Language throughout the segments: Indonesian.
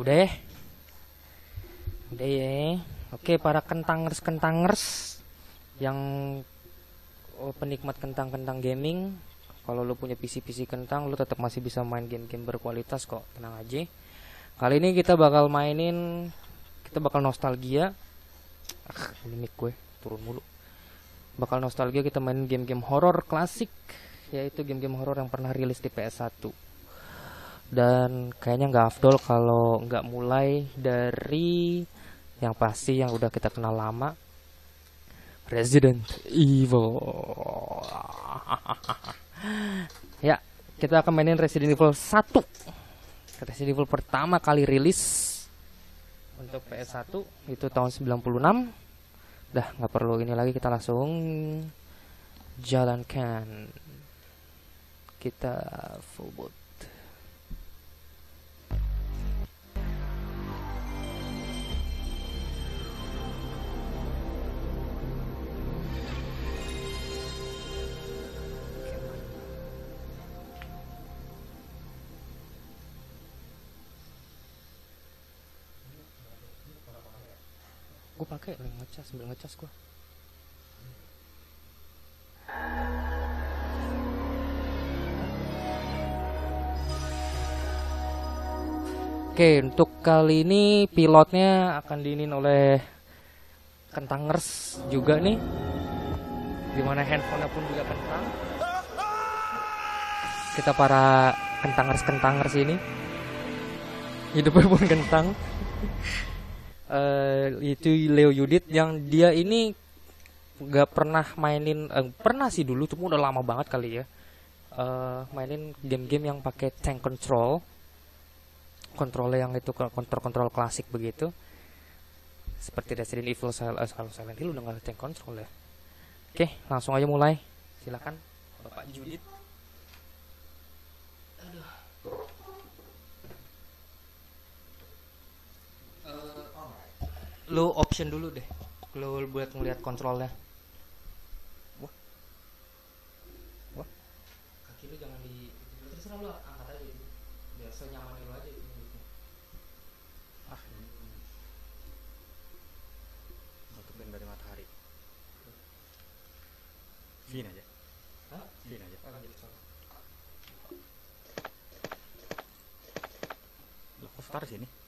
Udah ya? Udah ya. Oke, para kentangers-kentangers yang oh, penikmat kentang-kentang gaming, kalau lu punya PC-PC kentang, lu tetap masih bisa main game-game berkualitas kok. Tenang aja. Kali ini kita bakal mainin kita bakal nostalgia. Ah, ini gue turun mulu. Bakal nostalgia kita main game-game horor klasik, yaitu game-game horor yang pernah rilis di PS1 dan kayaknya nggak afdol kalau nggak mulai dari yang pasti yang udah kita kenal lama Resident Evil. Ya kita akan mainin Resident Evil 1 Resident Evil pertama kali rilis untuk PS1 itu tahun 96 dah nggak perlu ini lagi kita langsung jalankan. Kita full boot pakai lagi ngecas sambil ngecas gue Oke, untuk kali ini pilotnya akan diinin oleh kentangers juga nih. Di mana handphonenya pun juga kentang. Kita para kentangers-kentangers ini. Hidupnya pun kentang. Eh, itu Leo Yudit yang dia ini nggak pernah mainin eh, pernah sih dulu cuma udah lama banget kali ya. Eh, mainin game-game yang pakai tank control. Kontrolnya yang itu kontrol-kontrol klasik begitu. Seperti Resident Evil Sil eh, kalau Silent Hill udah nggak tank control ya? Oke langsung aja mulai. Silakan Bapak Judit lu option dulu deh. Lu buat ngeliat kontrolnya. Wah. Wah. Kaki lu jangan di terserah lu angkat aja itu biar senyaman lu aja itu ah nutupin dari matahari. Vin aja. Hah? Vin aja. Loh, kok star sini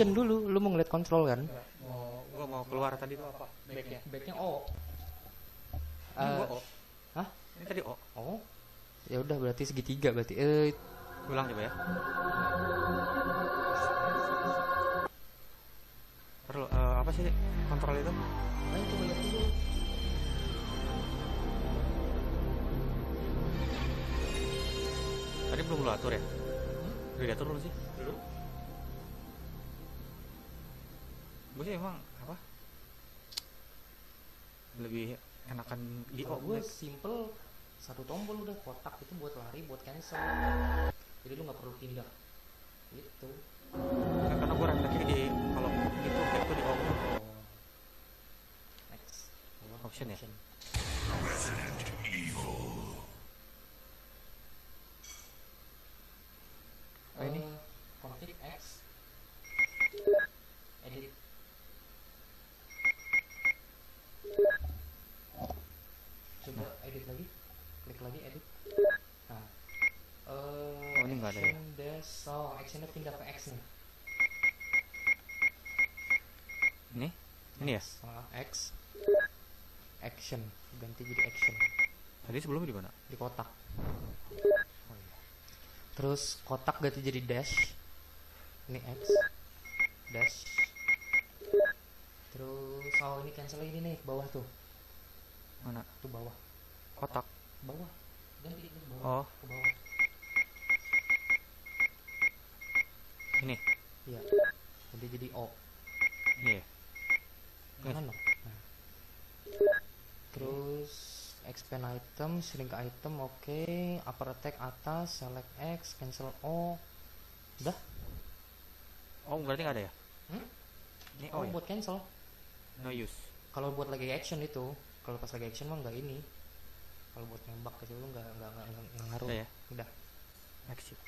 option dulu lu mau ngeliat kontrol kan? Mau gua mau keluar tadi tuh apa? Backnya. Backnya O. Ini Eh, gua O. hah? ini tadi O. Oh ya udah berarti segitiga berarti. Eh ulang coba ya. Perlu eh, apa sih kontrol itu? Ayo coba lihat dulu. Tadi belum lu atur ya? Udah diatur dulu sih? Dulu gue sih emang apa? Lebih enakan di O kalau gue simple satu tombol udah kotak itu buat lari buat cancel. Jadi lu nggak perlu pindah. Gitu. Karena gue refleksnya di kalau itu back tuh di O next. Option ya? Oh, ini config X edit coba edit lagi klik lagi edit nah eh Oh, ini nggak ada ya? action dash oh actionnya pindah ke X nih ini ini ya? Ah, X. Action. Ganti jadi action. Tadi sebelumnya di mana? Di kotak. Oh, iya. terus kotak ganti jadi dash. Ini X. Dash. Terus oh ini cancel ini nih bawah tuh. Mana? Tuh bawah. Kotak. Bawah. Ganti ke bawah. Oh. Ke bawah. Ini. Iya. Jadi jadi O. Iya. Jangan dong. Nah. Terus expand item, shrink item, oke. Upper attack atas, select X, cancel O. Udah. Oh, berarti nggak ada ya? Hmm? Ini Oh, oh, ya? buat cancel. No use. Kalau buat lagi action itu, kalau pas lagi action mah nggak ini. Kalau buat nembak ke situ nggak nggak nggak nggak- nggak ngaruh. Udah ya? Udah. Exit.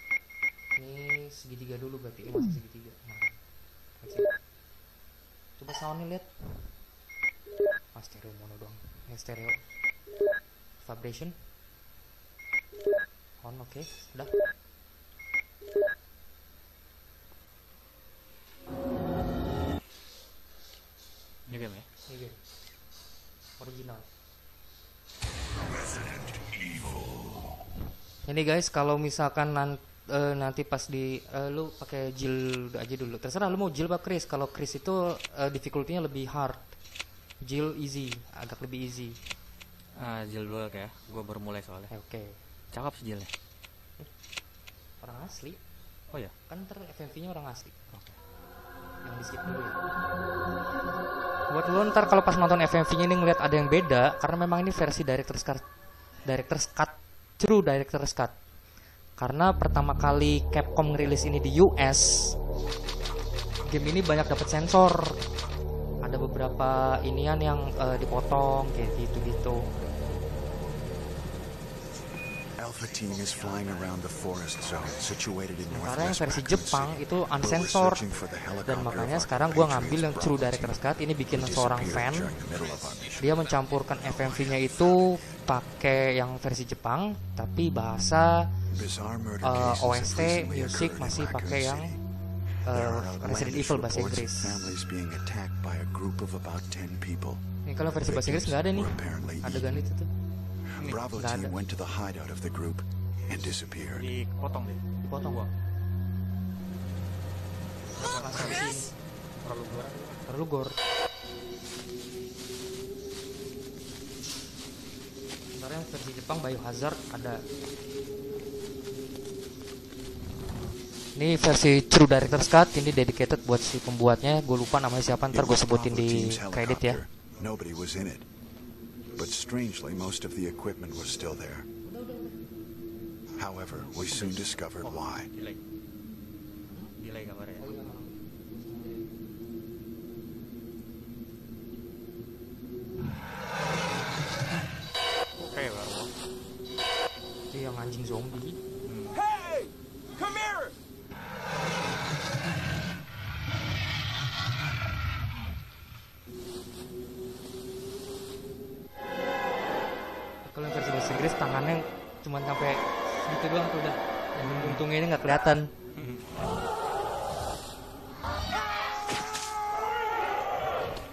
Ini segitiga dulu berarti. Ini masih segitiga. Nah. Exit. Coba soundnya lihat. Stereo mono doang. Ini stereo. Vibration. On, oke. Udah. Ini game ya? Ini game. Original. Ini guys, kalau misalkan nan- eh, nanti pas di eh, lu pakai Jill aja dulu. Terserah lu mau Jill apa Chris. Kalau Chris itu eh, difficulty-nya lebih hard. Jill easy, agak lebih easy. Ah, Jill dulu ya. Gue baru mulai soalnya. Eh, Oke. Cakep sih Jillnya. Orang asli. Oh ya? Kan ntar FMV-nya orang asli. Yang di skip dulu ya. Buat lu ntar kalau pas nonton FMV-nya ini ngeliat ada yang beda karena memang ini versi director's cut. Director's cut. True director's cut. Karena pertama kali Capcom ngerilis ini di US, game ini banyak dapat sensor. Ada beberapa inian yang eh, dipotong kayak gitu-gitu. Alpha team is flying around the forest zone situated in Sementara yang versi Jepang itu the dan makanya sekarang gua ngambil yang True Director's Cut ini bikin seorang fan. dia mencampurkan FMV-nya itu pakai yang versi Jepang tapi bahasa have OST in masih pakai yang Eh, Resident Evil bahasa Inggris. families being attacked by a group of about 10 people. Ini kalau versi bahasa Inggris nggak ada nih adegan itu tuh Bravo nggak ada. team went to the hideout of the group and disappeared. Dipotong deh. dipotong Gua. Terlalu gua. terlalu gore sementara yang versi Jepang Biohazard ada ini versi True Director's Cut ini dedicated buat si pembuatnya gue lupa namanya siapa ntar gue sebutin di kredit ya. Nobody was in it. But strangely, most of the equipment was still there. However, we soon discovered why. Oke, baru. itu yang anjing zombie Inggris tangannya cuma sampai gitu doang tuh udah. Yang untungnya ini nggak kelihatan.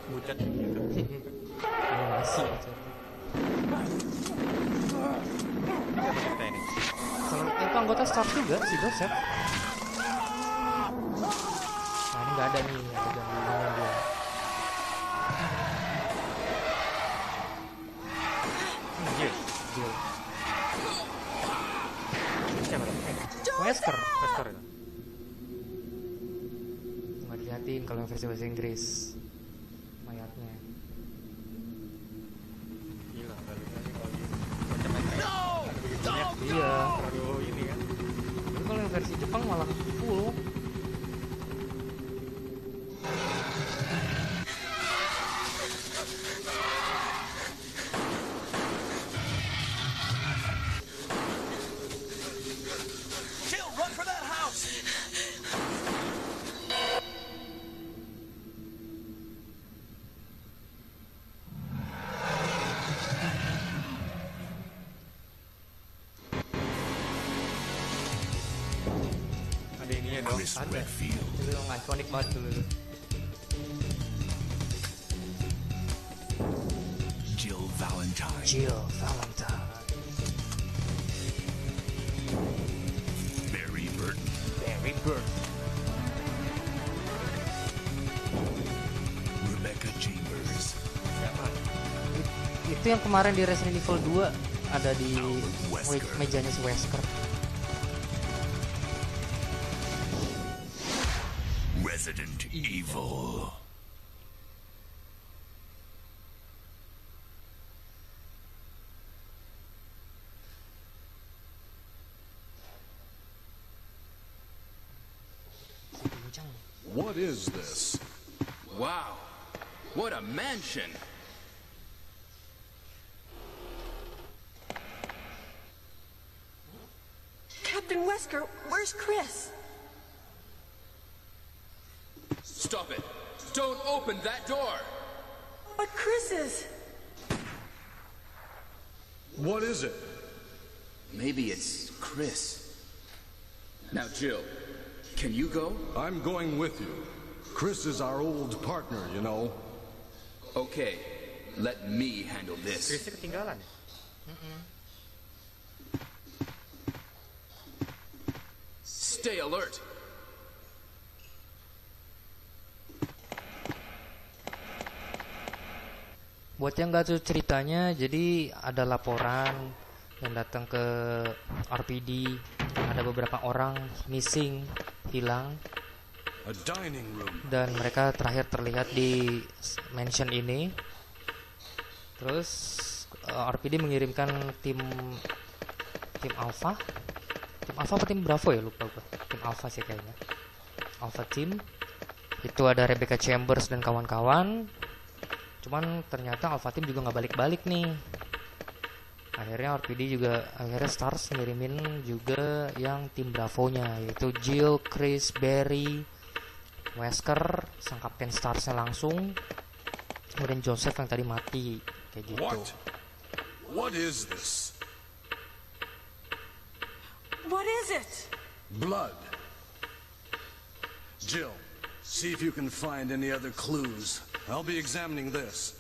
Bucat animasi itu anggota staff juga si Joseph. Nah ini nggak ada nih ada Wesker. Wesker itu. Nggak diliatin kalau versi bahasa Inggris. Mayatnya. Gila, kalau gitu. Macam main kayak ada begitu banyak. Iya. Terlalu ini kan. Tapi kalau yang versi Jepang malah full. Itu yang ikonik banget dulu. Jill Valentine. Jill Valentine. Barry Burton. Barry. Rebecca Chambers. Siapa? Itu yang kemarin di Resident Evil 2 ada di mejanya si Wesker. What is this? Wow. What a mansion. Captain Wesker, where's Chris? Stop it. Don't open that door. But Chris is. What is it? Maybe it's Chris. Now, Jill, can you go? I'm going with you. Chris is our old partner, you know. Okay, let me handle this. Chrisnya ketinggalan. Stay alert. Buat yang nggak tahu ceritanya, jadi ada laporan yang datang ke RPD, ada beberapa orang missing, hilang, dan mereka terakhir terlihat di mansion ini. Terus eh, RPD mengirimkan tim tim Alpha, tim Alpha apa tim Bravo ya? Lupa gue, tim Alpha sih kayaknya. Alpha Team. Itu ada Rebecca Chambers dan kawan-kawan. Cuman ternyata Alpha Team juga nggak balik-balik nih. Akhirnya RPD juga akhirnya Stars ngirimin juga yang tim Bravo-nya yaitu Jill, Chris, Barry, Wesker, sang kapten Starsnya langsung, kemudian Joseph yang tadi mati kayak gitu. What? What is this? What is it? Blood. Jill, see if you can find any other clues. I'll be examining this.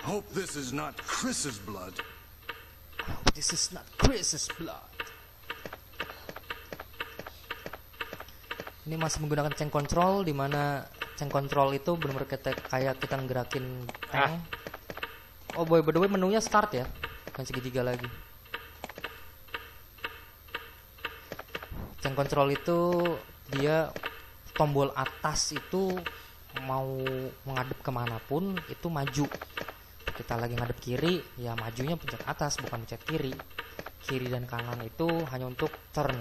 Hope this is not Chris's blood. This is not Chris's blood. Ini masih menggunakan tank control di mana tank control itu benar-benar kita, kayak kita ngerakin tank. Oh boy, by the way menunya start ya, bukan segitiga lagi. Tank control itu dia tombol atas itu mau menghadap ke mana pun itu maju. Kita lagi ngadep kiri ya majunya pencet atas bukan pencet kiri. Kiri dan kanan itu hanya untuk turn.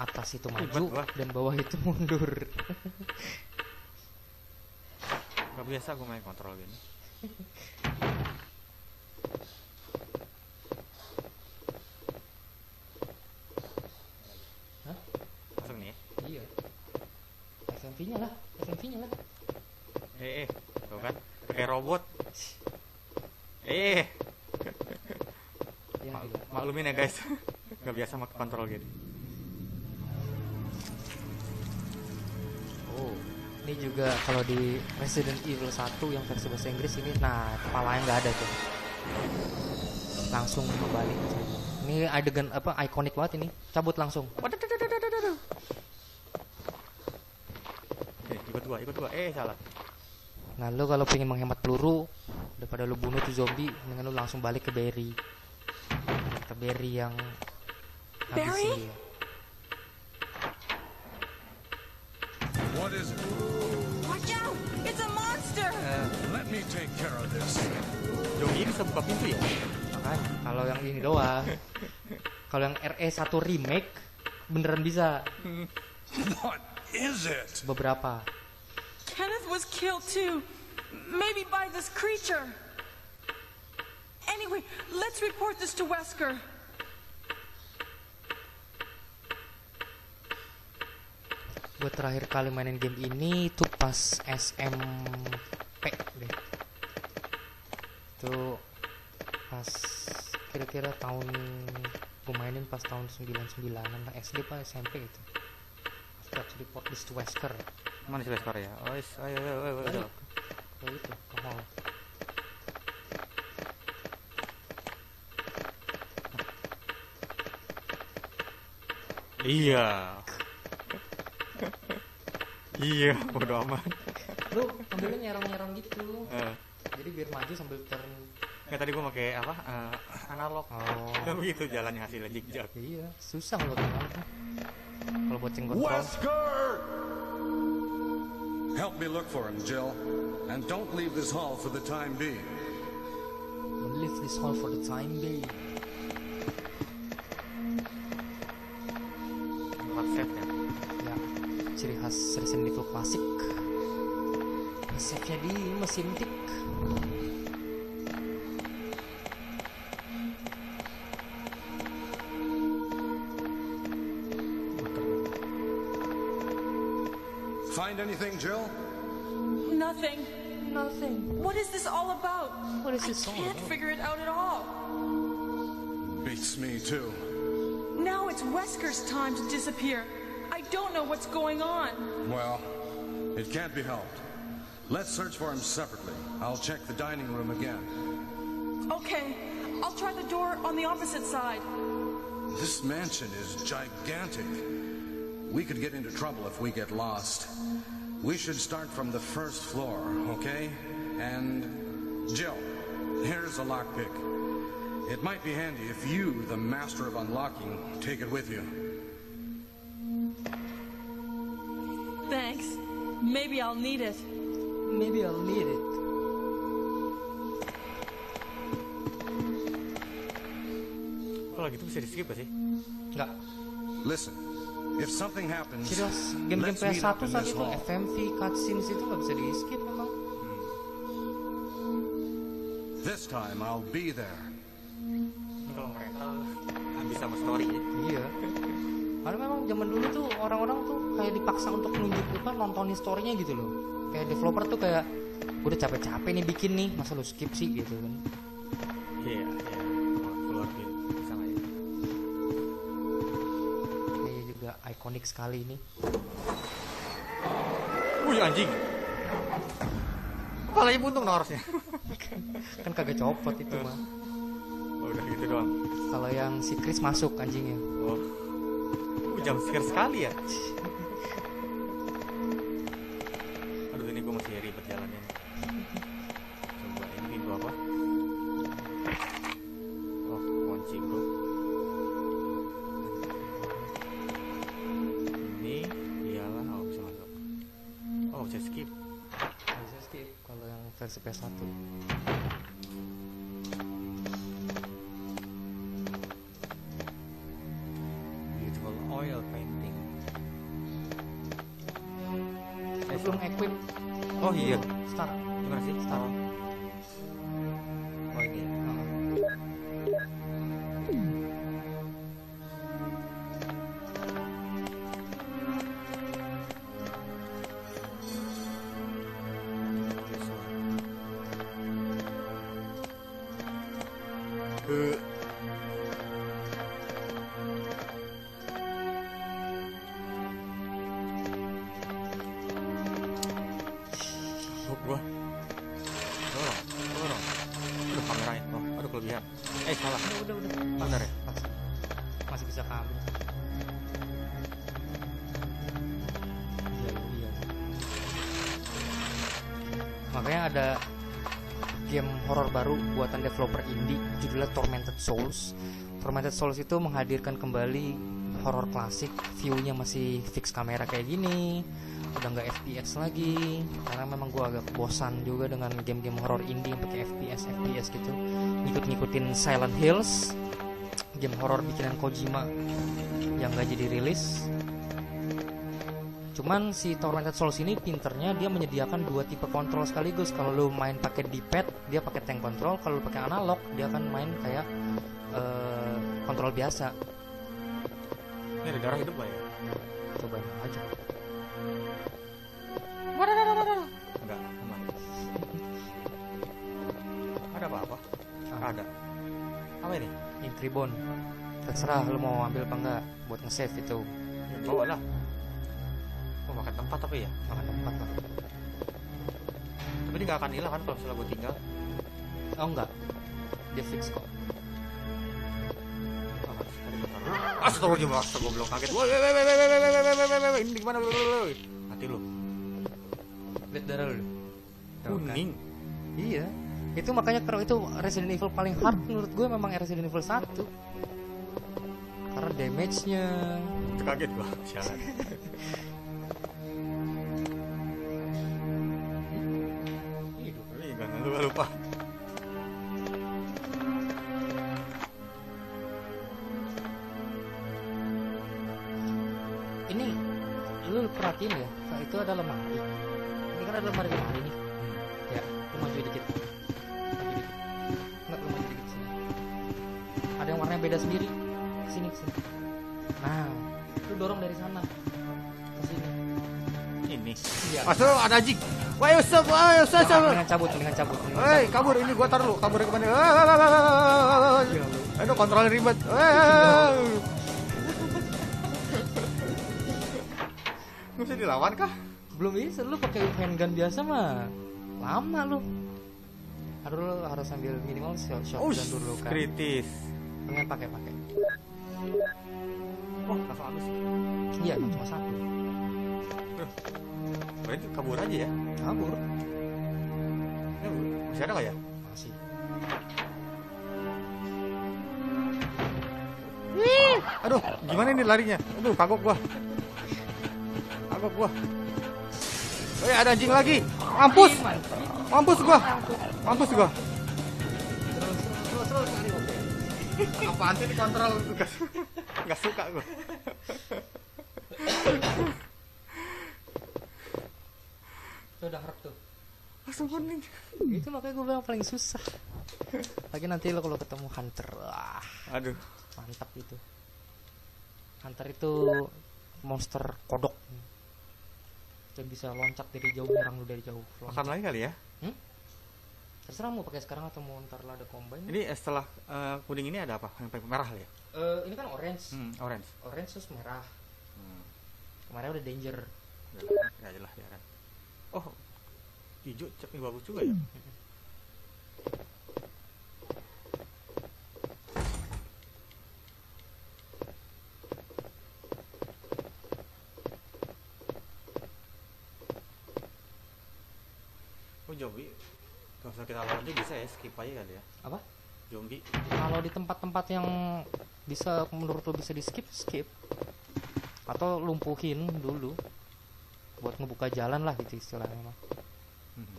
Atas itu maju dan bawah itu mundur. Gak biasa gue main kontrol gini. Hah? Langsung nih. iya FMV nya lah FMV nya lah Eh, eh, tuh kan. Kayak robot. Eh, yang juga maklumin ya guys. Gak biasa make kontrol gini. oh ini juga kalau di Resident Evil 1 yang versi bahasa Inggris ini nah kepalanya nggak ada tuh langsung kembali ini adegan apa ikonik banget ini cabut langsung Eh, ikut gua, ikut gua. Eh, salah. Nah lu kalau pengen menghemat peluru daripada lu bunuh tuh zombie, mendingan lu langsung balik ke Barry. Ke Barry yang dia. What is it? Watch out! It's a monster! Let me take care of this. Zombie bisa buka pintu ya? Makanya kalau yang ini doang. kalau yang RE1 remake beneran bisa What is it? beberapa. Kenneth was killed too. Maybe by this creature. Anyway, let's report this to Wesker. Gue terakhir kali mainin game ini tuh pas SMP deh. Tuh pas kira-kira tahun gue mainin pas tahun 99 an SD apa SMP itu. Report this to Wesker. Mana sih skor ya? Oh, is, ayo, ayo, ayo, ayo. Ke itu, ke hall. Iya. iya, bodo amat. Lu ambilnya nyerong-nyerong gitu. Eh, Jadi biar maju sambil turn Nggak tadi gue pakai apa? eh, analog. Oh. Kan begitu jalannya hasilnya zigzag. Iya, susah kalau kayak gitu. Kalau buat kontrol. Wesker! Help me look for him, Jill. And don't leave this hall for the time being. Leave this hall for the time being. Save ya. Ya, ciri khas Resident Evil klasik. Save-nya di mesin tik. Find anything, Jill? Nothing. Nothing. What is this all about? What is this I all can't figure it out at all. Beats me, too. Now it's Wesker's time to disappear. I don't know what's going on. Well, it can't be helped. Let's search for him separately. I'll check the dining room again. Okay, I'll try the door on the opposite side. This mansion is gigantic. We could get into trouble if we get lost. We should start from the first floor, okay? And Jill, here's a lockpick. It might be handy if you, the master of unlocking, take it with you. Thanks. Maybe I'll need it. Maybe I'll need it. Kalau gitu bisa di skip gak sih? Enggak. Listen, if something happens, Serius, game-game let's meet PS1 up in saat this itu hall. FMV cutscenes itu nggak bisa di skip memang. This time I'll be there. Kalau ngerental habis sama story ya. Iya. Karena memang zaman dulu tuh orang-orang tuh kayak dipaksa untuk nunjuk apa nontonin storynya gitu loh. Kayak developer tuh kayak "Gua udah capek-capek nih bikin nih, masa lu skip sih gitu kan. Ikonik sekali ini. Wih anjing. Kepalanya buntung dong harusnya. Kan kagak copot itu mah. Oh, udah gitu doang. Kalau yang si Chris masuk anjingnya. Oh. Uh, jam sekali ya. Souls. Tormented Souls itu menghadirkan kembali horor klasik, view-nya masih fix kamera kayak gini, udah nggak FPS lagi. Karena memang gua agak bosan juga dengan game-game horor indie yang pakai FPS FPS gitu. Ngikut-ngikutin Silent Hills, game horor bikinan Kojima yang gak jadi rilis. Cuman si Tormented Souls ini pinternya dia menyediakan dua tipe kontrol sekaligus. Kalau lu main pakai D-pad, dia pakai tank control. Kalau lu pakai analog, dia akan main kayak eh, kontrol biasa. Ini ada darah hidup gak ya? Coba aja. Enggak, aman. Ada apa-apa? Ah. Ada. Apa ini? Ini Tribun. Terserah lu mau ambil apa enggak buat nge-save itu. Ya, bawa lah. Oh, makan tempat tapi ya? Makan tempat lah. Tapi dia gak akan hilang kan kalau misalnya gue tinggal. Oh enggak. Dia fix kok. Woi, woi, woi, woi, ini di mana? Woi, woi, woi. Mati lu. Lihat darah lu. Kan. Kuning. Iya. itu makanya kalau itu Resident Evil paling hard menurut gue memang Resident Evil 1 karena damage-nya kaget gua. Sialan. beda sendiri. Sini sini. Nah lu dorong dari sana. Ke sini. Ini. iya. Ada anjing. Wah, Yusuf, wah, Yusuf, Jangan, dengan cabut dengan cabut Hei, kabur ini gua taruh lu, kabur ke mana? Aduh, kontrol ribet. Bisa dilawan kah? belum bisa lu pakai handgun biasa mah. Lama lu. Harus harus sambil minimal shot shotgun dulu kan. kritis. Pengen pakai pakai Wah, langsung habis. iya emang cuma satu Berarti kabur aja ya. kabur Ini Masih ada nggak ya? masih Aduh, gimana ini larinya? Aduh, kagok gua. Kagok gua. Eh, ada anjing lagi. Mampus. Mampus gua. Mampus gua. Apaan sih dikontrol? Gak, gak suka gua. itu udah hard tuh Langsung kuning. itu makanya gue bilang paling susah lagi nanti lo kalau ketemu hunter wah Aduh. mantap itu hunter itu monster kodok dia bisa loncat dari jauh nyerang lu dari jauh Makan loncat. lagi kali ya. Terserah mau pakai sekarang atau mau ntar lah ada combine Ini eh, setelah eh, kuning ini ada apa? Yang paling merah ya? Eh, ini kan orange Hmm, orange. orange terus merah Hmm. kemarin udah danger Ya jelas ya kan. Oh, hijau cepet bagus juga ya. Oh zombie, kalau kita lawan aja bisa ya skip aja kali ya. apa Zombie. kalau di tempat-tempat yang bisa menurut lo bisa di skip skip atau lumpuhin dulu buat ngebuka jalan lah gitu istilahnya mah Hmm.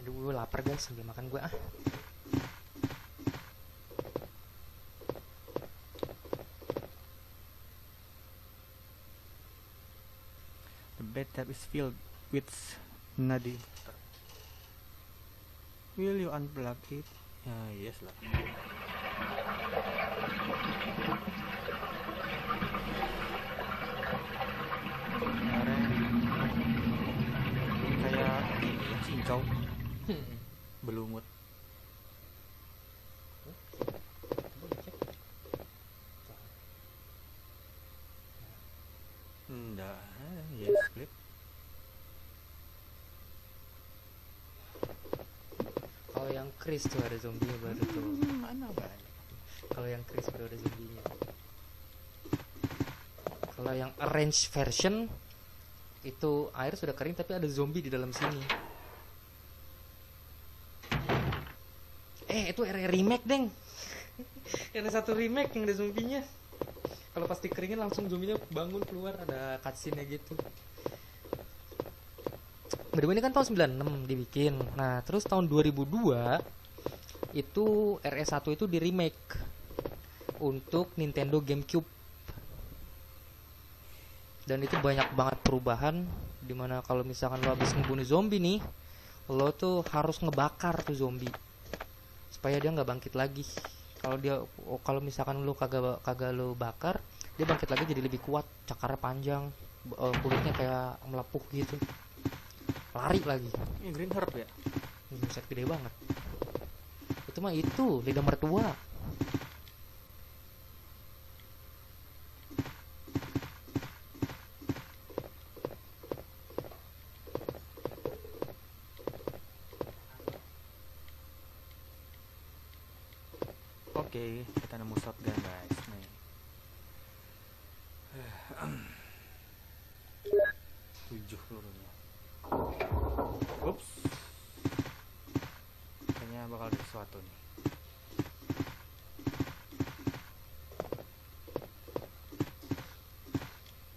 aduh gue lapar guys sambil makan gue ah The bathtub is filled with nadi. Will you unplug it? Ya, yes lah. Kayak cincau belumut. Enggak, eh, yes clip. kalau yang Chris tuh ada zombie baru tuh. Mana banyak? kalau yang Chris baru ada zombinya kalau yang arrange version itu air sudah kering tapi ada zombie di dalam sini. Eh itu RR remake deng. Ada satu remake yang ada zombinya kalau pasti keringin langsung zombinya bangun keluar ada cutscene gitu. By the way, ini kan tahun 96 dibikin. Nah, terus tahun 2002 itu RS1 itu di remake untuk Nintendo GameCube. Dan itu banyak banget perubahan di mana kalau misalkan lo habis ngebunuh zombie nih, lo tuh harus ngebakar tuh zombie supaya dia nggak bangkit lagi. Kalau dia oh, kalau misalkan lo kagak kagak lo bakar, dia bangkit lagi jadi lebih kuat, cakarnya panjang, eh, kulitnya kayak melepuh gitu. Lari lagi. Ini green herb ya? Buset gede banget. Itu mah itu lidah mertua. Oke, kita nemu shotgun guys. Nih. Tujuh pelurunya. Ups. Kayaknya bakal ada sesuatu nih.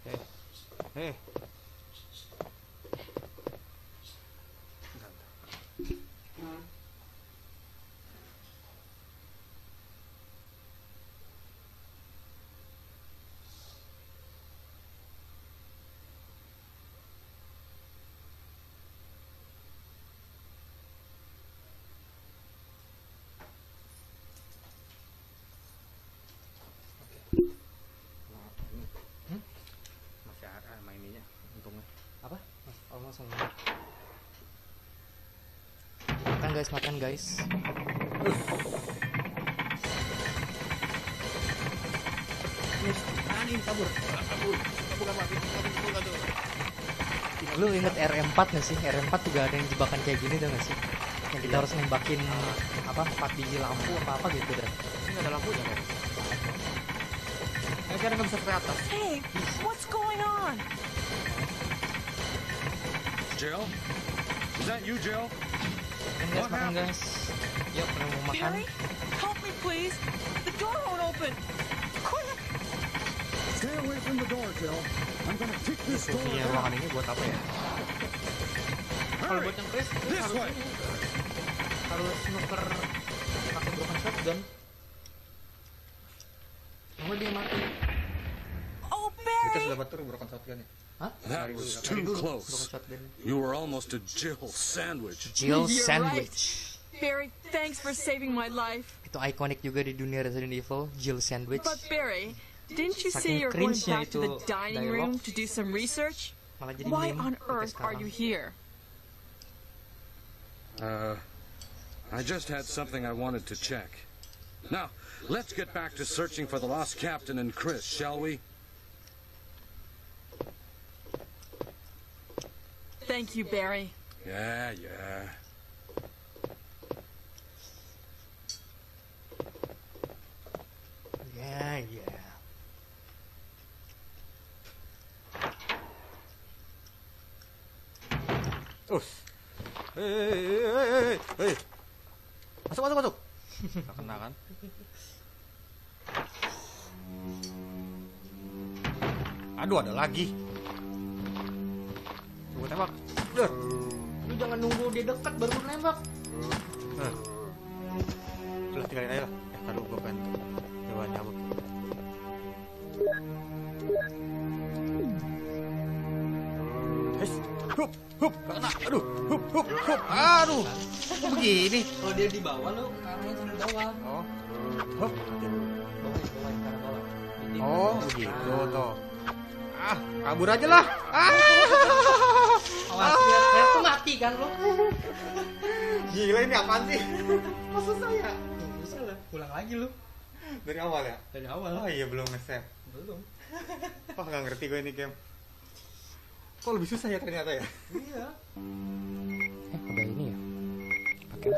Eh. Eh. Bentar, bentar. Masih ada main ininya untungnya. Apa? Oh, langsung. Makan guys, makan guys. Lu inget RM4 gak sih? RM4 juga ada yang jebakan kayak gini tuh gak sih? Yang kita harus nembakin apa? 4 biji lampu apa apa gitu dah. Ini ada lampunya kan? Eh, karena nggak bisa ke atas. Hey, what's going on? Jill? Is that you, Jill? Makan guys, makan guys. Yuk, kita mau makan. Barry, help me please. The door won't open. Quick! Stay away from the door, Jill. I'm gonna kick this door Fungsinya ruangan ini buat apa ya? Kalau buat yang Chris, Chris This harus way. ini, harus nuker pakai broken shotgun. Was too close. You were almost a Jill sandwich. Jill You're sandwich. Barry, thanks for saving my life. Itu ikonik juga di dunia Resident Evil, Jill sandwich. But Barry, didn't you Saking say you're going back to the dining dialog. room to do some research? Why on earth are you here? Uh, I just had something I wanted to check. Now, let's get back to searching for the lost captain and Chris, shall we? Thank you, Barry. Yeah, yeah. Ya, ya. Us. Hei, hei, hei, hei, hei. Masuk, masuk, masuk. Gak kena kan? Aduh, ada lagi. Coba tembak. Udah. Lu jangan nunggu dia dekat baru nembak. Nah. Udah tinggalin aja lah. Tadi gue pengen coba nyabut. Hes, hup, hup, gak kena. Aduh, hup, hup, hup. Aduh, kok begini? Kalau dia di bawah lu karena sudah bawah. Oh, hup. Bawah, bawah, bawah. Oh, begitu tuh. Ah, kabur aja lah. Ah, Awas biar saya tuh mati kan lu. gila ini apaan sih? Maksud saya Bisa lah, pulang lagi lu. dari awal ya? Dari awal. Oh iya belum nge-save. Belum. Wah nggak ngerti gue ini game. Kok lebih susah ya ternyata ya? Iya. Eh, ada ini ya. Pakai.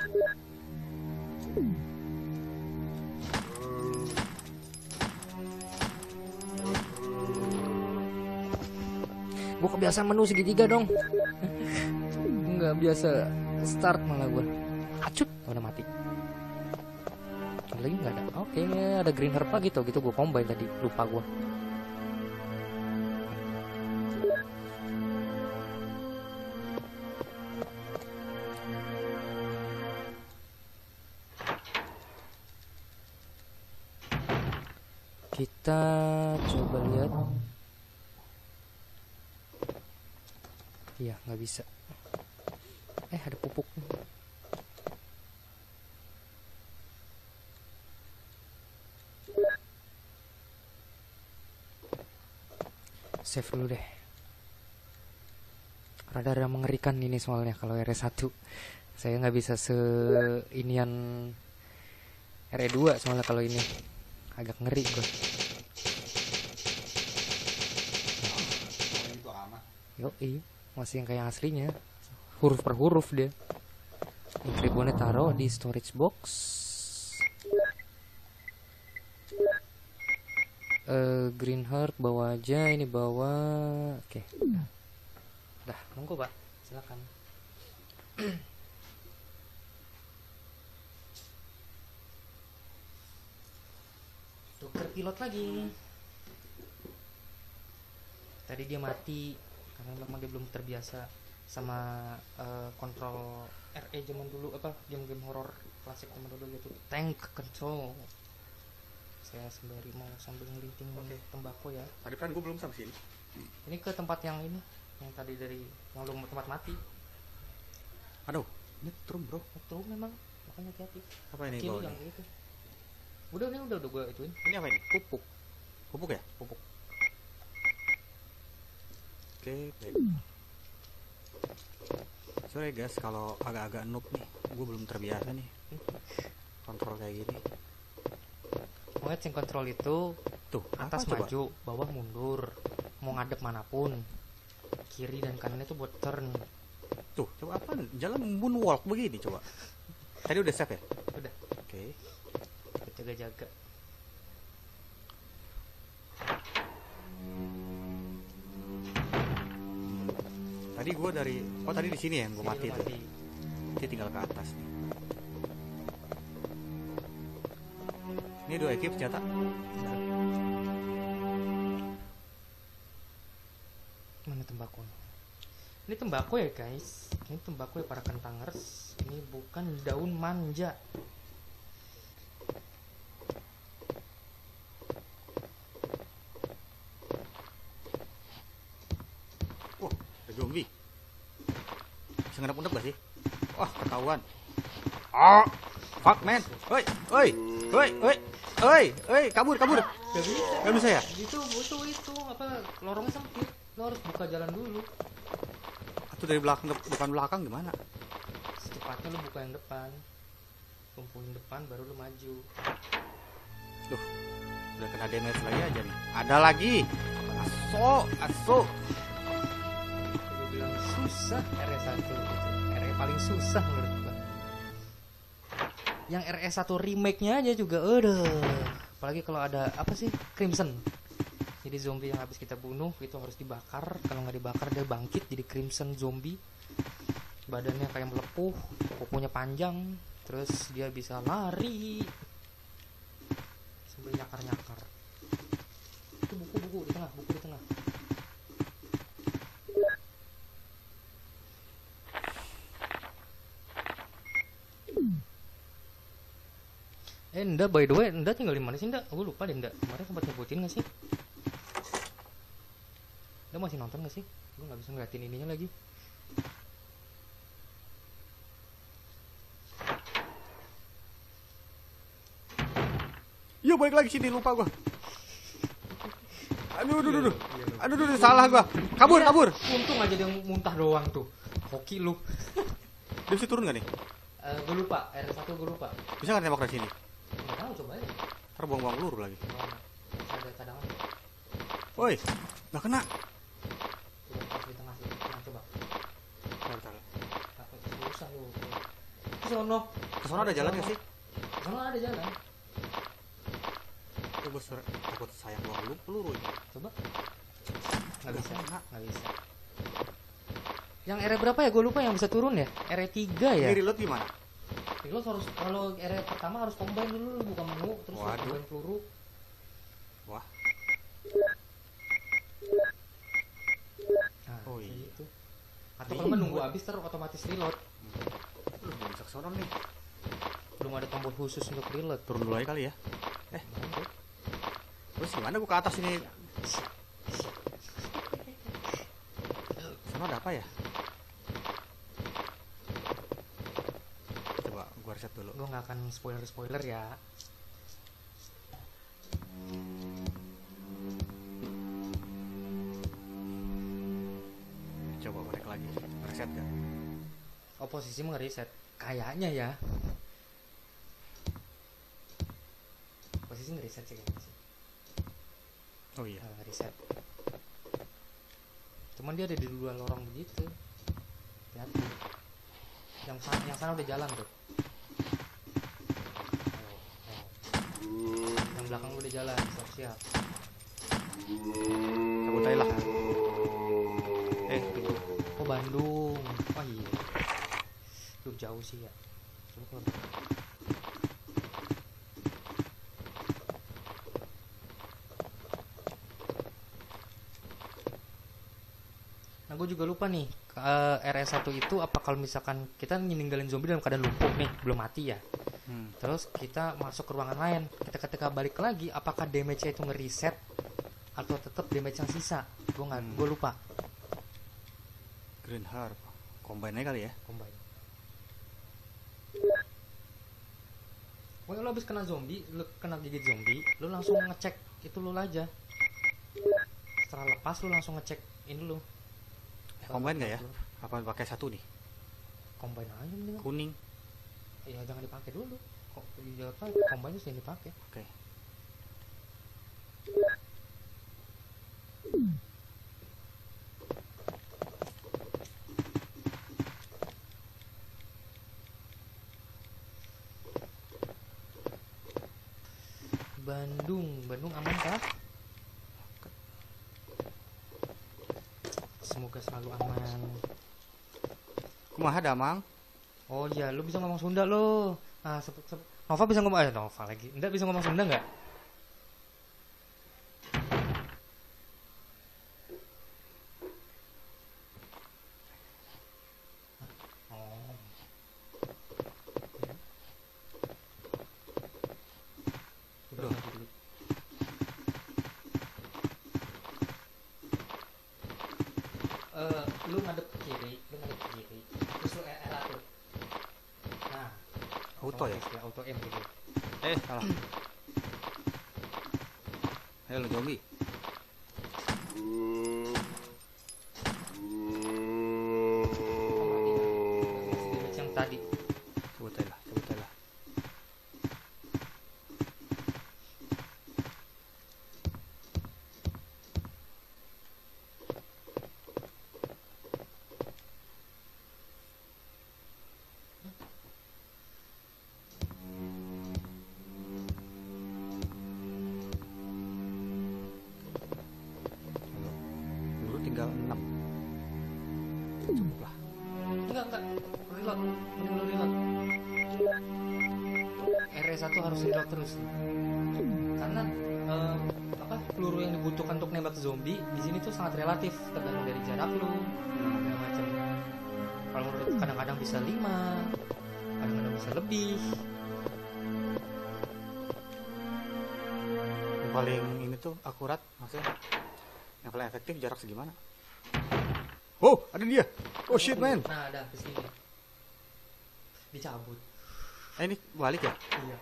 Gue kebiasaan menu segitiga dong. Nggak biasa start malah gue. Acut, udah mati. Lagi nggak ada? Oke, ada green herb lagi tuh gitu gue combine tadi lupa gue. Kita coba lihat. Iya, nggak bisa. Eh, ada pupuk. Save dulu deh. Rada-rada mengerikan ini soalnya kalau RS1. Saya nggak bisa se inian RE2 soalnya kalau ini agak ngeri gue. Yo, iya, masih yang kayak aslinya. Huruf per huruf dia. Ini ribbonnya taruh di storage box. Eh, green heart bawa aja, ini bawa. Oke. Dah, monggo, Pak. Silakan. Tuker pilot lagi. Tadi dia mati karena memang dia belum terbiasa sama eh, kontrol RE zaman dulu apa game-game horor klasik zaman dulu gitu tank control saya sembari mau sambil ngelinting tembakau ya Tadi kan gue belum sampai sini. ini ke tempat yang ini yang tadi dari yang lu tempat mati Aduh, ini trum bro. itu memang makanya hati-hati Apa ini kiri yang ini? itu udah ini udah udah gue ituin Ini apa ini? Pupuk. Pupuk ya? pupuk Oke, baik. Sorry guys, kalau agak-agak noob nih, gue belum terbiasa nih kontrol kayak gini. pokoknya change control itu Tuh, atas apa coba? maju bawah mundur mau ngadep mana pun kiri dan kanan itu buat turn Tuh, coba apa? Jalan moonwalk begini coba. Tadi udah save ya? udah Oke. jaga-jaga Tadi gue dari, oh tadi di sini ya, gue mati tuh. Nanti tinggal ke atas nih. Ini dua ekip senjata. mana tembakau ini tembakau ya guys ini tembakau ya para kentangers ini bukan daun manja Wah, ada zombie. Bisa ngendap-ngendap gak sih? Wah, ketahuan. Oh, fuck man. Oi, oi, oi, oi, oi, oi, kabur, kabur. gak bisa Gak bisa ya? itu itu itu apa lorongnya sempit lo harus buka jalan dulu Atau dari belakang depan belakang gimana? secepatnya lo buka yang depan kumpulin depan baru lo maju Duh, udah kena damage lagi aja nih. Ada lagi. Aso, aso. gue bilang susah RS1 gitu. RE paling susah menurut yang RS1 remake-nya aja juga aduh. Apalagi kalau ada apa sih Crimson. Jadi zombie yang habis kita bunuh itu harus dibakar. Kalau nggak dibakar dia bangkit jadi Crimson zombie. Badannya kayak melepuh kukunya panjang terus dia bisa lari. Sambil nyakar nyakar itu buku buku di tengah buku di tengah Eh, Nda, by the way, Nda tinggal di mana sih, Nda? Gue lupa deh, Nda. Kemarin sempat nyebutin gak sih? Nda masih nonton gak sih? Gue gak bisa ngeliatin ininya lagi. Yuk balik lagi sini lupa gua. Aduh, aduh, aduh, aduh. Aduh, aduh, aduh, salah gua. Kabur, Iya, kabur. Untung aja dia muntah doang tuh. Hoki lu. Dia bisa turun gak nih? Eh, gue lupa, R1 gue lupa. Bisa nggak nembak dari sini? Tahu coba aja. Ntar buang-buang peluru lagi. Ada cadangan, Woi, nggak kena. coba di tengah sih. Nah, coba. Bentar, bentar. Lu. Ada jalan nggak sih? Ke sono ada jalan. Sur- takut sayang buang peluru, peluru ini. Coba. Nggak bisa, nggak bisa. Yang R berapa ya? Gue lupa yang bisa turun ya. R3 ya. Ini reload gimana? Lo harus kalau R pertama harus combine dulu, lu buka menu, terus combine peluru. Wah, Nah, Oh, iya. gitu. Atau kalau nggak nunggu habis ter otomatis reload. lu belum bisa sana nih. Belum ada tombol khusus untuk reload. Turun dulu aja kali ya. Eh, terus gimana gua ke atas ini? Sana ada apa ya? Reset dulu. Gue nggak akan spoiler spoiler ya. Coba balik lagi. Reset kan? Oposisi mau reset. Kayaknya ya. Oposisi nge-reset sih kayaknya sih. Oh iya. Nah, reset. Cuman dia ada di dua lorong begitu. Hati-hati. Yang sana, yang sana udah jalan tuh. Yang belakang udah jalan, siap-siap. Cabut aja lah. Eh, pintu. Oh Bandung. Oh iya. Duh jauh sih ya. Coba Nah, gue juga lupa nih. Eh, RS1 itu apa kalau misalkan kita ninggalin zombie dalam keadaan lumpuh nih, belum mati ya. Hmm. Terus kita masuk ke ruangan lain. Kita ketika balik lagi, apakah damage-nya itu ngereset atau tetap damage yang sisa? Gue nggak, gue lupa. Green Harp. Combine kali ya. Combine. Pokoknya lo habis kena zombie, lo kena gigit zombie, lo langsung ngecek itu lo aja. Setelah lepas lo langsung ngecek ini lo. Eh, combine nggak ya? Apa pakai satu nih? Combine aja mendingan. Kuning. Ya jangan dipakai dulu. Kok ya kan combine sih yang dipakai. Oke. Bandung, Bandung aman kah? Semoga selalu aman. Kumaha damang? Oh iya, lu bisa ngomong Sunda lo. Nah, sep, sep, Nova bisa ngomong, eh Nova lagi. Enggak bisa ngomong Sunda nggak? Sangat relatif tergantung dari jarak lu segala macam. Kalau menurut kadang-kadang bisa 5, kadang-kadang bisa lebih. Yang paling ini tuh akurat maksudnya Yang paling efektif jarak segimana Oh ada dia Oh shit man Nah, ada ke sini. Dicabut. Eh ini balik ya Iya.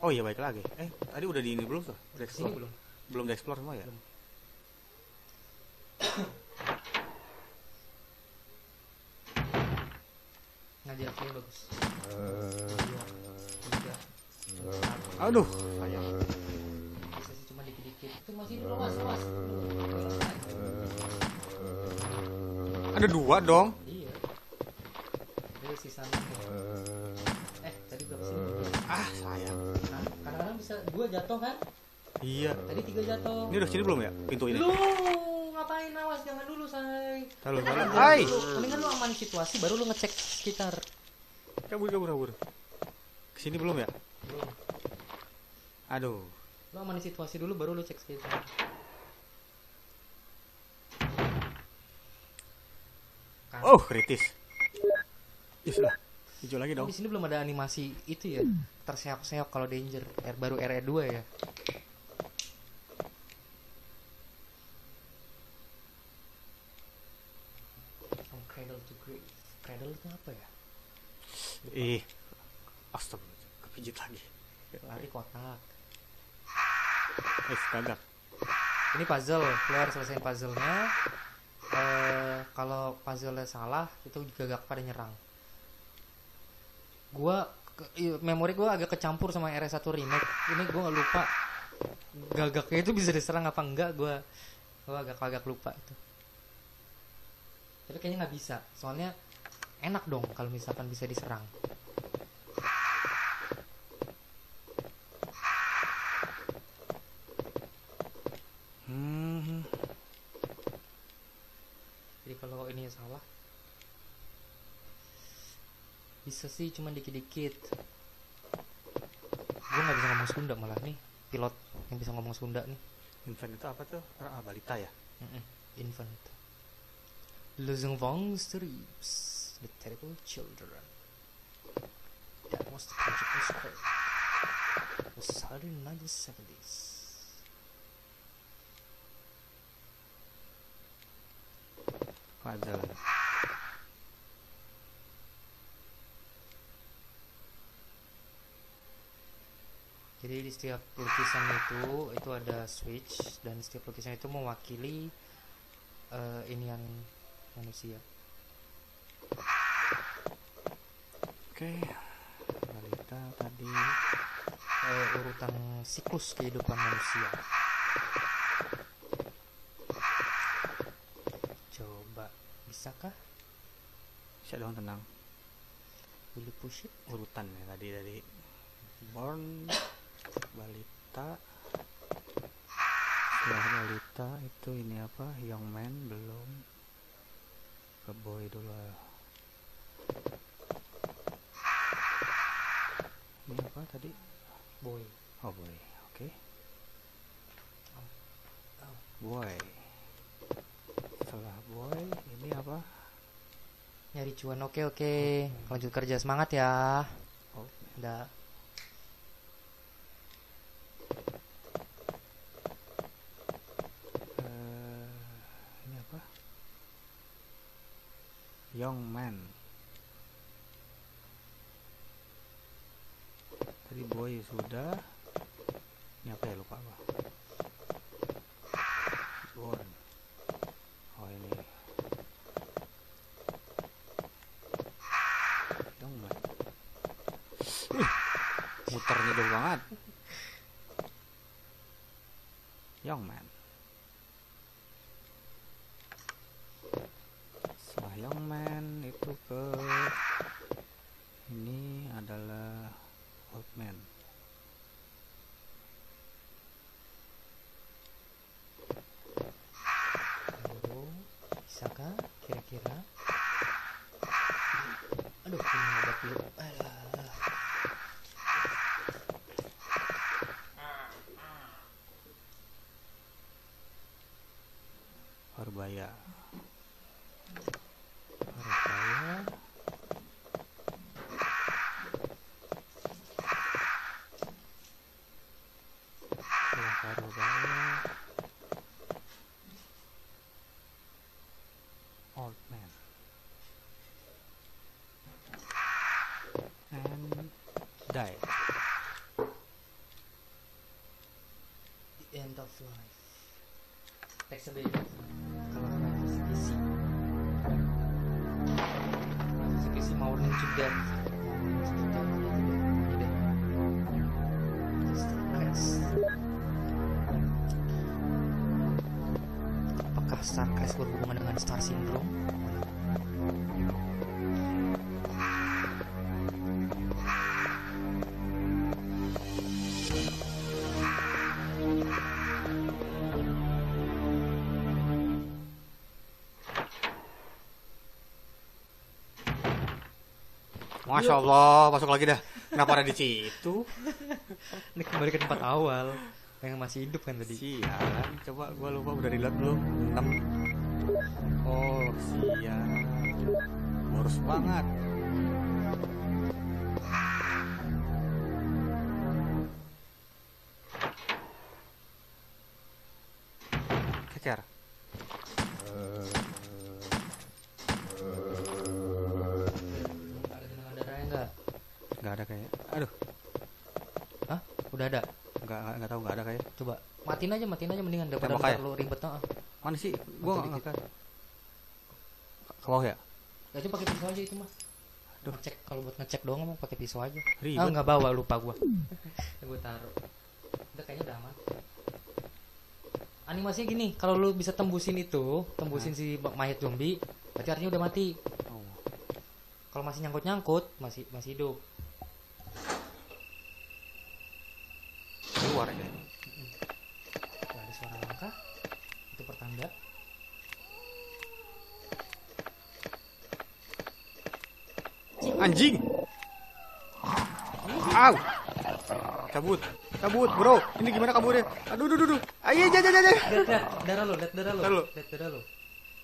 Oh iya baik lagi Eh tadi udah di ini belum tuh Udah explore belum. Belum di explore semua ya? Belum. Sini bagus. Empat, Aduh. Sayang. Bisa sih cuma dikit-dikit. Itu masih dulu mas mas. Ada dua dong. Iya. Eh tadi berapa sih? Ah sayang. Nah, kadang-kadang bisa dua jatuh kan Iya. Tadi tiga jatuh. Ini udah sini belum ya pintu ini? Lu ngapain awas jangan dulu say. Halo halo. Hai. Mendingan lu amanin situasi baru lu ngecek sekitar. Kabur kabur kabur. Ke sini belum ya? Belum. Aduh. Lu amanin situasi dulu baru lu cek sekitar. Oh kritis. Yes lah Hijau lagi dong. Di sini belum ada animasi itu ya terseok-seok kalau danger. R baru RE2 ya From cradle to grave itu apa ya? Ih Astaga Kepijit lagi. Lari kotak. Eh gagak ini puzzle lu harus selesaiin puzzle-nya. Eh kalau puzzle-nya salah itu gagak pada nyerang. Gua ke- memori gua agak kecampur sama RS1 remake. Ini gua nggak lupa gagaknya itu bisa diserang apa enggak gua gua agak agak lupa itu. Tapi kayaknya nggak bisa. Soalnya enak dong kalau misalkan bisa diserang hmm. jadi kalau ini salah Bisa sih cuma dikit-dikit. Gue nggak bisa ngomong Sunda malah nih. Pilot yang bisa ngomong Sunda nih. Infant itu apa tuh? Ah, balita ya. Mm-mm. Infant. Les enfants terribles. The terrible children. That was the story. It was started in 1970s. Puzzle. Jadi di setiap lukisan itu itu ada switch dan setiap lukisan itu mewakili eh, inian manusia. Oke. Balita tadi. Eh, urutan siklus kehidupan manusia. Coba bisakah? Bisa dong tenang. Will you push it? Urutan ya tadi dari born balita setelah balita itu ini apa young man belum ke boy dulu ini apa tadi Boy. oh boy oke boy setelah boy ini apa Nyari cuan. Oke oke. Lanjut kerja semangat ya. oh Udah. eh, ini apa young man tadi boy sudah. Ini apa ya? Lupa apa born oh ini young man Wih, muternya jauh banget young man setelah young man itu ke ini adalah old man Lalu, bisakah kira-kira? Aduh, ini obat dulu. Alah. Parubaya Parubaya Setelah Parubaya Old man And die The end of life. Teksnya beda. Kalau. Ini deh. Just Crash. Apakah Star Crash berhubungan dengan Star Syndrome? Masya Allah, masuk lagi dah. Kenapa ada di situ? Ini kembali ke tempat awal. Yang masih hidup kan tadi. Sialan, coba gua lupa udah reload belum? 6 Oh, sial. Boros banget. Mana sih? Gua enggak dikit. ke bawah ya? Ya itu pakai pisau aja itu mah. Duh. Ngecek kalau buat ngecek doang mah pakai pisau aja. Ribet. Ah nggak bawa lupa gua. gua taruh. Udah kayaknya udah aman. Animasinya gini, kalau lu bisa tembusin itu, tembusin si mayat zombie, berarti artinya udah mati. Oh. Kalau masih nyangkut-nyangkut, masih masih hidup. Keluar ya. Tuh, ada suara langkah. Itu pertanda. Anjing. Au. Cabut. Cabut, bro. Ini gimana kaburnya? Aduh, aduh, aduh, aduh. Ayo, aja, aja, darah lo, lihat darah lo, lihat darah lo.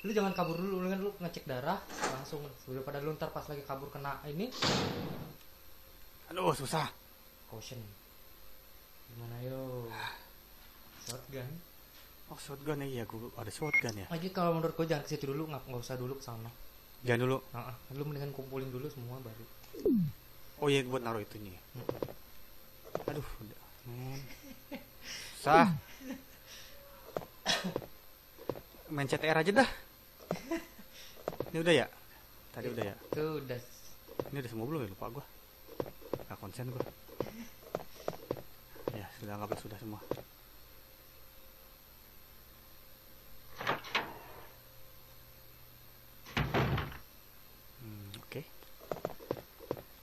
Lu jangan kabur dulu, lu kan lu ngecek darah langsung sebelum pada lu ntar pas lagi kabur kena ini Aduh, susah. caution. Gimana yo? Shotgun. Oh, shotgun ya. Iya, gua ada shotgun ya. Lagi kalau menurut gue jangan ke situ dulu, nggak nggak usah dulu ke sana. Jangan dulu. Nah, lu mendingan kumpulin dulu semua baru. Oh iya, buat naruh itunya. Aduh, udah. Men. Sah. Main CTR aja dah. Ini udah ya? Tadi udah ya? Itu udah Ini udah semua belum ya? Lupa gua. Gak konsen gua. Ya, sudah anggaplah sudah semua. Hmm, oke.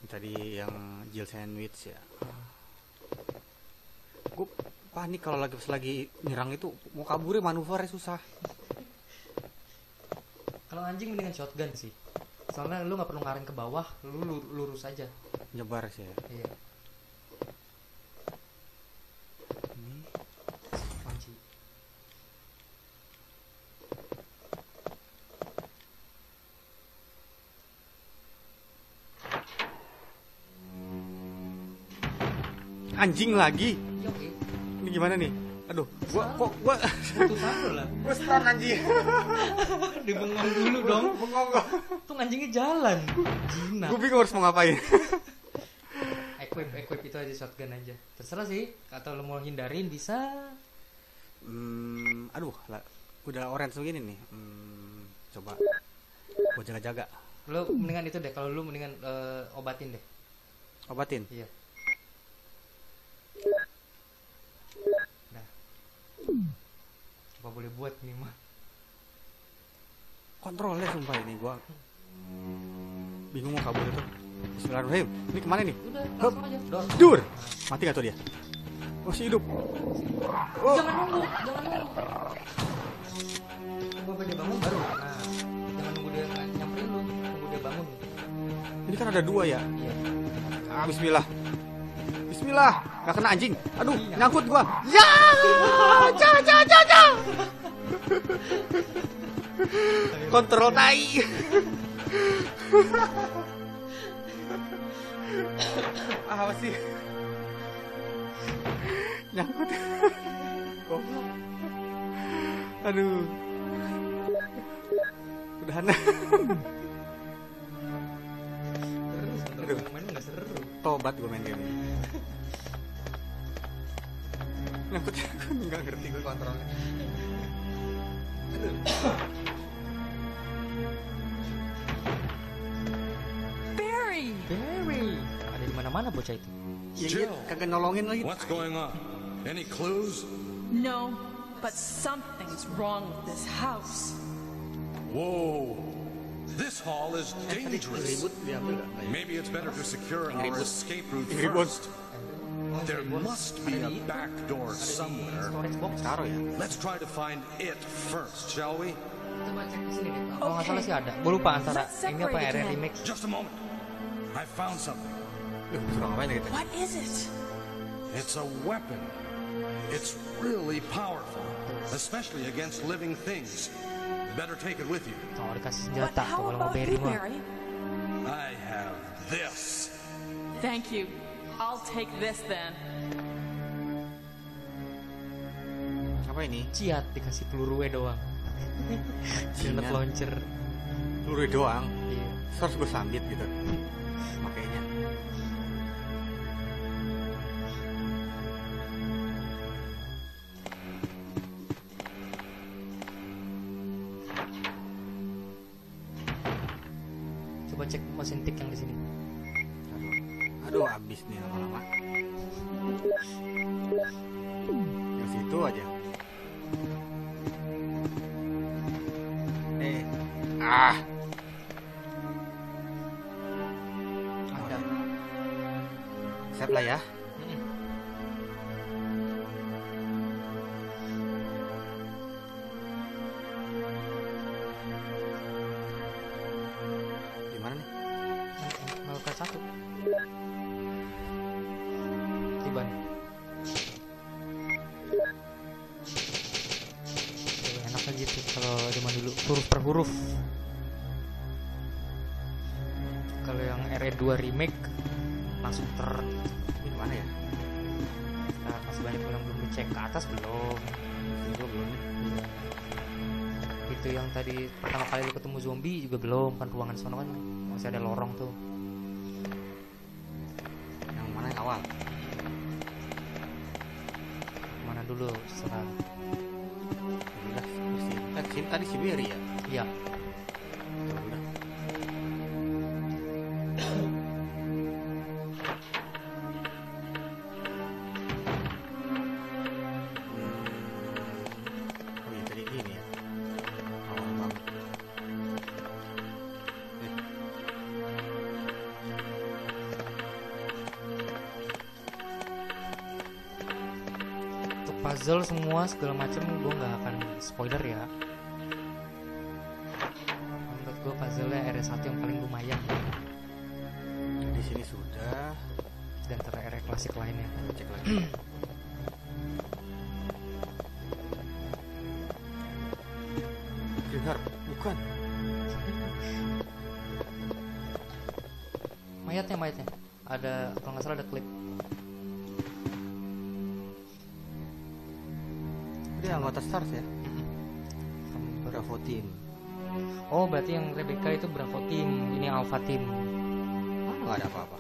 Ini Tadi yang Jill sandwich ya. Gue panik kalau lagi pas lagi nyerang itu mau kaburnya manuvernya susah. kalau anjing mendingan shotgun sih. Soalnya lu nggak perlu ngarin ke bawah, lu lu- lurus aja. Nyebar sih ya. Iya. Ini Kunci. anjing lagi. Gimana nih? Aduh, gua kok gua Putusan lu lah. gua stun anjing. Dibengong dulu dong. Bengong. Tuh anjingnya jalan. Jinak. Gua bingung harus mau ngapain. Equip, equip itu aja shotgun aja. Terserah sih. Atau lu mau hindarin bisa. Hmm, aduh, lah, udah orange begini nih. Hmm, coba gua jaga-jaga. Lu mendingan itu deh. Kalau lu mendingan eh, obatin deh. Obatin. Iya. Coba boleh buat nih mah. Kontrolnya sumpah ini gua bingung mau kabur itu. Bismillahirrahmanirrahim. Ini ke mana nih? Udah, langsung aja. Dor. Dur. Mati gak tuh dia? Masih hidup. Oh, Jangan nunggu, jangan nunggu. Tunggu sampai dia bangun baru. Nah, jangan nunggu dia nyamperin lu, tunggu dia bangun. ini kan ada dua ya. Iya. Ah, bismillah. Bismillah. Gak kena anjing. Aduh, nyangkut gua. Ya! Ja, ja, ja, ja. Kontrol tai. Apa sih? Nyangkut. Aduh. Terus Aduh. seru. Tobat gue main game ini. Nyangkut nyangkut nggak ngerti gue kontrolnya. Barry! Barry. Ada di mana-mana bocah itu. Ya, dia kagak nolongin lagi. What's going on? Any clues? No, but something's wrong with this house. Whoa. This hall is eh, dangerous. ribut diambil nggak? Nggak ya? Maybe it's better to secure Yang our escape route first. There must be a back door somewhere. Storage box. Taruh ya. Let's try to find it first, shall we? Coba cek di sini deh. Kalau nggak salah sih ada. Gue lupa antara Let's ini apa separate RR again. Just a moment. I found something. Duh, suruh ngapain gitu? What is it? It's a weapon. It's really powerful, especially against living things. Better take it with you. Oh, dikasih But senjata how kalau mau about Barry you, mah. Barry? I have this. Thank you. I'll take this then. Apa ini? Ciat dikasih peluru doang. Granat Ciat. launcher. Peluru doang. Iya. Terus harus gue sambit gitu. Makanya. Coba cek mesin tik yang di sini. Aduh, habis nih lama-lama. Ke situ aja. Eh, ah, Ada. siap lah ya. Ruangan sana kan masih ada lorong tuh. Yang mana yang awal? Mana dulu serang. Udah, sini. Eh, tadi Siberia. Puzzle semua segala macam gue nggak akan spoiler ya. Menurut gue puzzle-nya RS1 yang paling lumayan di sini sudah. dan antara RS klasik lainnya. Cek lagi. Herb, bukan. Mayatnya mayatnya. Ada kalau nggak salah ada klip. Stars ya. Bravo Team. Oh berarti yang Rebecca itu Bravo Team, ini Alpha Team. Ah, nggak ada apa-apa.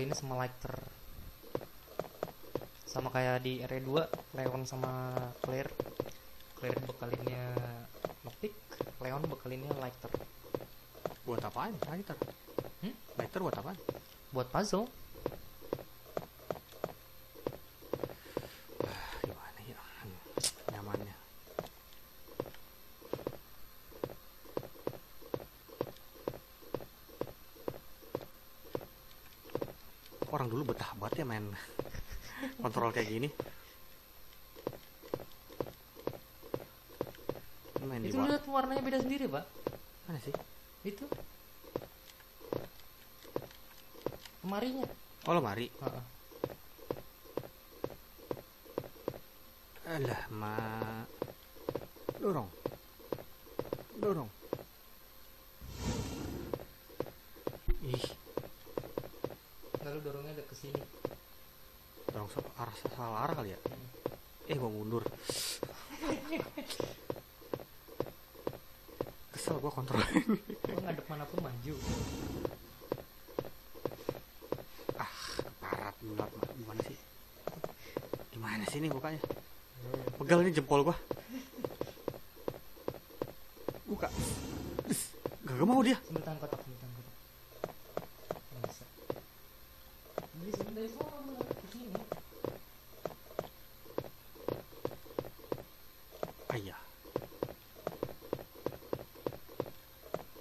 Chris dibekalinnya sama lighter. Sama kayak di RE2, Leon sama Claire. Claire bekalinnya lockpick, Leon bekalinnya lighter. Buat apaan? Lighter. Hmm? Lighter buat apaan? Buat puzzle, Gimana ya? Hmm, Nyamannya. Orang dulu betah banget ya main kontrol kayak gini. Main itu lihat warnanya beda sendiri, Pak. Mana sih? Itu. Lemarinya. Oh lemari. Heeh. Alah, ma. Dorong. Dorong. Ih, Lalu dorongnya ada ke sini. dorong so arah salah arah kali ya. Eh, mau mundur. Kesel gua kontrol. Lo ngadep mana pun maju. ah, parat bulat Ma. gimana sih? Gimana sih ini bukanya? Pegal nih jempol gua. Buka. Des. Gak mau dia. Sambil tangan kotak, sambil tangan kotak. Nggak bisa. Dari sini, dari sana, mulai ke sini. Ayah.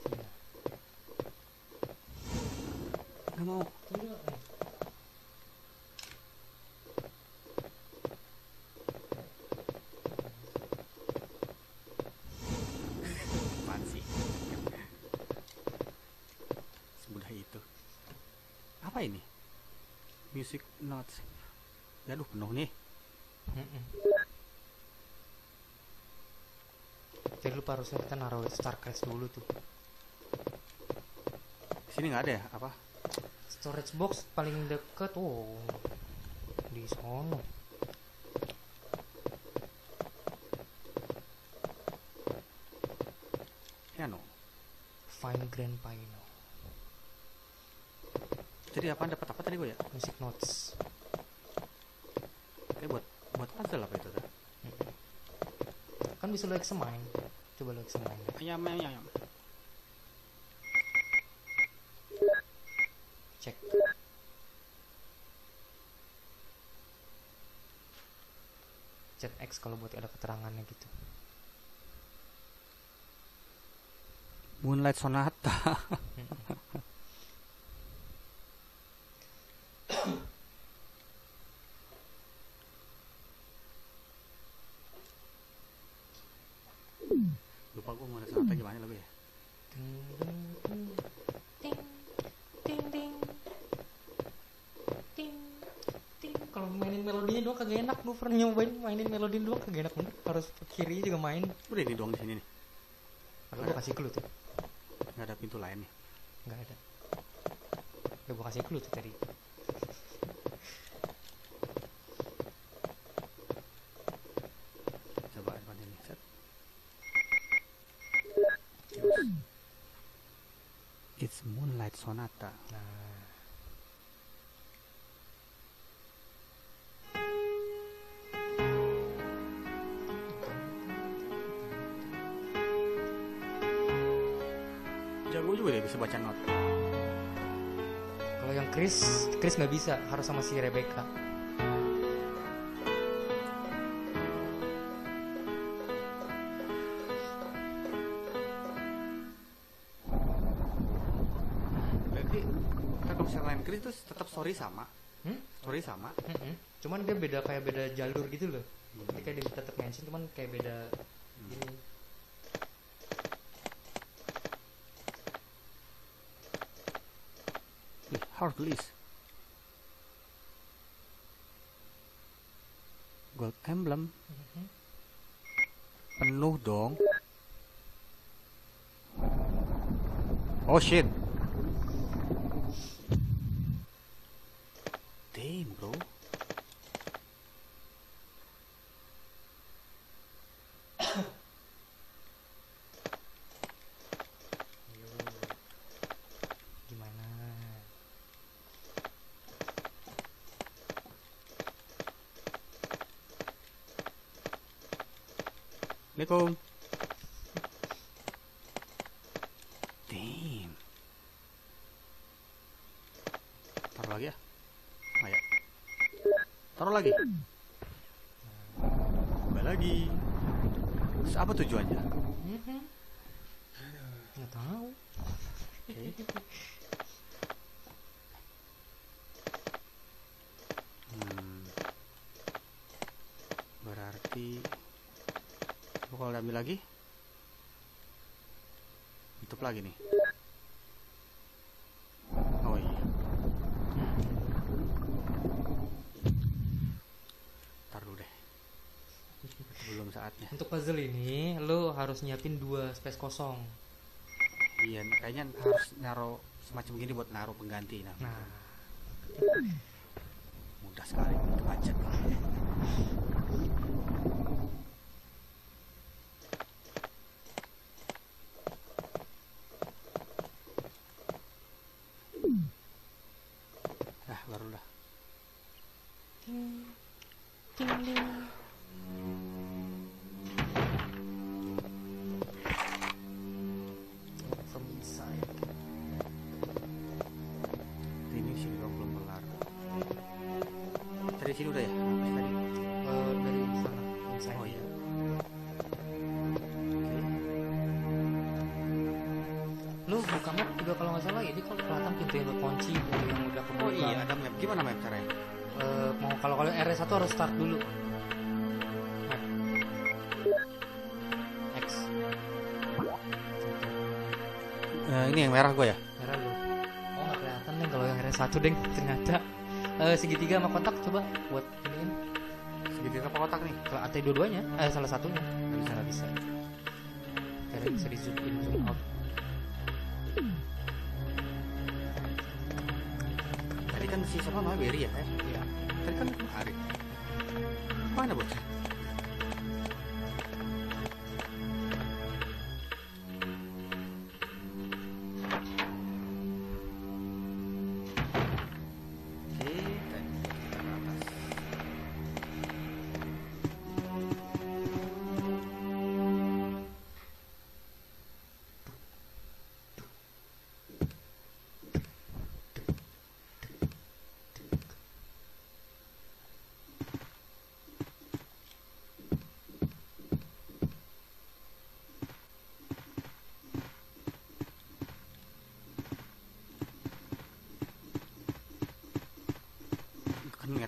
Sini. Gak mau. Sini dulu, eh. Apaan sih? Semudah itu. Apa ini? Music notes. Ya aduh penuh nih. Mm-mm. Jadi lupa harusnya kita naruh star crash dulu tuh. Sini nggak ada ya? Apa? Storage box paling deket, oh di sono. Piano. Fine Grand Piano. Jadi apa dapat apa tadi gue ya? Music notes. Ini buat buat puzzle apa itu? tuh? Kan bisa lo examine. Coba lo examine. Ayam ayam ayam. Cek. Chat X kalau buat ada keterangannya gitu. Moonlight Sonata. Lupa gue Moonlight Sonata gimana lagu ya? Ding ding ding ding ding ding ding ding kalau mainin melodinya gue pernah nyobain mainin melodi doang kagak enak bener. Harus ke kiri juga main. Udah ini doang di sini nih. kalau gue kasih clue tuh. Nggak ada pintu lain nih. nggak ada. Udah gue kasih clue tuh tadi juga dia bisa baca not. kalau yang Chris Chris nggak bisa harus sama si Rebecca Berarti kalau misalnya lain Chris itu tetap story sama. Hmm? Story sama. Mm-mm. cuman dia beda kayak beda jalur gitu loh Jadi kayak dia tetap mention cuman kayak beda ini Heartless. Gold emblem. Penuh dong. Oh shit. Michael. Diambil lagi. Tutup lagi nih. Oh iya. Ntar dulu deh. Belum saatnya. Untuk puzzle ini lo harus nyiapin dua space kosong. Iya kayaknya harus naruh Semacam gini buat naruh pengganti. Nah, nah merah gue ya? merah lu oh nggak kelihatan nih kalau yang RS1 deng. Ternyata Eh, segitiga sama kotak coba buat iniin. Segitiga apa kotak nih? kalau AT dua-duanya eh salah satunya. Nggak bisa nggak bisa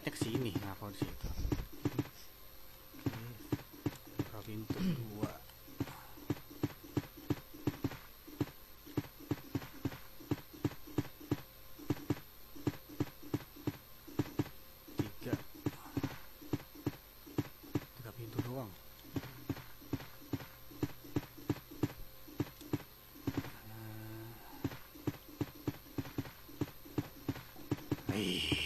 niatnya ke sini ngapa di situ. Buka pintu dua. Tiga. Tiga pintu doang. Ih.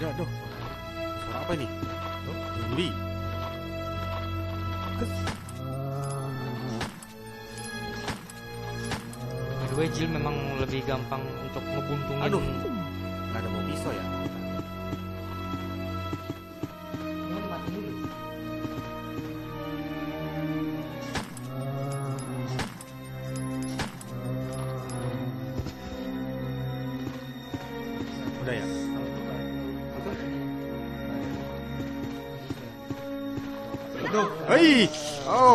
Ada. Aduh. Suara apa ini? Zombie. By the way, Jill memang lebih gampang untuk ngebuntungin. Aduh. Nggak ada bawa pisau ya?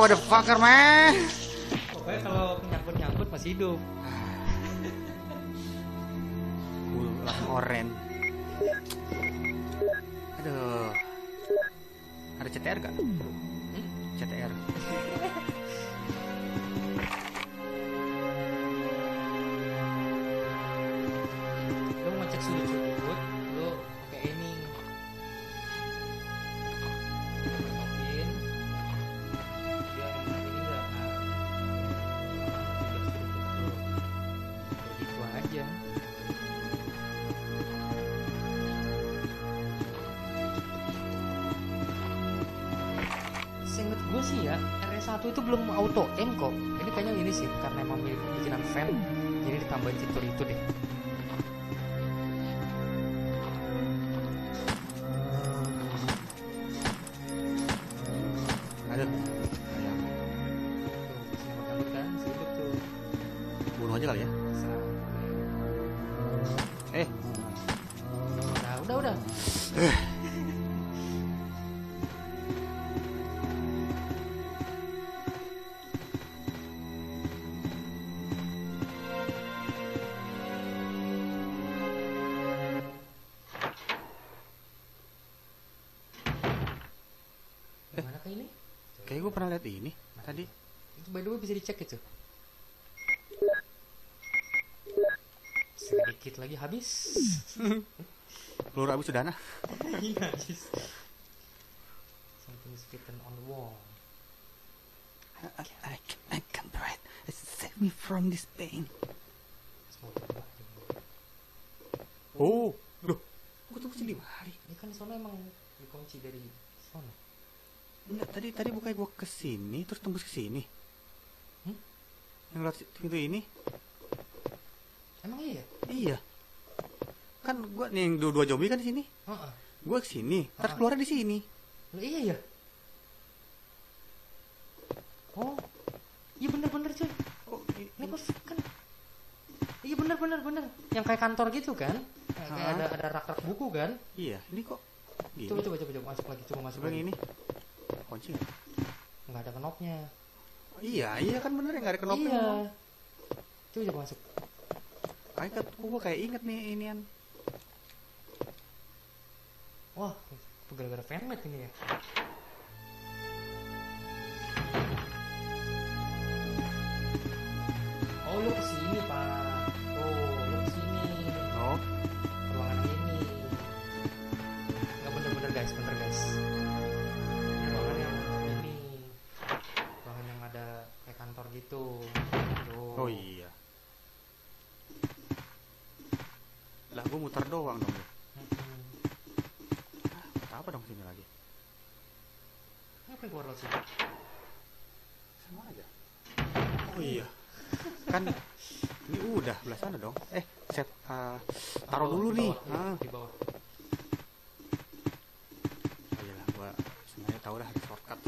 Oh ada fucker man. Pokoknya kalau nyangkut-nyangkut masih hidup. Ulah oren. Aduh. Ada CTR gak? Pernah lihat ini tadi. Itu by the way bisa dicek itu. Sedikit lagi habis. Peluru abis sudah nah. Iya, just. Something is written on the wall. I, I, I can't breathe. Save me from this pain. Oh, loh. Gue tunggu sini hari. Ini kan sono emang dikunci dari. Enggak, tadi tadi bukannya gue ke sini terus tembus ke sini. Hmm? Yang lewat pintu ini? Emang iya? Iya. Kan gua nih yang dua-dua zombie kan di sini. Heeh. Gua ke sini, terus Ah. keluar di sini. Lah iya ya? Oh. Iya bener-bener cuy. Oh, Ini kok kan Iya bener bener Yang kayak kantor gitu kan Kayak ada ada rak-rak buku kan iya, ini kok gini. Coba coba coba coba masuk lagi Coba masuk lagi ini. Kunci nggak? Ada knopnya Oh, iya, iya kan bener ya nggak ada kenopnya. Iya. Coba coba masuk. Kayak kan gua kayak inget nih inian. Wah itu gara-gara fanmade ini ya. Oh lu ke sini pak. Oh lu ke sini. Oh, ruangan ini. Nggak bener-bener guys. Bener guys gitu Tuh. oh iya. Lah gua muter doang dong. Mm-mm. Kata apa dong sini lagi? ngapain keluar lewat sini Sama aja. Oh iya. Kan ini udah belah sana dong. Eh, set uh, taruh dulu Di nih. bawah, iya, Ah. di bawah Oh iyalah, gua sebenarnya tahu ada shortcut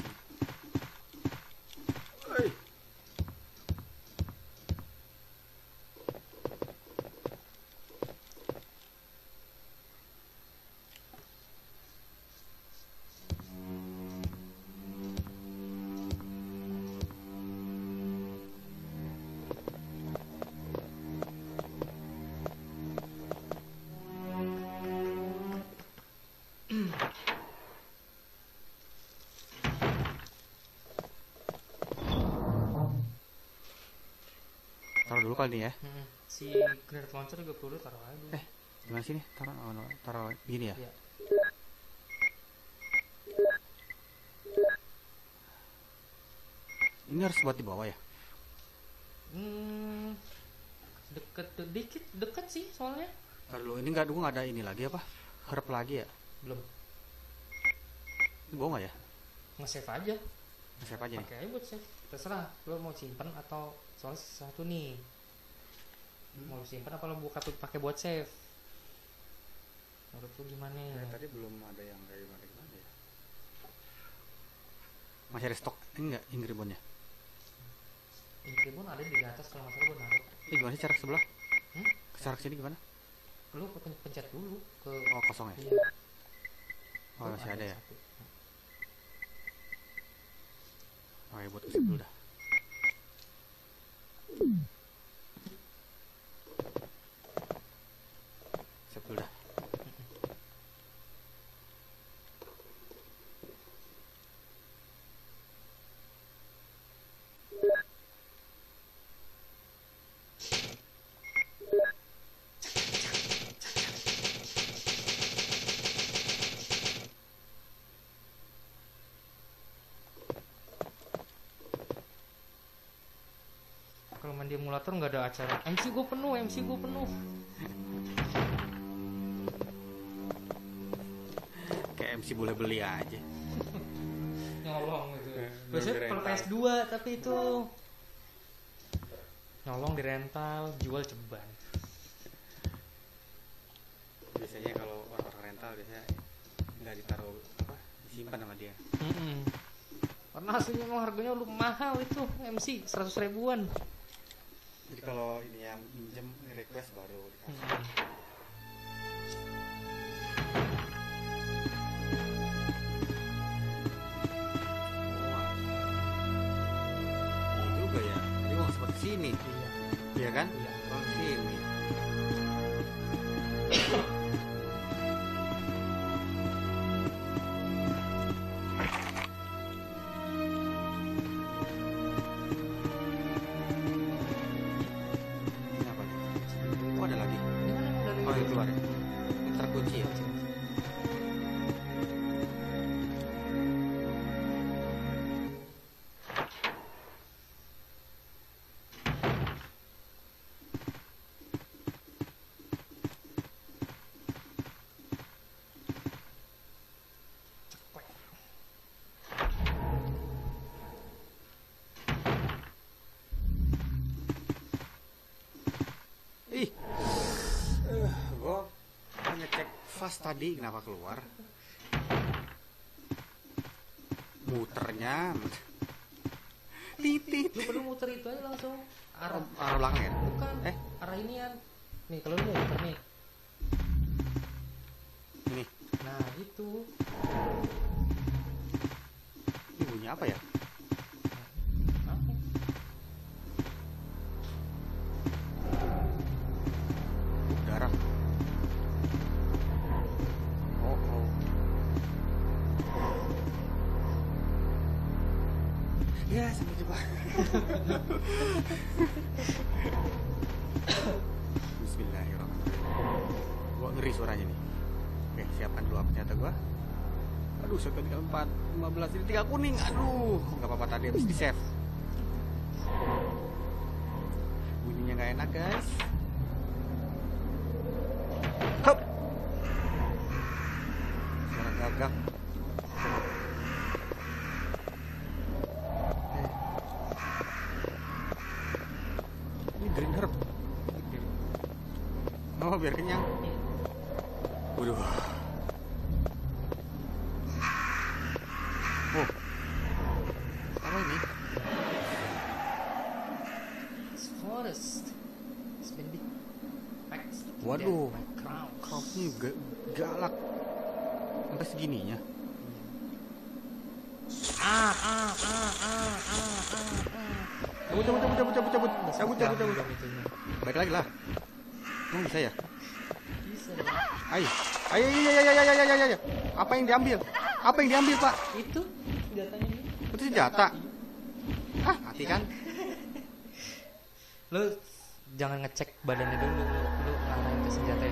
ya. Si granat launcher juga peluru taruh aja. Eh, gimana sini? Taruh, taruh gini ya. Iya. Ini harus buat di bawah ya. Hmm, deket dikit deket sih soalnya dulu, ini nggak dulu ada ini lagi apa? Herb lagi ya? belum Ini bawa nggak ya? nge-save aja Siapa aja nih? pakai aja buat save terserah lo mau simpen atau soalnya satu nih mau simpen apa lo buka pakai buat save menurut lu gimana tadi belum ada yang kayak gimana gimana ya. Masih ada stok ini nggak Ingribonnya? ini tribun ada di atas kalau nggak salah gue naruh Ini gimana sih cara ke sebelah? Hmm? Cara ke sini gimana? lu pen- pencet dulu ke Oh kosong ya? iya Oh masih ada ya? satu. Oh ya buat ke dulu dah. Di emulator nggak ada acara MC gue penuh MC gue penuh Kayak MC boleh beli aja. nyolong gitu Eh, biasanya kalau rental. PS2 tapi itu nyolong di rental jual ceban Biasanya kalau orang-orang rental biasanya nggak ditaruh apa disimpan sama dia. Mm-mm. karena aslinya harganya lu mahal itu MC 100 ribuan kalau ini yang minjem request baru dikasih. Hmm. Iya ya. sini. Iya. Iya kan? Iya. Bang sini. Fast tadi kenapa keluar? Muternya, titit. lu perlu muter itu aja langsung arah Arah belakang ya? bukan Eh, arah inian nih kalau lu muter nih ini, nah itu ini bunyi apa ya? 15 ini tinggal kuning. Aduh, nggak apa-apa tadi habis di save. Bunyinya nggak enak, guys. Hup. Suara gagak. Eh. Ini green herb. Oh, biar kenyang. Waduh. Oh. Apa ini? It's forest it's been big Facts. Waduh. Death by crowds. Crowdnya ga- galak. Sampai segininya. ah ah ah ah ah ah ah Cabut, cabut, cabut, cabut, cabut, itunya. Baik lagi lah. Emang bisa ya? bisa. Ayo, ayo, ayo, ayo, ayo, ayo, ayo, ayo. Apa yang diambil? Apa yang diambil, Pak? itu senjatanya ini Itu senjata. Ah, mati kan? lo jangan ngecek badannya dulu lu, lu ngarahin ke senjata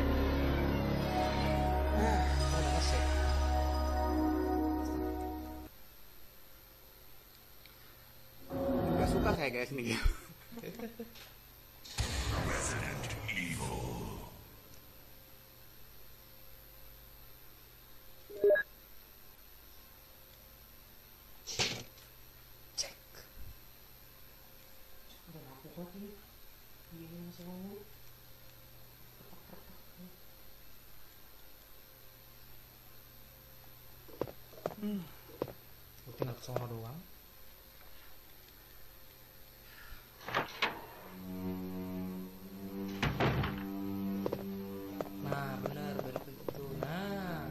Ah, udah nge-save. Gak suka saya guys nih game. cek udah lapuk lagi nih ini masih ngomong hmm. Gua tinggal kesono doang. Nah bener begitu. Nah.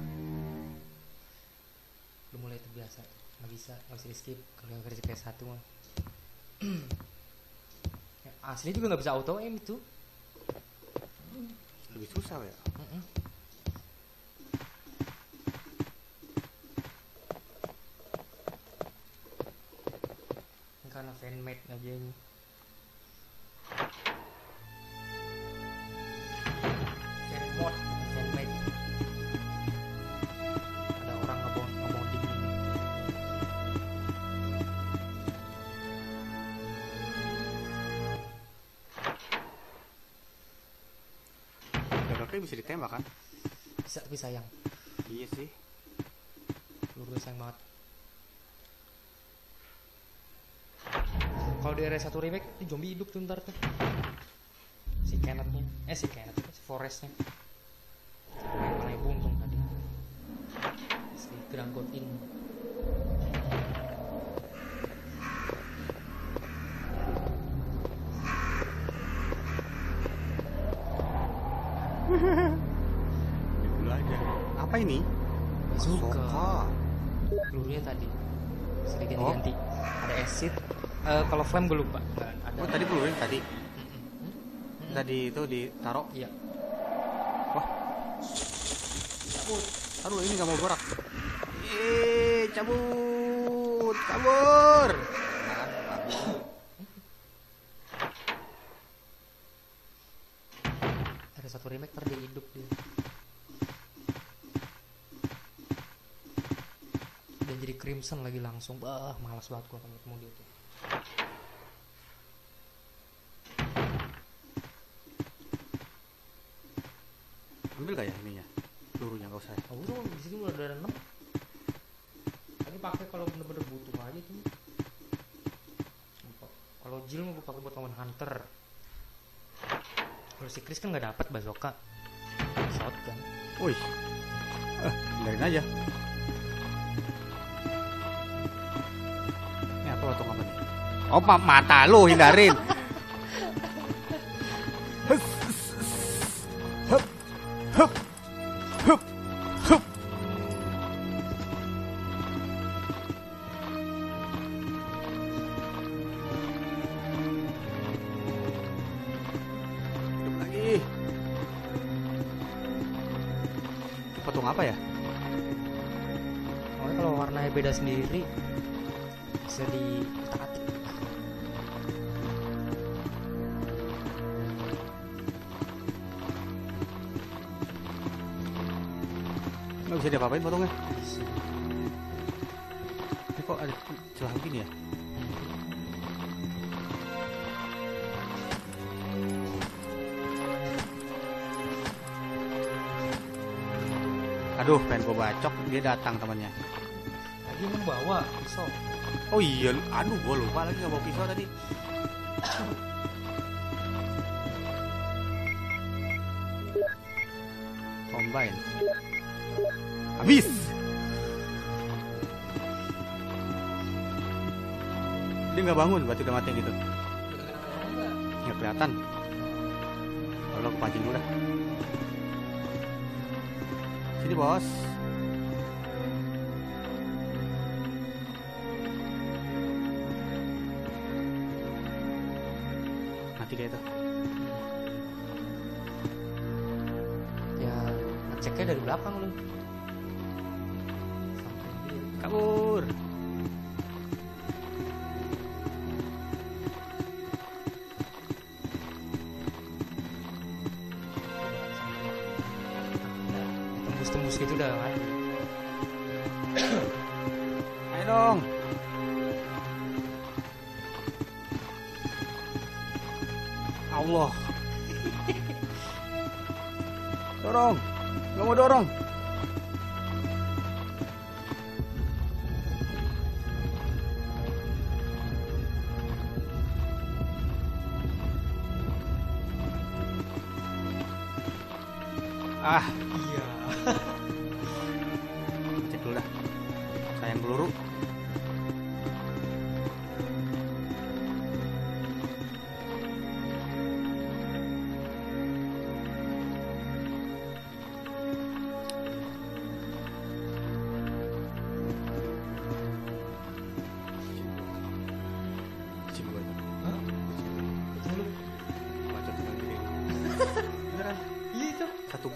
Udah mulai terbiasa. Nggak bisa nggak bisa di skip kalau yang versi PS1 mah. Ya, asli juga nggak bisa auto aim itu. Lebih susah ya. Mm-mm. Ini fanmade aja ada orang ngebon ini bisa ditembak kan? bisa tapi sayang Iya sih. Peluru sayang banget. Kalau di RS1 remake, ini zombie hidup tuh ntar tuh. Si Kenneth-nya. Eh si Kenneth, si Forrest-nya. Yang paling buntung tadi. Si Gragotin. Dulu kalau flame gue lupa. Ada. Oh tadi pelurunya tadi. Tadi itu ditaruh. Iya. Wah. Aduh ini nggak mau borak. Eh cabut, kabur. Ada satu remake dia hidup dia dan jadi crimson lagi langsung bah malas banget gua ketemu dia tuh Ambil gak ya ininya? Pelurunya nggak usah. ya? oh udah di sini udah ada enam lagi pakai kalau bener-bener butuh aja tuh kalau Jill mau gua pakai buat lawan hunter kalau si Chris kan nggak dapat bazooka shotgun Wih. Eh, hindarin aja. Ini apa atau apa nih? Oh, ma- mata lu hindarin. Datang temannya. lagi membawa pisau Oh iya, aduh gue lupa lagi nggak bawa pisau tadi. Combine. Habis. Dia nggak bangun, berarti udah mati gitu. Dari belakang lu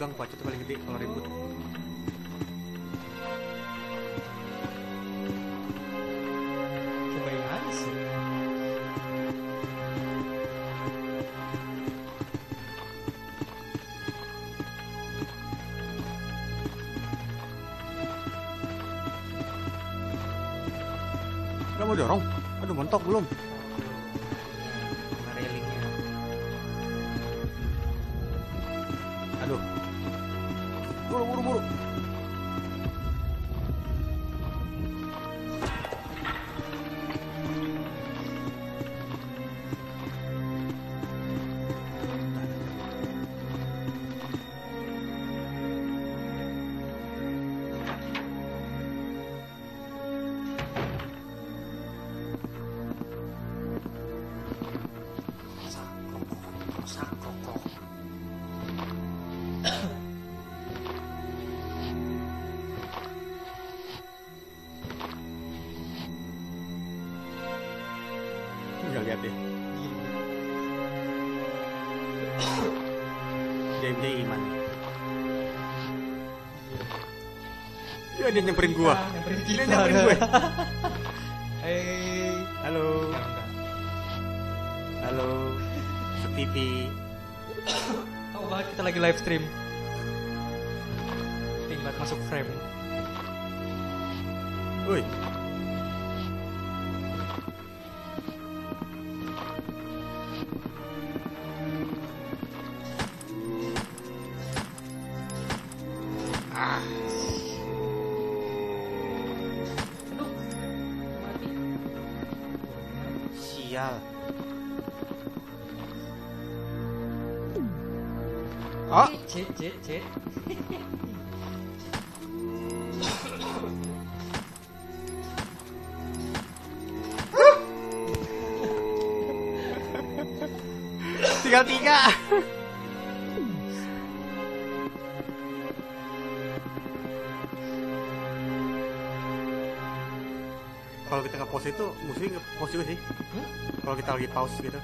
Satu gang bacot paling gede kalau ribut. Sih. Gak mau dorong? Aduh mentok belum. Dia nyamperin gua. Nyamperin Dia kita. nyamperin gue. Eh, Halo. Halo. Setipi. Tahu banget kita lagi live stream. Cek, cek, tinggal tiga. Kalau kita nge-pause itu musuhnya nge-pause juga sih. Hmm? Kalau kita lagi pause gitu.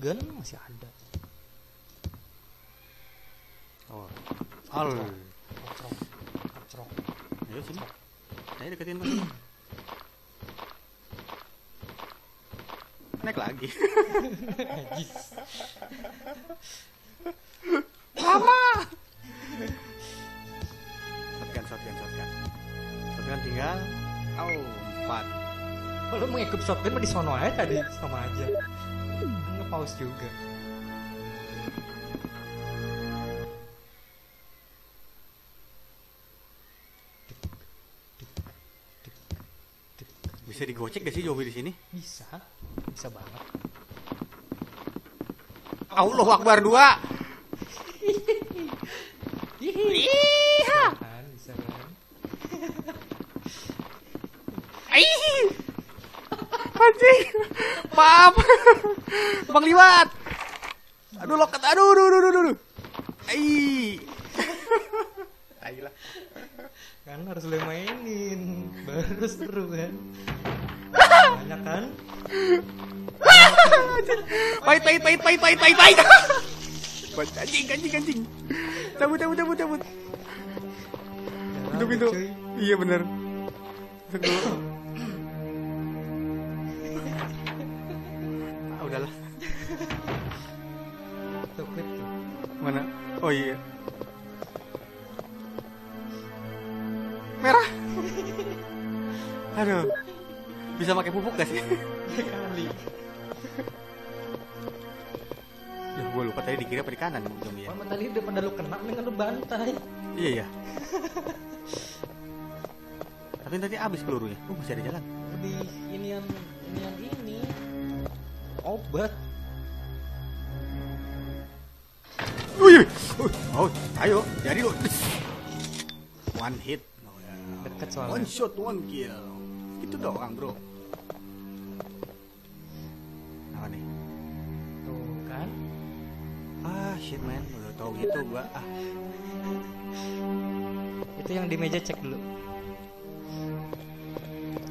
Shotgun masih ada. Oh. Al. Kacrok. Kacrok. Ayo sini. Ayo deketin mas. Naik lagi. Najis. shotgun, shotgun, shotgun. Shotgun tinggal. Oh, empat. Kalau mau ikut shotgun mah di sono aja tadi sama aja. Nge-pause juga. Bisa digocek gak sih Jomi di sini? Bisa. Bisa banget. Allah Akbar dua. Bisa kan, bisa kan. Maaf. Bang Liwat. Aduh loket. Aduh, aduh. Bisa pakai pupuk gak sih? Kali. Ya, gue lupa tadi di kiri apa di kanan zombie ya. Mama tadi udah pada lu kena dengan lu bantai. Iya ya. Tapi tadi habis pelurunya. Oh masih ada jalan. Lebih ini yang ini yang ini. Obat. Wih. Oh, ayo, jadi lo. One hit. Oh, ya. Deket One soalnya. shot, one kill. Itu doang, bro. Shit man. Udah tau gitu gua. Ah, Itu yang di meja cek dulu.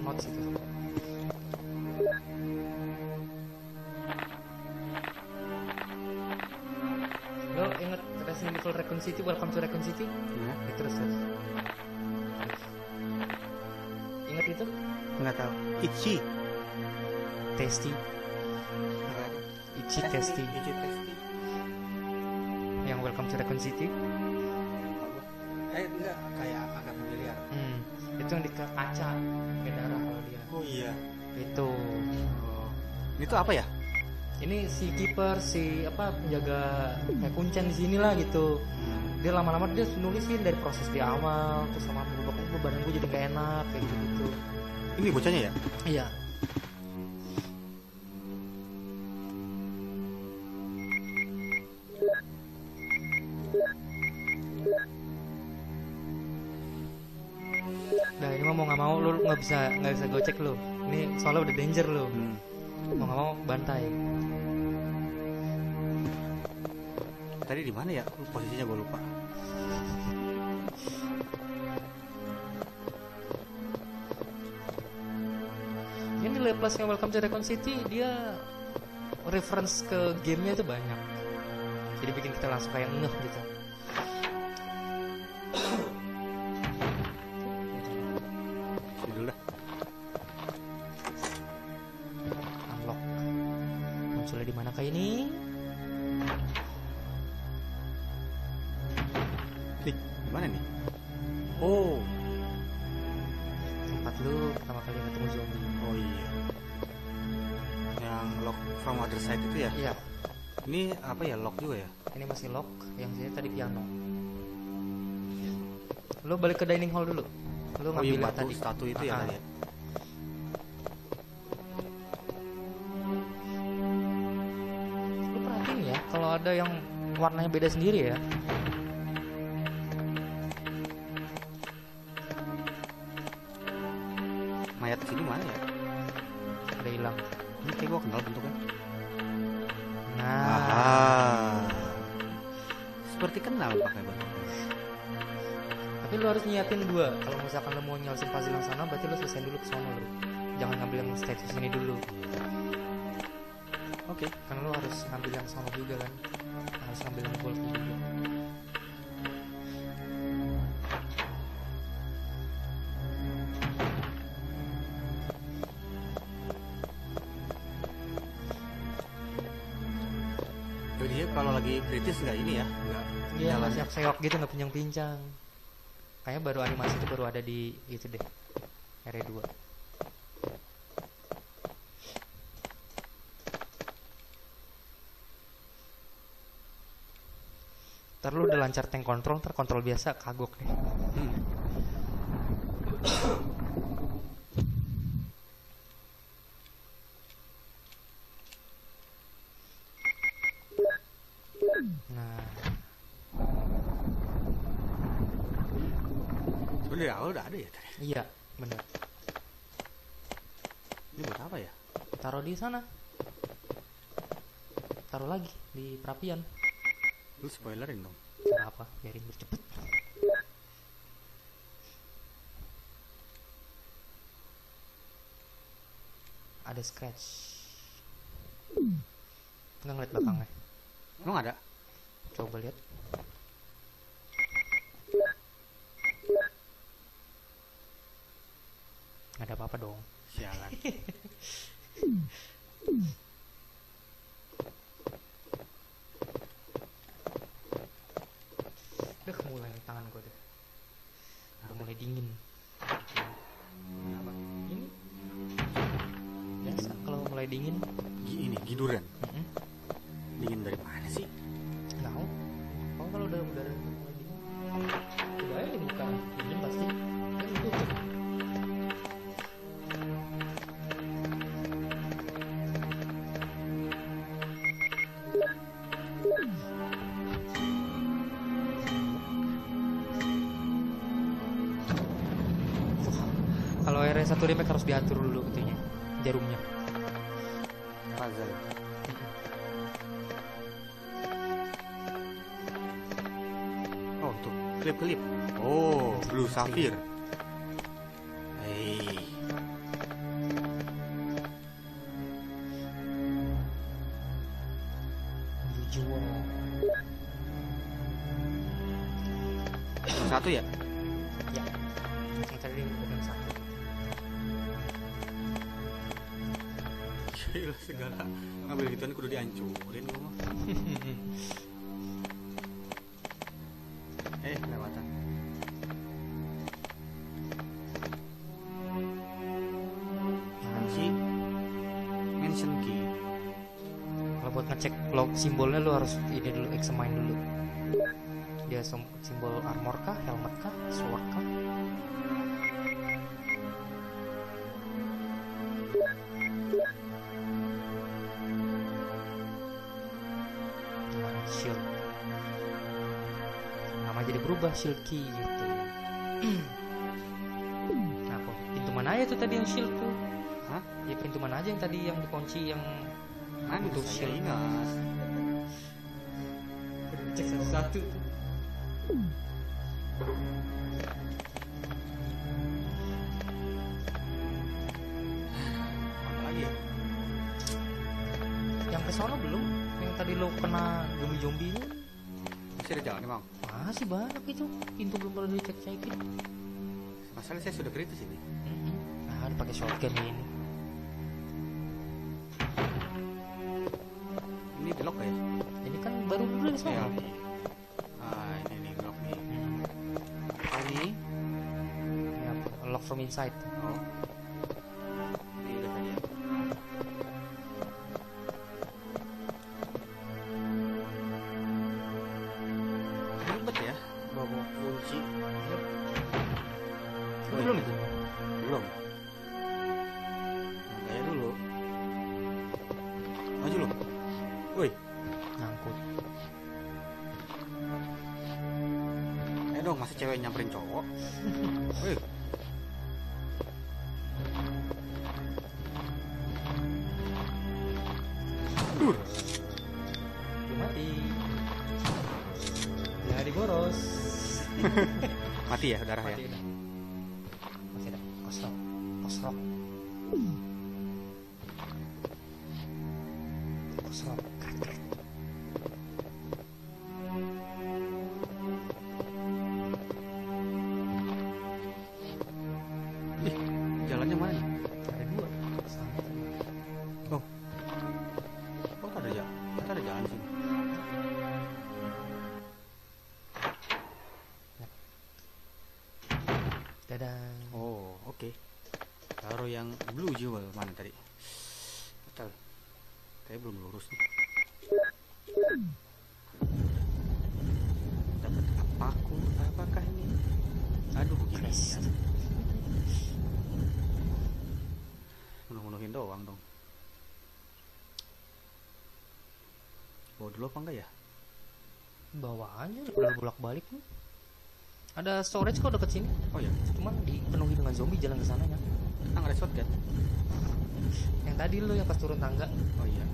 Notes itu. Lo inget Resident Evil Raccoon City, Welcome to Raccoon City? ya. Ya, terus terus. Ingat itu? Nggak tahu. Itchy. Tasty. Ichi Tasty. Itchy tasty. Welcome to Raccoon City. Eh, enggak. Kayak agak familiar. Hmm. Itu yang di kaca, kayak darah kalau dia. Oh iya. Itu. Oh. Ini tuh apa ya? ini si kiper si apa penjaga kayak kuncen di sini lah gitu dia lama-lama dia nulisin dari proses di awal terus sama berubah ubah badan gue jadi gak enak kayak gitu gitu Ini bocahnya ya? iya nggak bisa nggak bisa gocek lu. Ini soalnya udah danger lu. Hmm. Mau nggak mau bantai. Tadi di mana ya? Posisinya gue lupa. Yang di Plus yang Welcome to Raccoon City dia reference ke gamenya itu banyak. Jadi bikin kita langsung kayak ngeh gitu. Lu balik ke dining hall dulu. Lu Oh iya, ngambil yang batu tadi. statu itu ya tadi ya? Lu perhatiin ya, kalau ada yang warnanya beda sendiri ya. Nyiapin dua. Kalau misalkan lu mau nyelesain puzzle yang sana, berarti lu selesai dulu ke sana lu. Jangan ngambil yang status ini dulu. Oke. Kan lu harus ngambil yang sana juga kan. Harus ngambil yang gold juga. Jadi kalau lagi British nggak ini ya? Nggak. Iya, masih seok gitu nggak pincang-pincang. Kayaknya baru animasi itu baru ada di itu deh. R2. Ntar lu udah lancar tank control, ntar kontrol biasa kagok deh. Hmm. Nah, Sebenarnya dari awal udah ada ya tadi. iya, bener. Ini buat apa ya? Taruh di sana. taruh lagi di perapian Lu spoilerin dong. Apa biarin bercepet ada scratch nggak ngeliat belakangnya Emang ada? coba lihat nggak ada apa-apa dong Sialan. udah mulai tangan gue deh. Udah mulai dingin. Apa? Ini? Biasa kalau mulai dingin. Gi- ini giduran. mm-mm, Dingin dari mana sih? 1 remake harus diatur dulu katanya jarumnya. Puzzle. Oh, tuh. Klip-klip. Oh, Blue Sapphire. Dulu examine dulu. Dia sim- simbol armor kah, helmet kah, sword kah? Shield. Nama jadi berubah shield key gitu. Nah, kok pintu mana aja tuh tadi yang shield tuh? Hah? Ya pintu mana aja yang tadi yang dikunci yang Mana tuh ingat. Cek satu-satu. Apa lagi ya? Yang ke sono belum? Yang tadi lo kena zombie-zombie itu Masih ada jalan emang. masih banyak itu. Pintu belum pernah dicek-cekin. Masalahnya saya sudah kritis ini. Nah, ada pakai shotgun. Ini Bawa apa enggak ya? Bawa aja udah bolak balik nih. Ada storage kok deket sini. Oh ya, Cuman dipenuhi dengan zombie jalan ke sananya. kan ada shotgun. Yang tadi lo yang pas turun tangga. Oh iya,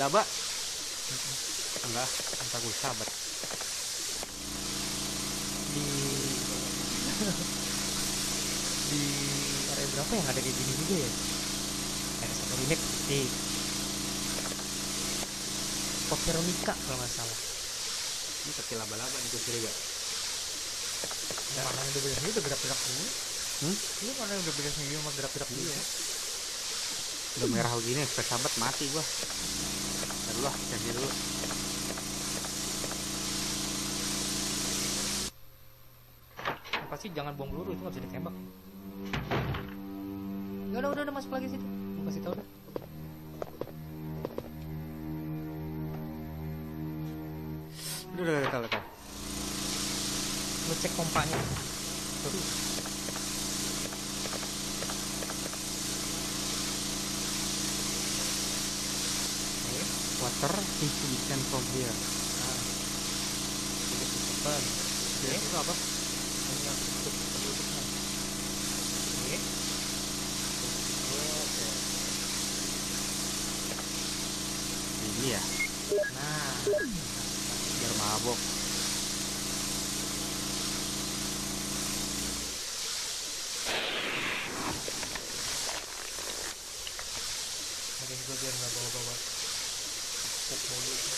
Laba-laba. Enggak, entar gue sahabat. di di area berapa yang ada kayak gini juga ya ada satu remake di Pop Veronica kalau nggak salah Ini kecil laba-laba nih gue curiga. yang mana yang udah beres ini udah gerak-gerak dulu Hmm? ini mana yang udah beres ini sama gerak-gerak dulu ya Udah merah begini, sahabat mati gua. Dulu ganti dulu. Yang pasti jangan buang peluru itu nggak bisa ditembak. Gak ada udah udah masuk lagi situ. Gue kasih tau deh Udah, udah, udah, udah. Lu cek pompanya Tuh. Water is descend from here. Cepet Ya, itu apa? Ini yang tutup penutupnya Oke Ini ya, Nah biar mabok. Mungkin gue biar nggak bawa-bawa Puk mulu itu.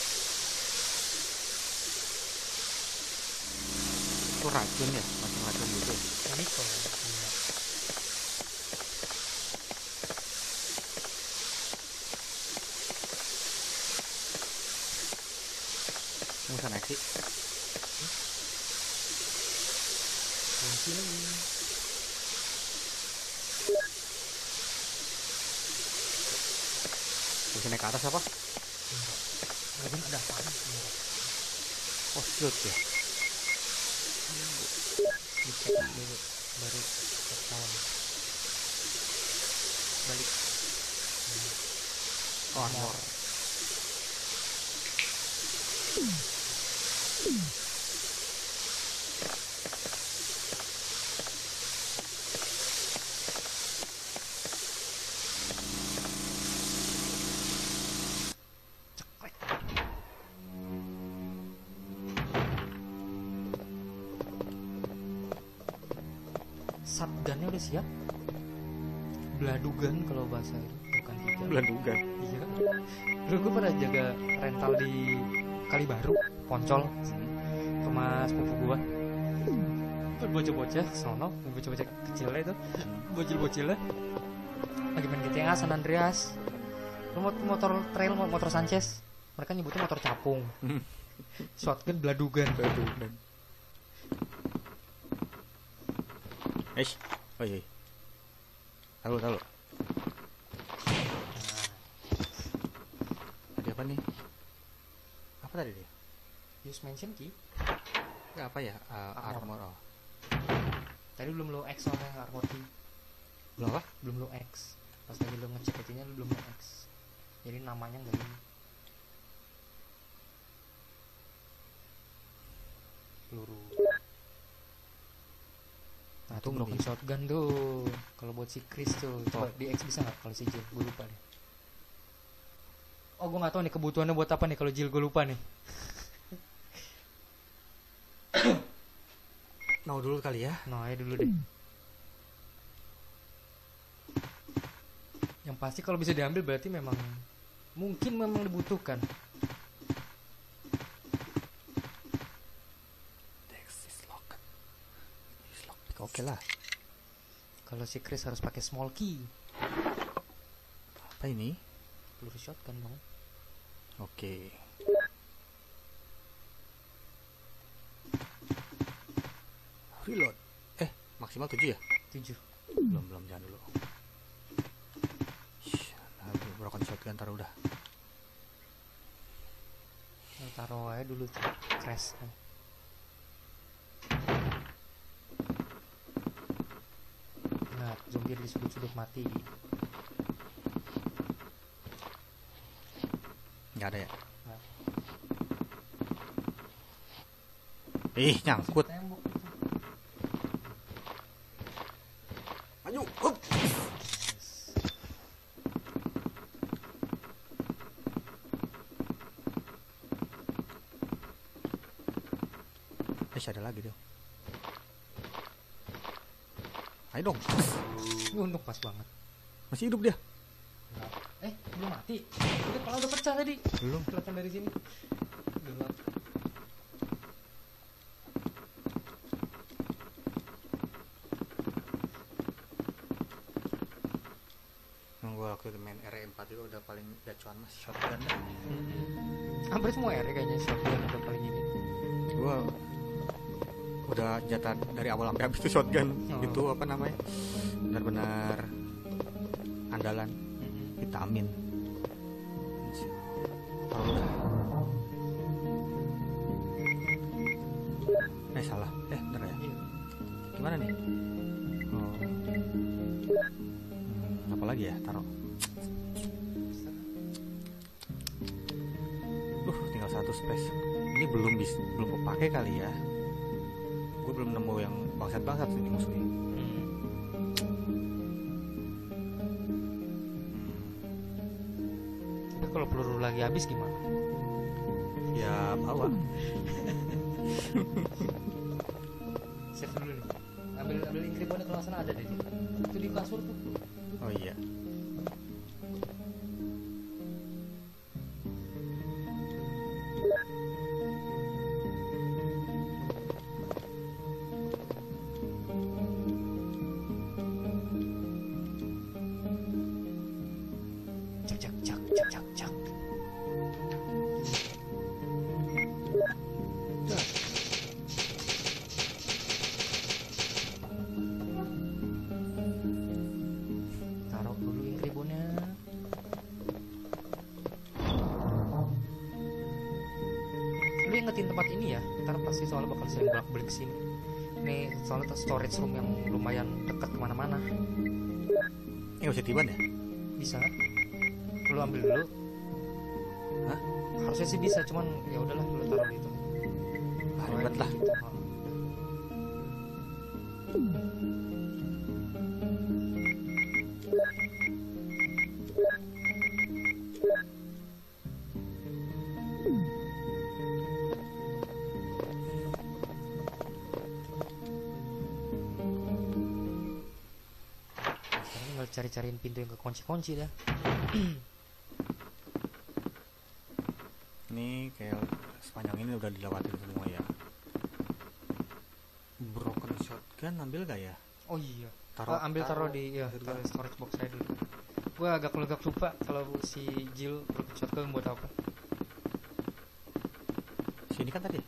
Itu racun ya, macam racun gitu. Chemical ya Iya. Mau sana sih? Kunci lagi Bisa naik ke atas apa? Lagi ada apaan Oh, shoot ya. Kalibaru Poncol. Rumah sepupu gue Kan bocah-bocah sono Bocah-bocah kecilnya itu. Bocil-bocilnya. Lagi main GTA San Andreas. Motor trail motor Sanchez? Mereka nyebutnya motor capung. Shotgun Bladugan Belandugan. Eh, oh iya. Tahu tahu. Tadi apa nih? Apa tadi dia? Use mention key Nggak apa ya? Uh, Armor. armor. Oh. Tadi belum lo X soalnya armor key Belum apa? belum lo X pas lagi lo ngecek itunya lo belum lo X jadi namanya nggak ini peluru nah tuh broken shotgun tuh kalau buat si Chris tuh coba di X bisa nggak kalau si Jill gue lupa deh oh gue nggak tahu nih kebutuhannya buat apa nih kalau Jill gue lupa nih Mau dulu kali ya. nah ya dulu deh yang pasti kalau bisa diambil berarti memang mungkin memang dibutuhkan. Oke lah. Kalau si Chris harus pakai small key, Apa ini? peluru shotgun dong. Oke. Reload. Eh, maksimal 7 ya? 7 Belum, belum, jangan dulu. Shh, Nah, broken shotgun taruh udah. taruh aja dulu tuh crash kan nah zombie di sudut-sudut mati Nggak ada ya? Ih, nyangkut. Maju. Hup. Eh, ada lagi dong. Ayo dong. Ini untung pas banget Masih hidup dia. Eh belum mati. Udah kalau udah pecah tadi. Belum. kelihatan dari sini. Gelap. Waktu itu main R4 itu udah paling gacuan mas shotgun. Dah. hampir semua R kayaknya shotgun udah paling ini. Gue udah jatah dari awal sampai habis itu shotgun. Oh. itu apa namanya? Benar-benar andalan vitamin taruh lagi habis gimana ya bawa save dulu nih ambil ambil inkribonnya kalau salah ada deh soalnya bakal sering bolak balik sini. Ini soalnya storage room yang lumayan dekat ke mana-mana. Ini bisa tiban ya bisa. Lu ambil dulu. Hah? harusnya sih bisa cuman ya Cari-cariin pintu yang kekunci-kunci dah. ini kayak sepanjang ini udah dilewatin semua ya broken shotgun ambil gak ya Oh iya. Taruh- Ah, ambil taruh, taruh di ya, taruh storage box saya dulu. Gue agak agak lupa kalau si Jill rocket shotgun buat apa. sini kan tadi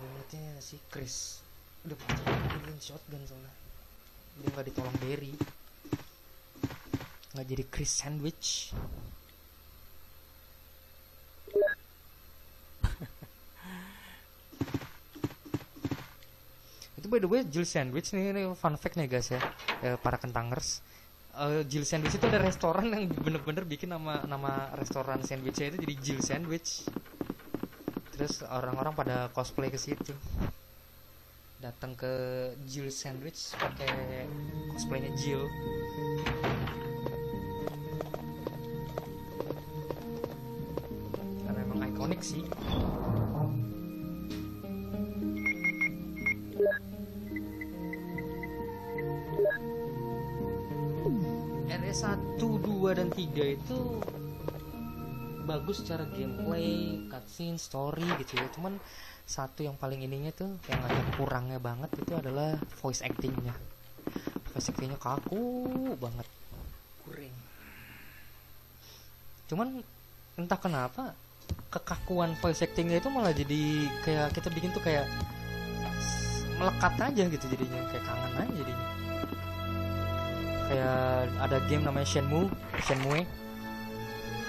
Lihatnya si Chris udah pakai shotgun soalnya. Dia nggak ditolong Barry. Nggak jadi Chris sandwich. itu by the way Jill Sandwich nih ini fun fact nih guys ya eh, para kentangers Eh, Jill Sandwich itu ada restoran yang bener-bener bikin nama nama restoran sandwichnya itu jadi Jill Sandwich terus orang-orang pada cosplay ke situ datang ke Jill Sandwich pakai cosplaynya Jill karena emang ikonik sih RS 1, 2, dan 3 itu bagus secara gameplay, cutscene, story gitu ya. Cuman satu yang paling ininya tuh yang ada kurangnya banget itu adalah voice actingnya. Voice actingnya kaku banget. kuring cuman entah kenapa kekakuan voice actingnya itu malah jadi kayak kita bikin tuh kayak melekat aja gitu jadinya kayak kangen aja jadinya kayak ada game namanya Shenmue Shenmue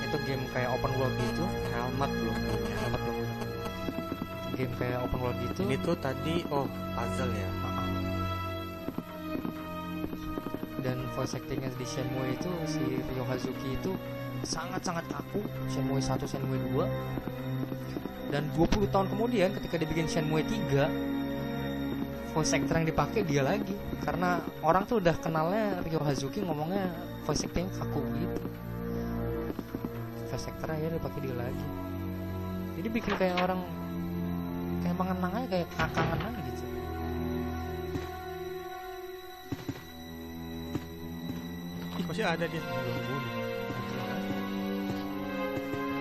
itu game kayak open world gitu Helmet belum. Helmet belum game kayak open world gitu? Ini tuh tadi oh puzzle ya. Dan voice actingnya di Shenmue itu si Ryo Hazuki itu sangat-sangat kaku Shenmue 1, Shenmue 2 dan 20 tahun kemudian ketika dibikin Shenmue 3 voice actor yang dipakai dia lagi. Karena orang tuh udah kenalnya Ryo Hazuki ngomongnya voice acting kaku gitu. Voice actor akhirnya dipakai dia lagi. Jadi bikin kayak orang kayak mengenang aja kayak kakangan aja gitu Ih, masih ada dia. Belum bunuh.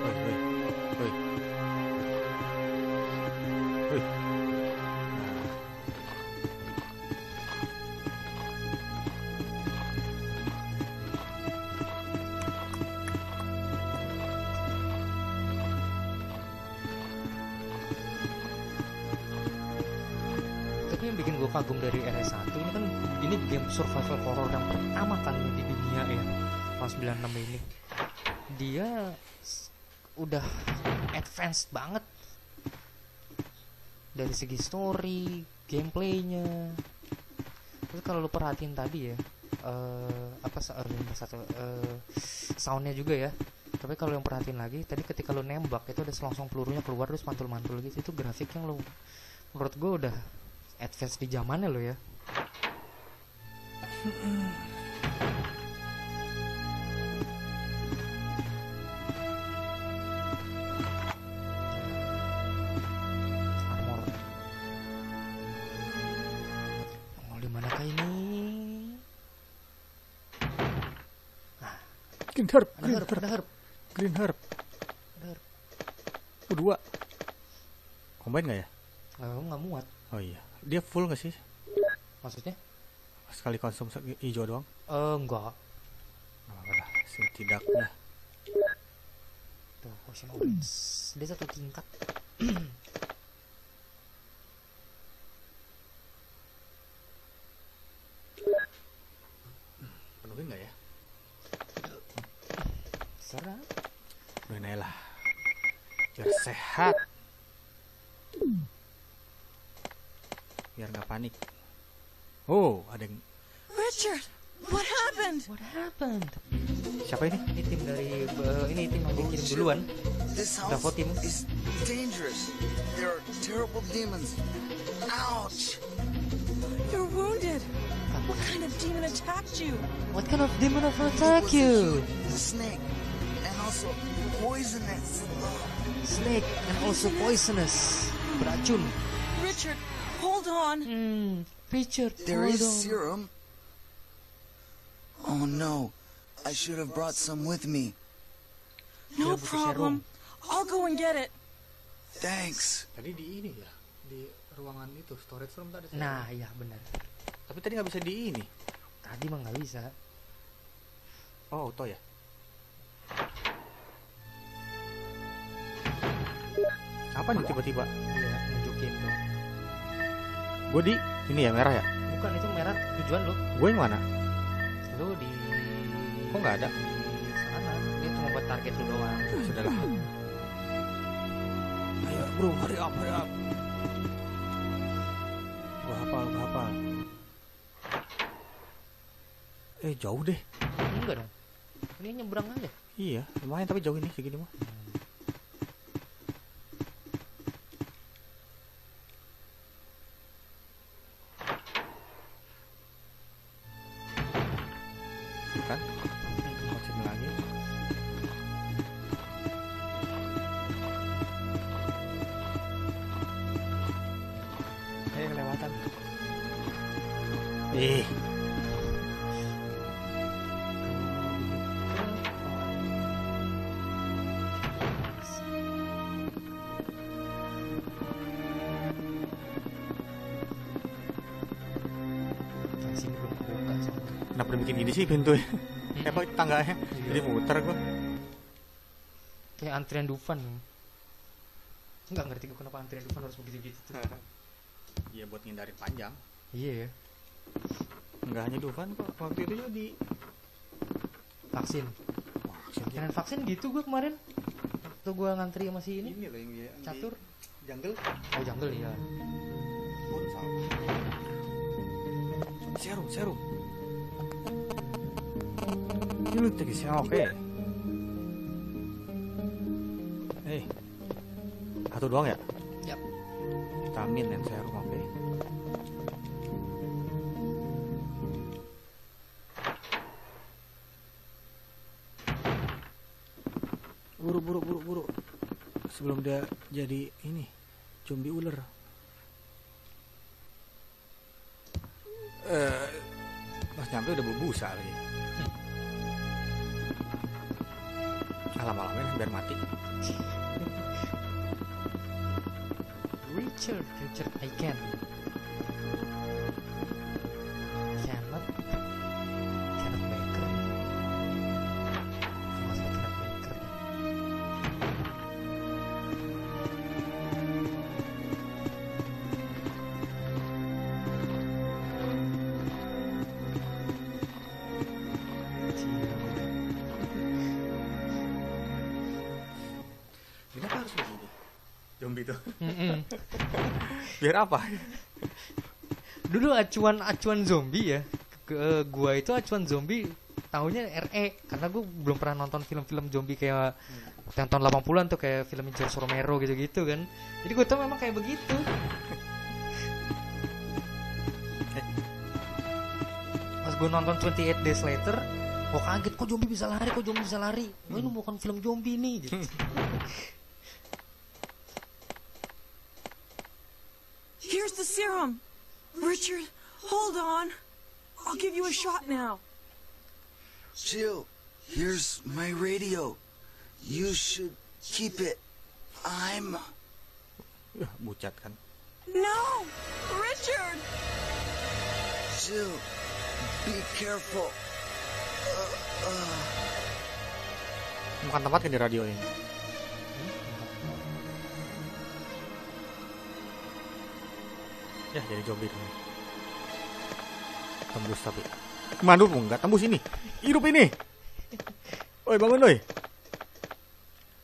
Oi, dari RS1 ini kan ini game survival horror yang pertama kali di dunia ya tahun 96 ini. Dia udah advanced banget. Dari segi story gameplaynya. Terus kalau lu perhatiin tadi ya eh apa eh, satu eh, soundnya juga ya. Tapi kalau yang perhatiin lagi tadi ketika lu nembak itu ada selongsong pelurunya keluar terus mantul-mantul gitu. Itu grafik yang lu menurut gue udah advance di zamannya lo ya. Armor. Nongol di manakah ini? Green herb, ada green herb herb, ada herb. Green herb. ada herb? Oh, dua. Combine nggak ya? nggak nggak muat. Oh iya. Dia full nggak sih? maksudnya Sekali konsum se- hijau doang? eh enggak lah. Setidaknya. tuh potion orange dia satu tingkat Penuhin nggak ya? serah Penuhin aja lah. Biar sehat. Biar nggak panik. Oh, ada yang... Richard, what happened? what happened Siapa ini? ini tim dari eh, ini tim yang dikirim duluan This Bravo house team. is dangerous. There are terrible demons. Ouch! You're wounded. What kind of demon attacked you? What kind of demon of It attack was a you? huge snake, and also poisonous. Snake and also poisonous. Beracun. Richard, hold on. Hmm, Richard, There hold is on. serum. Oh no! I should have brought some with me. No problem. I'll go and get it. Thanks. Tadi di ini ya. Di ruangan itu, storage room tadi. Nah, iya benar. Tapi tadi nggak bisa di ini. Tadi mah nggak bisa. Oh, auto ya? Apa nih tiba-tiba? Iya, nunjukin tuh. Gue di ini ya merah ya? Bukan itu merah tujuan lo. Gue yang mana? Lo di Kok nggak ada? Di sana. Dia cuma buat target lo doang. Ah, Sudahlah. Ayo bro, hurry up, hurry up. Gua hafal, gua hafal. Eh jauh deh. Enggak dong. Ini nyebrang aja. Iya, lumayan tapi jauh ini segini mah. Pintunya? Kayak apa tangganya? Jadi muter gua. kayak antrian Dufan nggak ngerti gue kenapa antrian Dufan harus begitu-gitu tuh Iya buat ngindarin panjang. iya ya Enggak hanya Dufan kok. Waktu itu juga di vaksin kirain vaksin gitu gue kemarin waktu gue ngantri sama si ini ini loh yang dia catur jungle. oh jungle ya Oh. Serum, serum. Ini sih, oke. Eh, satu doang ya? Yap. Vitamin dan serum, oke. Buru, buru, buru, buru. Sebelum dia jadi ini, zombie ular. Eh, pas nyampe udah berbusa lagi. Alam-alamnya biar mati. Richard Richard I can Biar apa? dulu acuan acuan zombie ya. Ke ke gua itu acuan zombie tahunnya RE karena gua belum pernah nonton film-film zombie kayak yang tahun 80-an tuh kayak film George Romero gitu-gitu kan. Jadi gua tau memang kayak begitu. Pas gua nonton 28 Days Later gua kaget kok zombie bisa lari? Kok zombie bisa lari? Ini bukan film zombie nih gitu Here's the serum. Richard, hold on. I'll give you a shot now. Jill, here's my radio. You should keep it. I'm. Yah. No! Richard! Jill, be careful. Uh, uh. Bukan tempat kan di radio ini. Ya jadi zombie tuh. Tembus tapi. Ke mana dulu enggak tembus ini. Hidup ini. Oi bangun oi.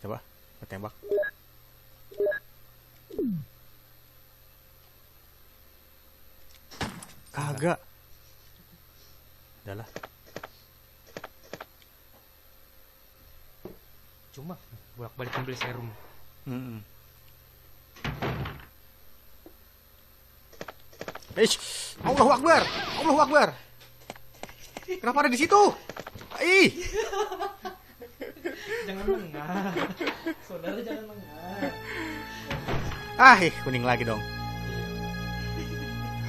Coba tembak. Kagak. Udahlah. cuma bolak-balik beli serum Mm Ish, Allahu Akbar, Allahu Akbar. Kenapa ada di situ? Ih, jangan lengah saudara jangan lengah ah, ih, kuning lagi dong.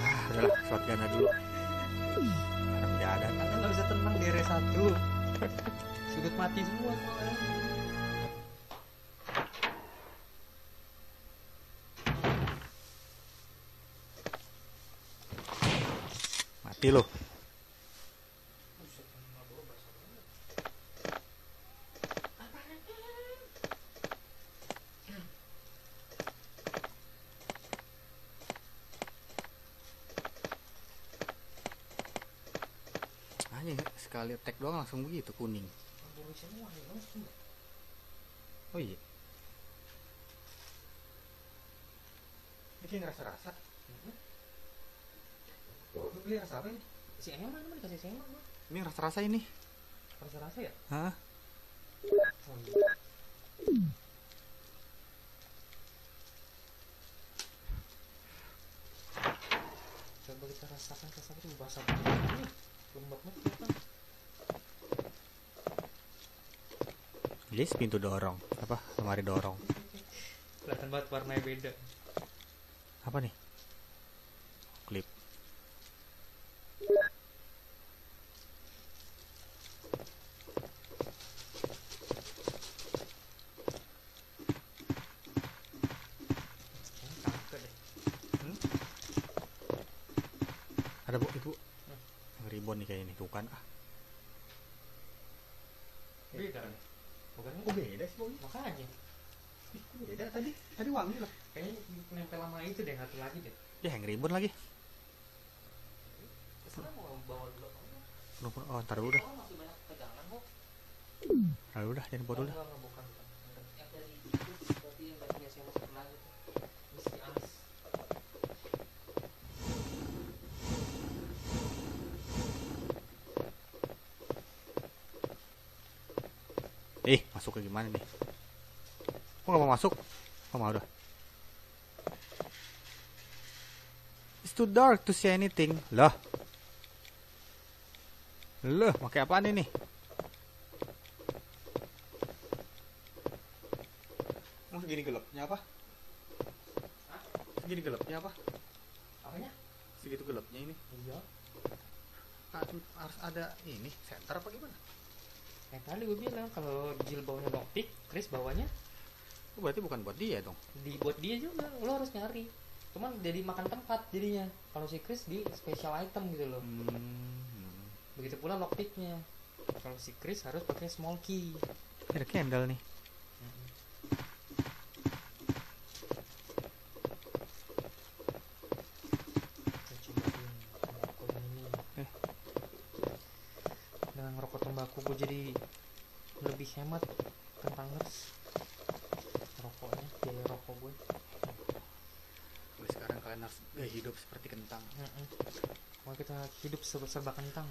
Ah, udahlah, shotgun dulu. Karena menjaga. Anda nggak bisa tenang di area satu. Sudut mati semua soalnya. Mati lo. Hanya sekali attack doang langsung begitu kuning. Oh iya. Bikin rasa-rasa. Lu beli rasa apa ini? Si Eman mana dikasih si Eman? Ini rasa-rasa ini. Rasa-rasa ya? Hah? Oh, iya. Coba kita rasakan rasa itu basah banget. Nih, Lembab banget kelihatan. Yes, pintu dorong. Apa? Lemari dorong. Kelihatan banget warnanya beda. Apa nih? Klip. Kayaknya kagak deh. Ada bu, itu. Ribbon nih kayak ini, tuh kan. Ah. beda kan bukan Oh beda sih baunya. makanya Beda tadi. Tadi wangi lah. kayaknya nempel sama itu deh satu lagi deh Ya yang ribut lagi. Penuh. Oh, ntar dulu dah. Oh, kok Ntar dulu dah, jangan bawa dulu dah. Enggak, enggak, bukan, bukan. Yang dari itu berarti yang dari biasa yang masuk lagi tuh. Mesti anis. Eh, masuk ke gimana nih? Kok gak mau masuk? Oh mau udah. Too dark to see anything. Lah. Loh, pakai apaan ini? Oh, segini gelapnya apa? Segini gelapnya apa? Apanya? Segitu gelapnya ini. Iya. Harus ada ini, center apa gimana? Yang tadi gue bilang kalau Jill bawanya lockpick, Chris bawanya Oh, berarti bukan buat dia dong. dibuat dia juga. Lo harus nyari. Cuman jadi makan tempat jadinya. Kalau si Chris di special item gitu loh. Hmm. Begitu pula lockpicknya. Kalau si Chris harus pakai small key. Ada candle nih. Ini. Eh. Dengan tembakau gue jadi lebih hemat kentangers rokoknya biaya rokok gue Mulai sekarang kalian harus gaya hidup seperti kentang. Mau kita hidup serba, serba kentang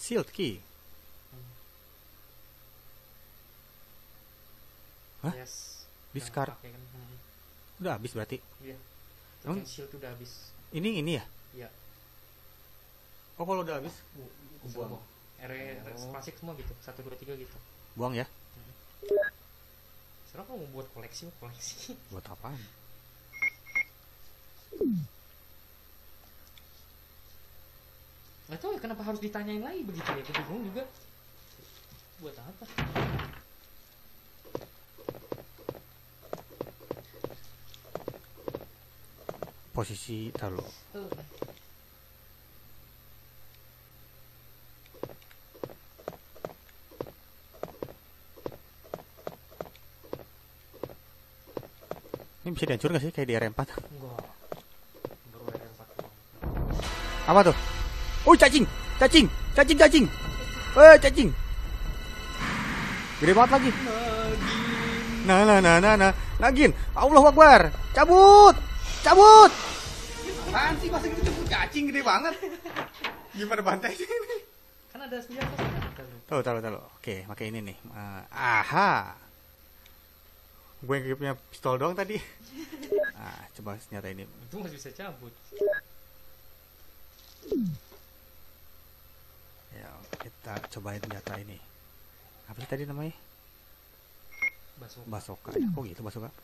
Sealed key. Hah? yes Discard. Yang pakai kan. Hmm. Udah habis berarti. iya Emang- shield udah habis Ini ini ya? Iya. Oh kalau udah habis buang R Oh. klasik semua gitu satu dua tiga gitu buang ya? Serah kalau mau buat koleksi koleksi Buat apaan? nggak tahu ya kenapa harus ditanyain lagi begitu ya gue bingung juga buat apa Posisi. Tuh. Ini bisa dihancur gak sih kayak di R4? enggak baru ada empat doang Apa tuh? Oh cacing, cacing, cacing, cacing. Eh cacing. Gede banget lagi. Nah, nah, nah, nah, nah. Nagin. Allah Akbar. Cabut. Cabut. Sih masa gitu cabut cacing gede banget. Gimana bantai sih ini? kan ada senjata Tahu, tahu, tahu. Oke, pakai ini nih. Eh, aha. Gue yang punya pistol doang tadi. Ah, coba senjata ini. itu masih bisa cabut Ya, kita cobain senjata ini. Apa sih tadi namanya? basuh Basoka ya. Kok gitu basoka?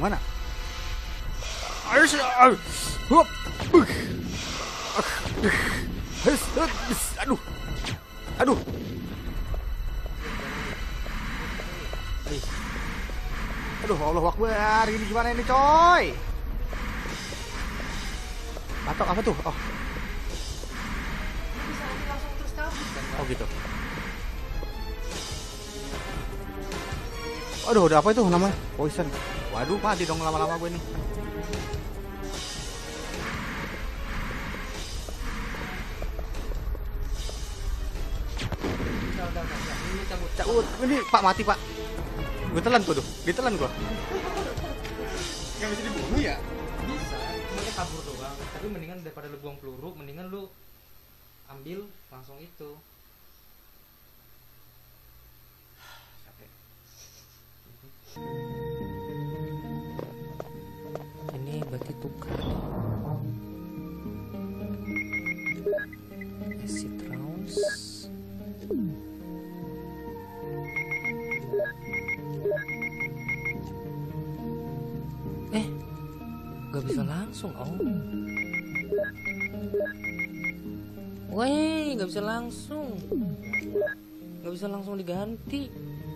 Mana? Ayo sih, ayo. Hup. Buk. Ah, duh. Hus, hus. Aduh. Aduh. Ih. Aduh, Allah Akbar. Ini gimana ini, coy? Patok apa tuh? Oh, bisa langsung terus cabut Oh gitu. Aduh, udah apa itu namanya? Poison. Waduh, mati dong lama-lama gue ini Cabut. Ini Pak mati, Pak. Gue telan tuh, tuh. Ditelan gua. Gak bisa dibunuh ya? bisa cuma dia kabur doang tapi mendingan daripada lu buang peluru mendingan lu ambil langsung itu Ini berarti tukar. Acid rounds. Eh, langsung. Oh. Woi, nggak bisa langsung. Nggak bisa langsung diganti.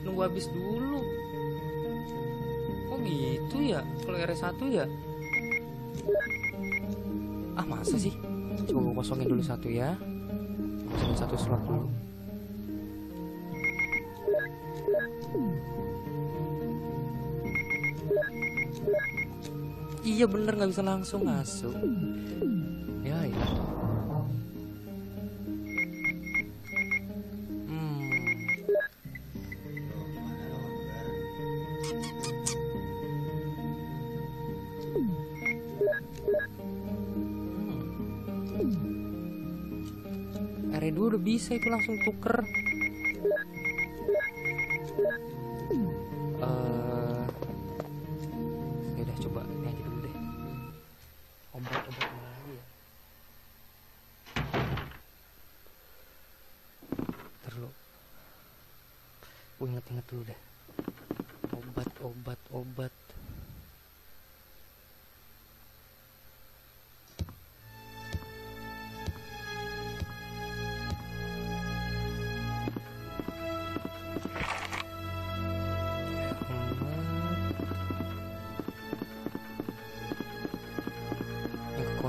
Nunggu habis dulu. Oh gitu ya. Kalau R1 ya. Ah masa sih? Coba kosongin dulu satu ya. Kosongin satu slot dulu. Iya bener nggak bisa langsung masuk. Bisa itu langsung tuker.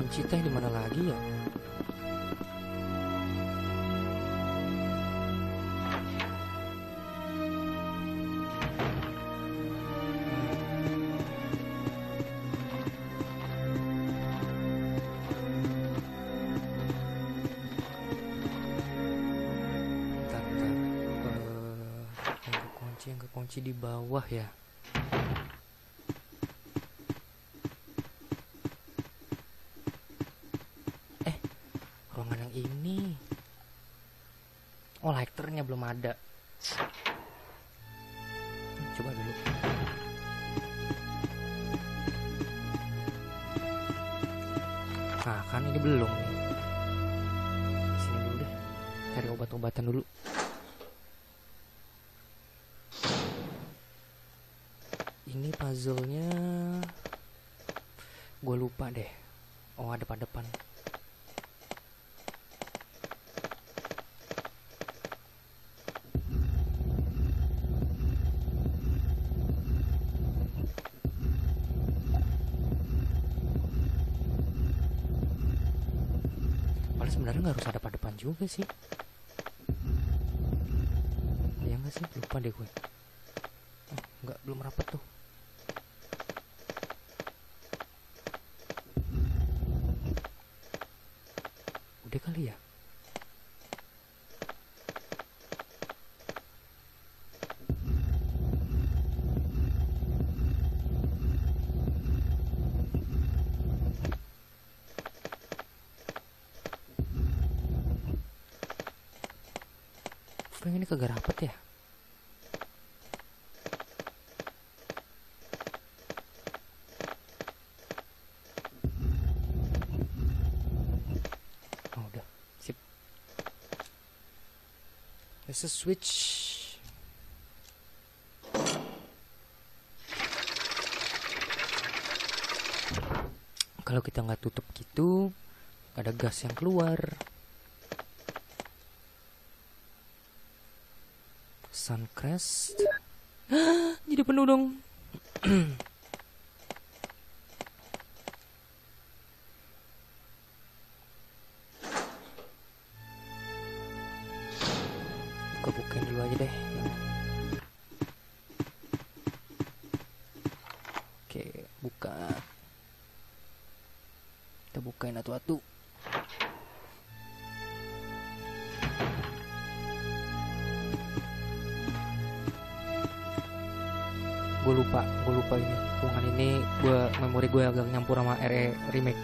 Teh di mana lagi ya? Bentar, bentar. Eh, yang kekunci, yang kekunci di bawah ya. Eh, ruangan yang ini. Oh, lighternya belum ada. Coba dulu. Nah, kan ini belum nih. Sini dulu deh. Cari obat-obatan dulu. Ini puzzle-nya gue lupa deh. Oh, ada pada depan. Padahal sebenarnya nggak harus ada pada depan juga sih. Ya nggak sih? Lupa deh gue. Oh, nggak belum rapet tuh. Udah kali ya? Rapet ya? Oh udah, sip. A switch. Kalau kita nggak tutup gitu, ada gas yang keluar. Suncrest. Jadi penuh dong. gue agak nyampur sama RE remake.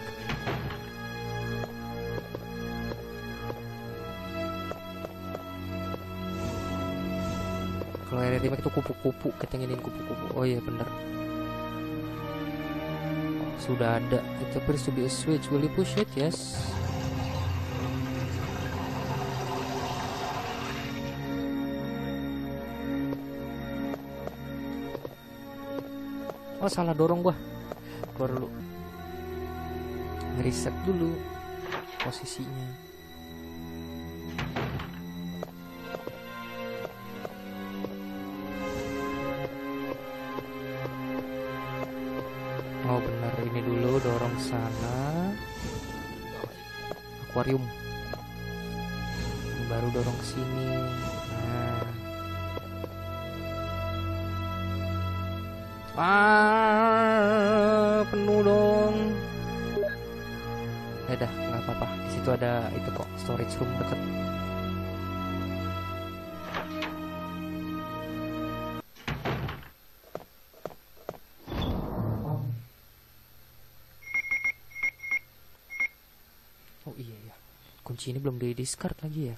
Kalau RE remake itu kupu-kupu ketenginin kupu-kupu. Oh iya bener. Sudah ada. It appears to be a switch. Will you push it? Yes. Oh salah dorong gua Dulu ngeriset dulu posisinya. Oh bener. Ini dulu dorong sana. Akuarium. Baru dorong sini. Ah penuh dong. Ya dah nggak apa-apa. Di situ ada itu kok storage room deket. Oh iya ya kunci ini belum di discard lagi ya?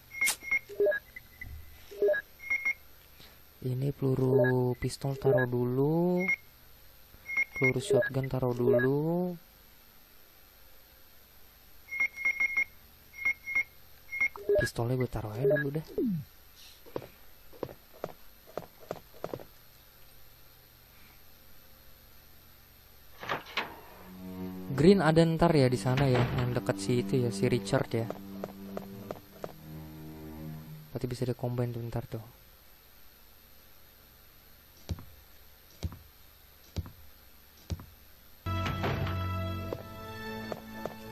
Ini peluru pistol taruh dulu peluru shotgun taruh dulu. Pistolnya gue taruh aja dulu deh Green ada ntar ya di sana ya yang dekat si itu ya si Richard ya. Berarti bisa di combine tuh ntar tuh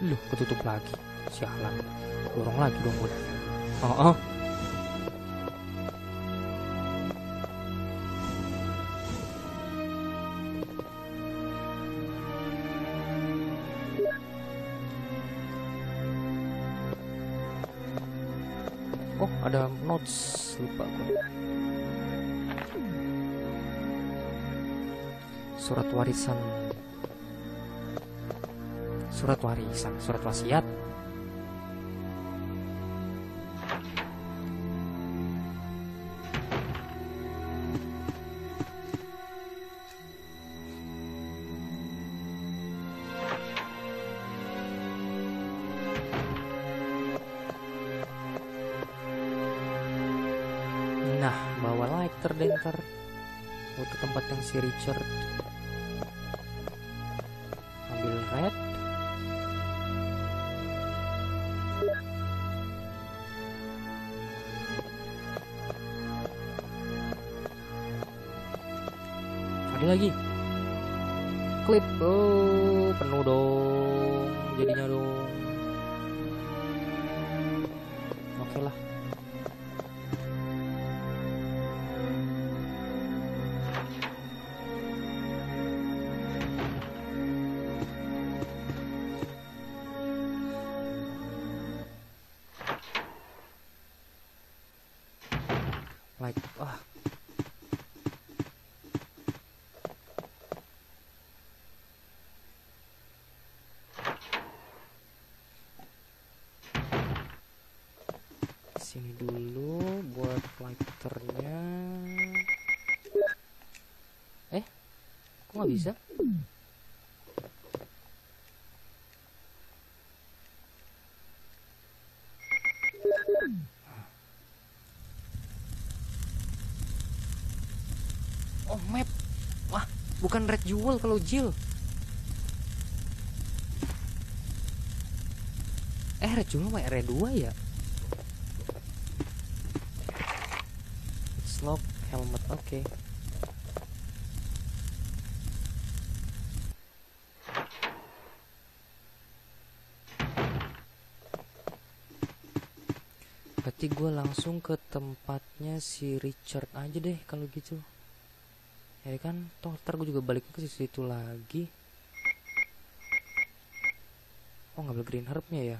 Loh, ketutup lagi. Sialan. Dorong lagi dong gue. Oh, oh. Oh, ada notes. Lupa gue. Surat warisan surat warisan, surat wasiat. Nah, bawa lighter Buat ke tempat yang si Richard bukan red jewel kalau Jill. Eh red jewel mah R2 ya? Slop helmet oke berarti gue langsung ke tempatnya si Richard aja deh kalau gitu ya kan toh ntar gue juga balik ke situ lagi. Oh ngambil green herbnya ya?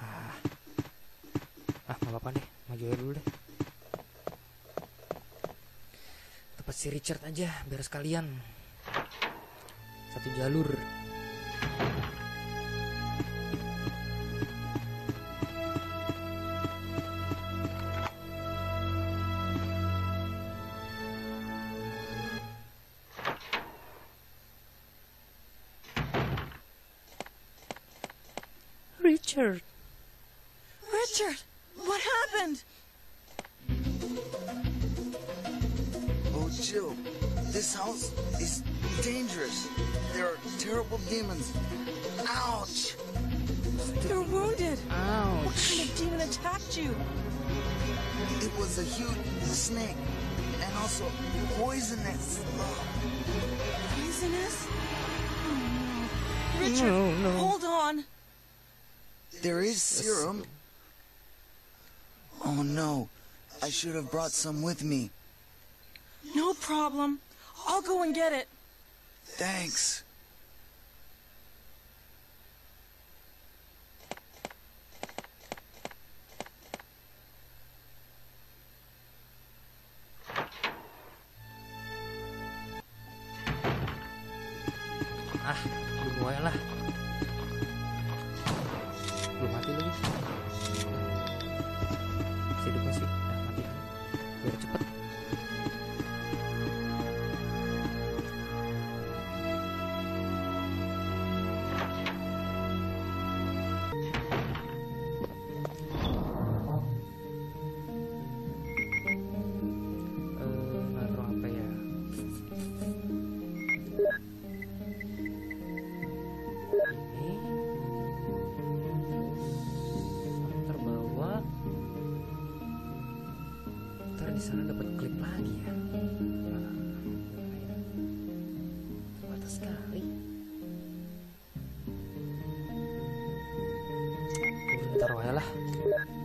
Ah. Ah nggak apa-apa deh maju aja dulu deh. Tempat si Richard aja biar sekalian. Satu jalur brought some with me. Bentar wae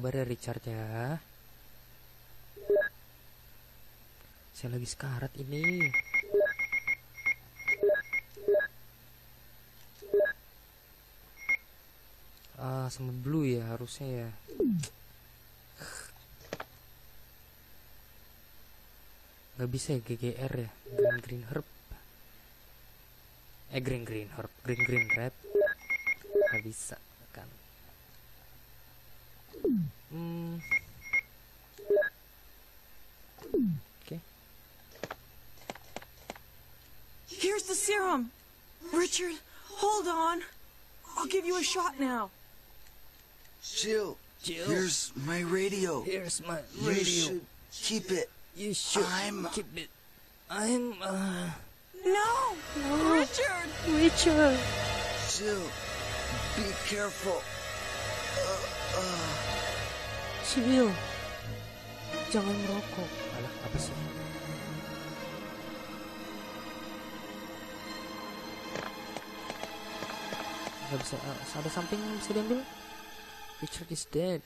sabar ya Richard ya? Saya lagi sekarat ini. Ah sama blue ya harusnya ya. Nggak bisa ya GGR ya? Green green herb. Eh green green herb. Green green red. Nggak bisa radio. Here's my You radio. should keep it. You should I'm- keep it. I'm uh No! Richard! Richard. Jill, be careful. Chill. Jangan merokok. Alah, apa sih? Gak bisa, ah, ada samping yang bisa diambil? Richard is dead.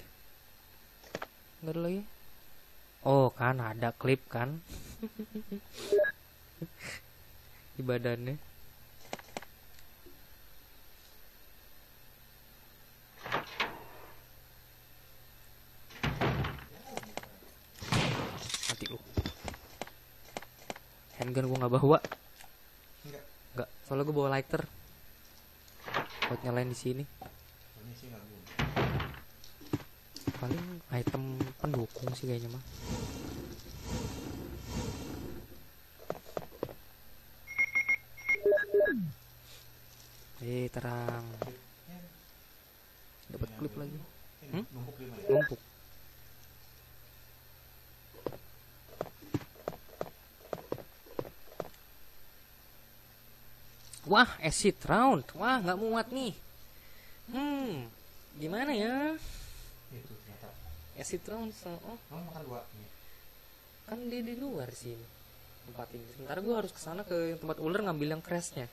Gak ada lagi? Oh kan ada klip kan? Di badannya. Mati lu. Handgun gua nggak bawa. Enggak. Soalnya gua bawa lighter. buat nyalain di sini Ini sih nggak guna. paling item pendukung sih kayaknya mah. Eh terang. Dapat klip lagi. Hmm? wah acid round. Wah nggak muat nih. Hmm gimana ya. Acid round so- oh Kamu makan dua. Nih. kan dia di luar sih tempat ini sementara gue harus ke sana ke tempat ular ngambil yang crashnya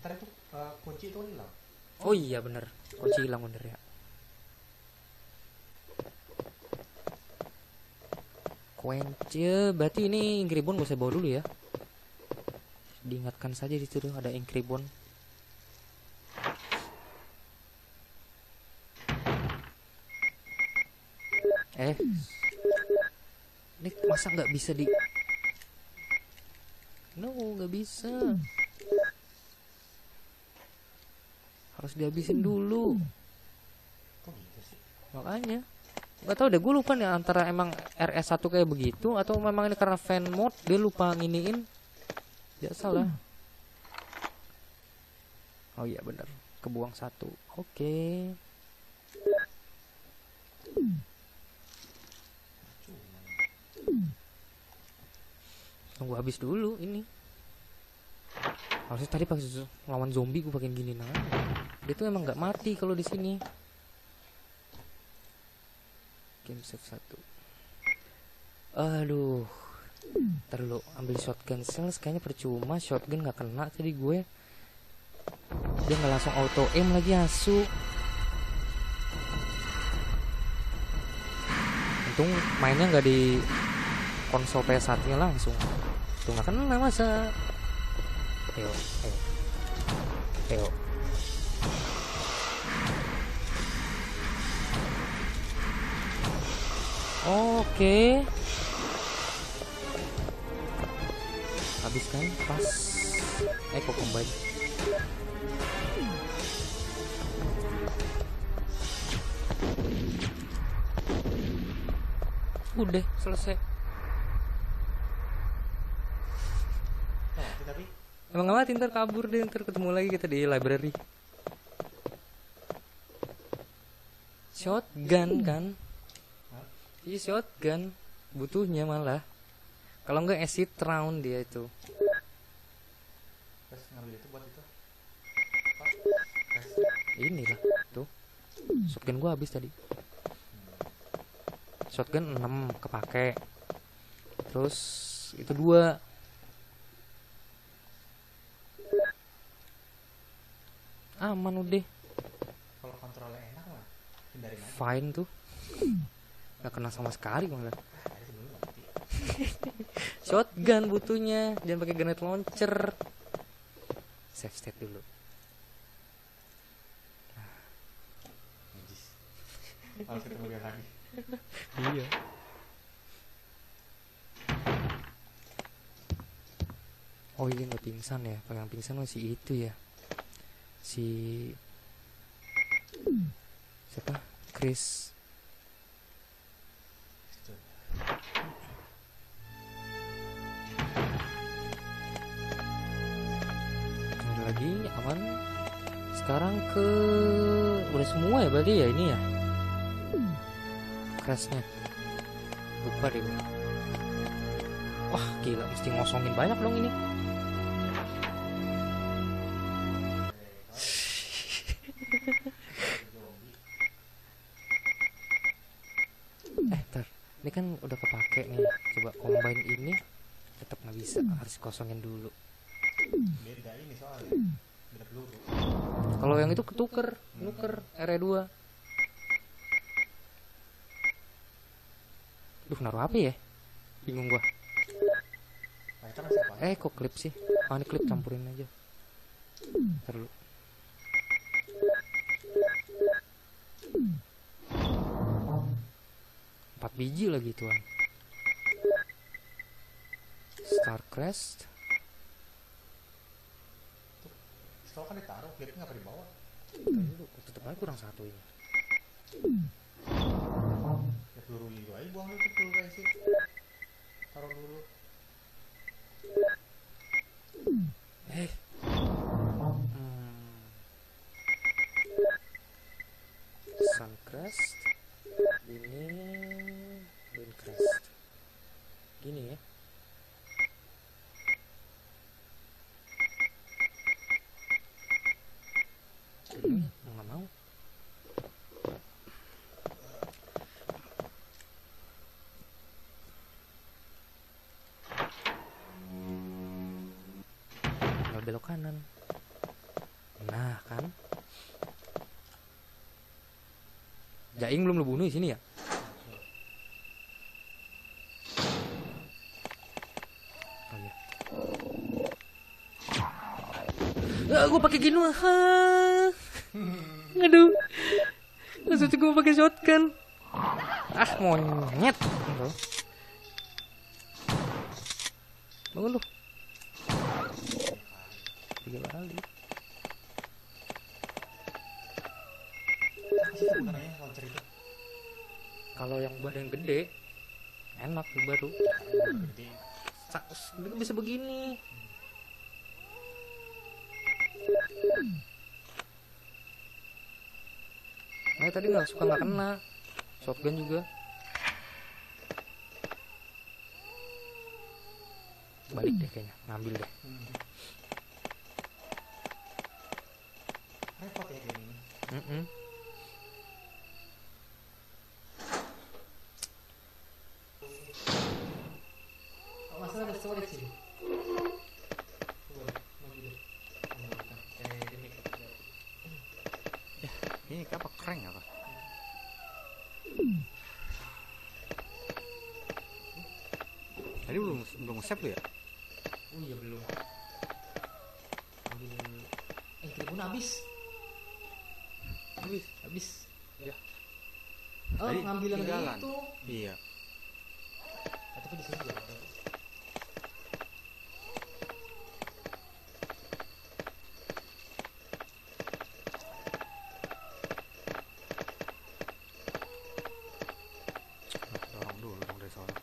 Ntar itu eh, kunci itu hilang. oh iya bener kunci hilang bener ya Quenche, berarti ini Inkribon gue saya bawa dulu ya. Diingatkan saja di situ ada Inkribon. Eh, ini masa nggak bisa di? No, nggak bisa. Harus dihabisin dulu. Gitu? Makanya nggak tahu deh gue lupa nih antara emang RS1 kayak begitu atau memang ini karena fan mode dia lupa nginiin ya salah oh iya bener kebuang satu oke tunggu habis dulu ini. Harusnya tadi pas lawan zombie gue pakai gini nah. Dia tuh emang nggak mati kalau di sini. Game save satu. Aduh. Ntar dulu ambil shotgun sales kayaknya percuma. Shotgun nggak kena tadi gue. Dia nggak langsung auto aim lagi asu. Untung mainnya nggak di konsol PS1 nya langsung tuh nggak kena masa ayo ayo ayo Oke. Habis kan pas eh kok combine. Udah selesai. Nah, mati tapi Emang gak mati ntar kabur deh ntar ketemu lagi kita di library. Shotgun kan? Iya shotgun butuhnya malah. Kalau enggak acid round dia itu. terus ngambil itu buat itu. Ini lah tuh. Shotgun gua habis tadi. Shotgun 6 kepake. Terus itu dua. Aman udah. Kalau kontrolnya enak mah hindarin aja. Fine tuh. Gak kena sama sekali malah. Shotgun butuhnya, jangan pakai granat launcher. Save state dulu. Harus ketemu dia lagi. Iya. Oh ini nggak pingsan ya, pengen pingsan masih itu ya. Si siapa? Chris. Ada lagi aman. Sekarang ke udah semua ya berarti ya ini ya. Crashnya. Lupa deh. Wah gila mesti ngosongin banyak dong ini. Harus kosongin dulu Beda ini soalnya. Beda peluru. Kalau yang itu ketuker, nuker R2. Duh, naruh apa ya? Bingung gua. Eh, kok klip sih? Ah, ini klip campurin aja. Ntar dulu. Empat biji lagi tuan. Starcrest. Kalau kan ditaruh, klipnya nggak dibawa. Dulu, tetep aja kurang satu ini. Ya peluru itu aja buang dulu peluru guys sih. Taruh dulu. Eh. Hmm. Suncrest. Ini Windcrest. Gini ya. Ini nggak mau. Tinggal belok kanan. Nah, kan. Jaing belum lu bunuh di sini ya? Oh iya. Ah, gua pakai gini mah. Ah. Aduh. Maksudnya gua pakai shotgun. Ah, monyet. Bangun lu. Tiga kali. Kalau yang buat yang gede enak yang baru. Bisa begini. Nah, tadi nggak suka nggak kena. Shotgun juga. Balik deh kayaknya, ngambil deh. Repot ya kayak gini. Mm-mm. Masalah ada storage sih. Ini apa keren apa? Tadi belum belum save ya? Oh iya belum. Ambil eh tribun habis. Habis. Ya. Oh, ngambil yang itu. Iya. Ah, Tapi di sini juga ada. Dorong dulu dong dari sana.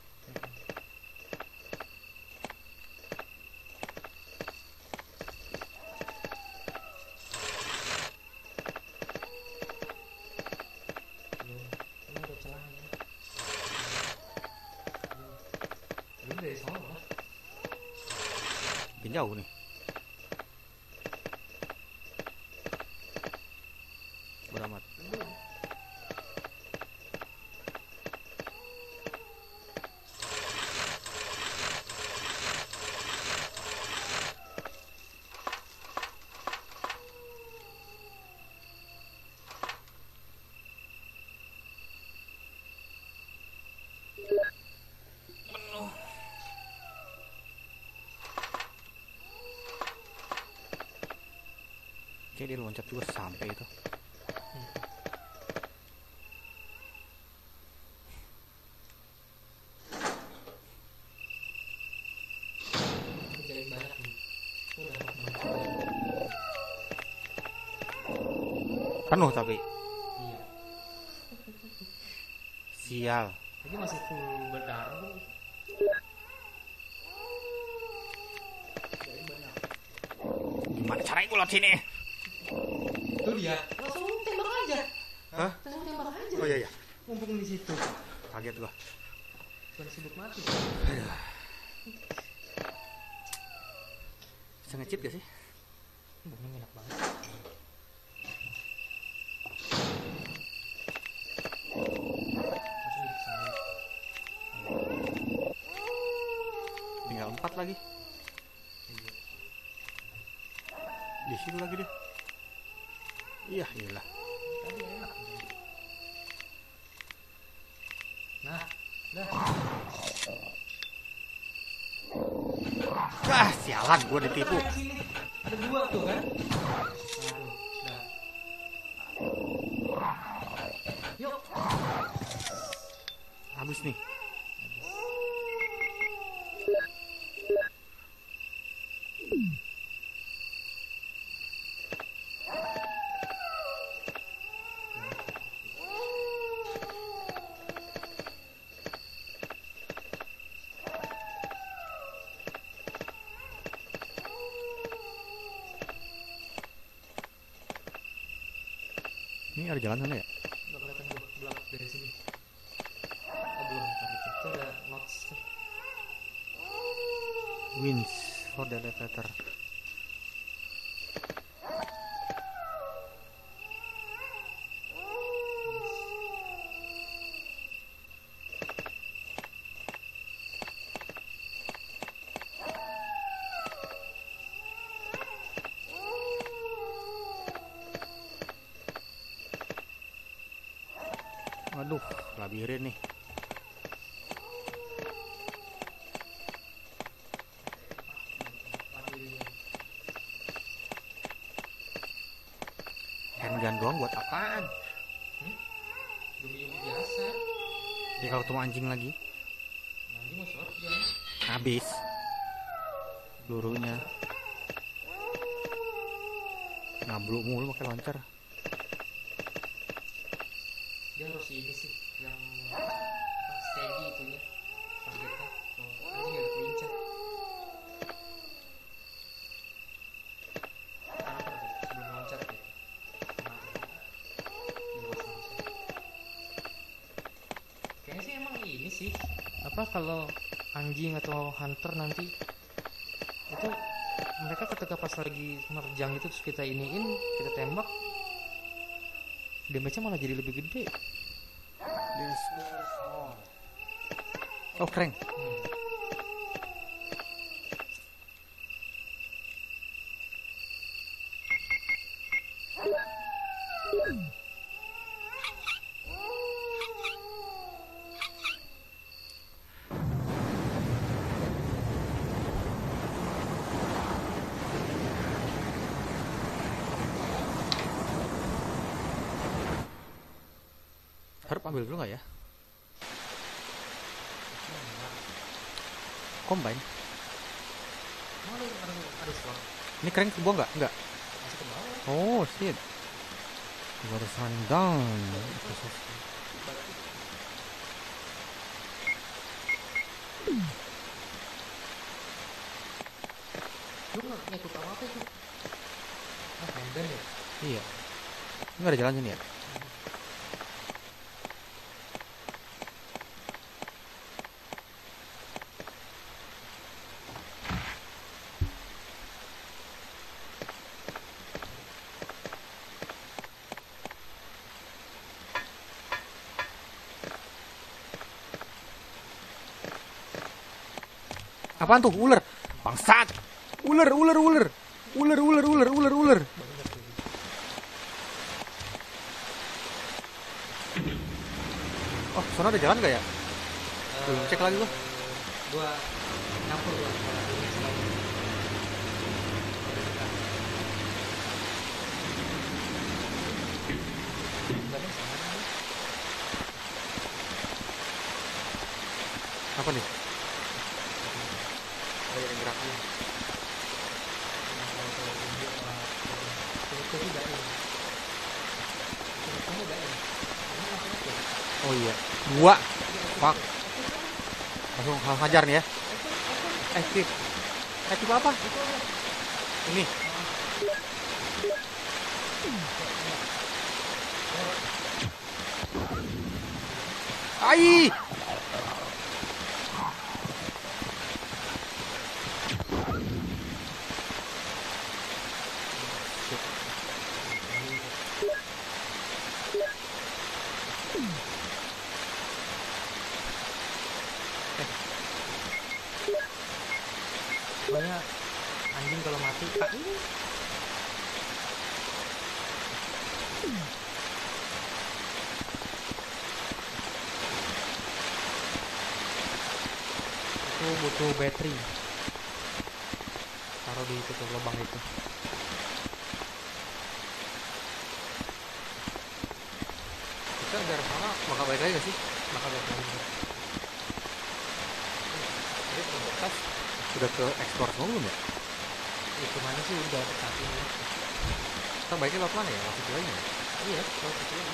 Belum. Ini ada celahnya. Belum. Belum dari sana lah. Makin jauh nih. Beramat. Kayak dia loncat juga sampai itu. Penuh tapi. Iya. Sial. Lagi masih full berdarah. Gimana caranya gue lewat sini? Dia. Langsung tembak aja. Hah? Langsung tembak aja. Oh iya iya. Mumpung di situ. Kaget gua. Bukan sibuk mati. Bisa ngecit gak sih? Bumbunya enak banget. Langsung disambut. Tinggal empat lagi. Di situ lagi dia. Iya, iyalah. Tadi enak. Nah, dah. Ah, sialan gua ditipu. Kayak sini. Ada dua tuh kan? Aduh, dah. Yuk. Habis nih. Ini ada jalan sana ya? Nggak kelihatan gua belakang dari sini. Oh belum ntar itu. Itu ada tuh. Wins for the elevator. Aduh, labirin nih. Handgun doang buat apaan? Yang biasa. Ya kalau ketemu anjing lagi, Nanti mau shotgun. habis. Mulu pakai launcher. Dia harus ini sih yang apa, steady itunya. Targetnya. Oh, anjing ada kelincah. Kenapa sih? Sebelum loncat ya. Nah, ini bos loncat. Kayaknya sih emang ini sih apa kalau anjing atau hunter nanti. Itu mereka ketika pas lagi nerjang itu terus kita iniin kita tembak damage-nya malah jadi lebih gede. Oh, keren. Harap ambil dulu nggak ya? Combine. Ini keren kebuang nggak? Nggak. bawah Oh shit. You gotta down. nggak Iya. Nggak ada jalan sini ya? Apaan tuh? Ular. Bangsat. Ular, ular, ular. Ular, ular, ular, ular, ular. Oh, sana ada jalan nggak ya? Belum cek lagi gua. gua nyampur gua. Apa nih? Dua. Fuck. Langsung hajar nih ya. Eh, Tip. Eh, Tip apa? Ini. Ai! Pokoknya anjing kalau mati ah, ini. itu butuh battery taruh di itu tuh lubang itu Kita dari sana bakal balik lagi gak sih? bakal balik lagi Jadi terbatas sudah ke ekspor semua belum ya? itu mana sih udah saat ini Kita baiknya lewat mana ya? Lewat situ lagi ya? iya kalau situ ya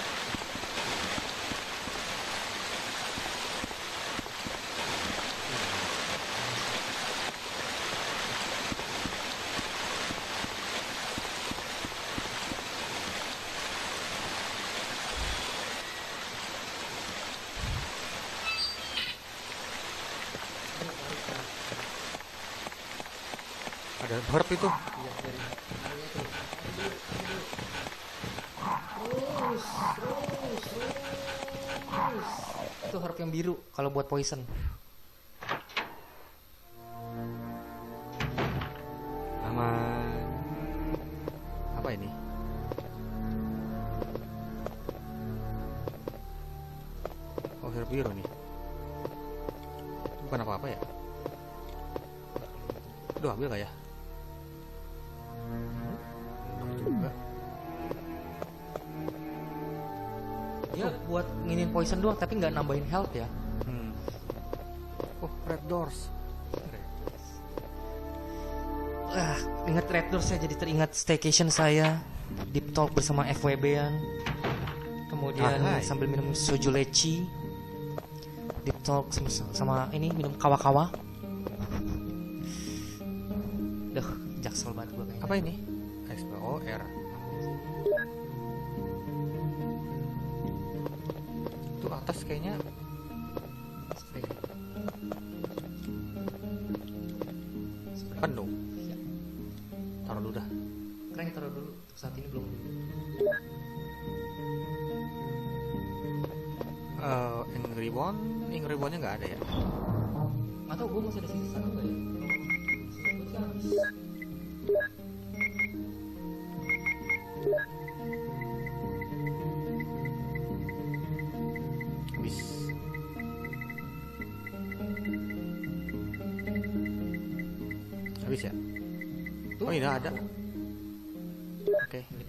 Ada herb itu. Itu herb yang biru kalau buat poison. Poison doang tapi nggak nambahin health ya. Hmm. Oh, red doors. Ah, ingat Red Doors saya jadi teringat staycation saya Deep Talk bersama FWB-an Kemudian Ahai. sambil minum soju leci Deep Talk sama, sama ini minum kawa-kawa Duh, jaksel banget gue kayaknya Apa ini? Habis ya? Oh ini ada. Oke. Gue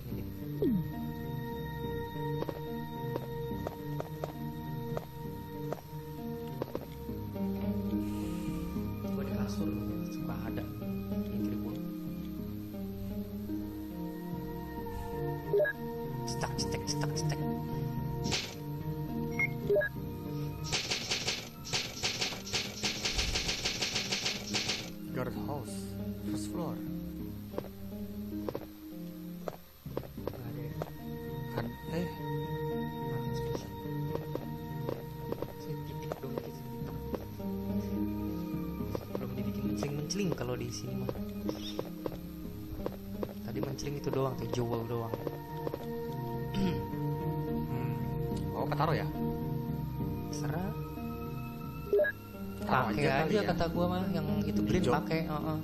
Hijau. pakai heeh.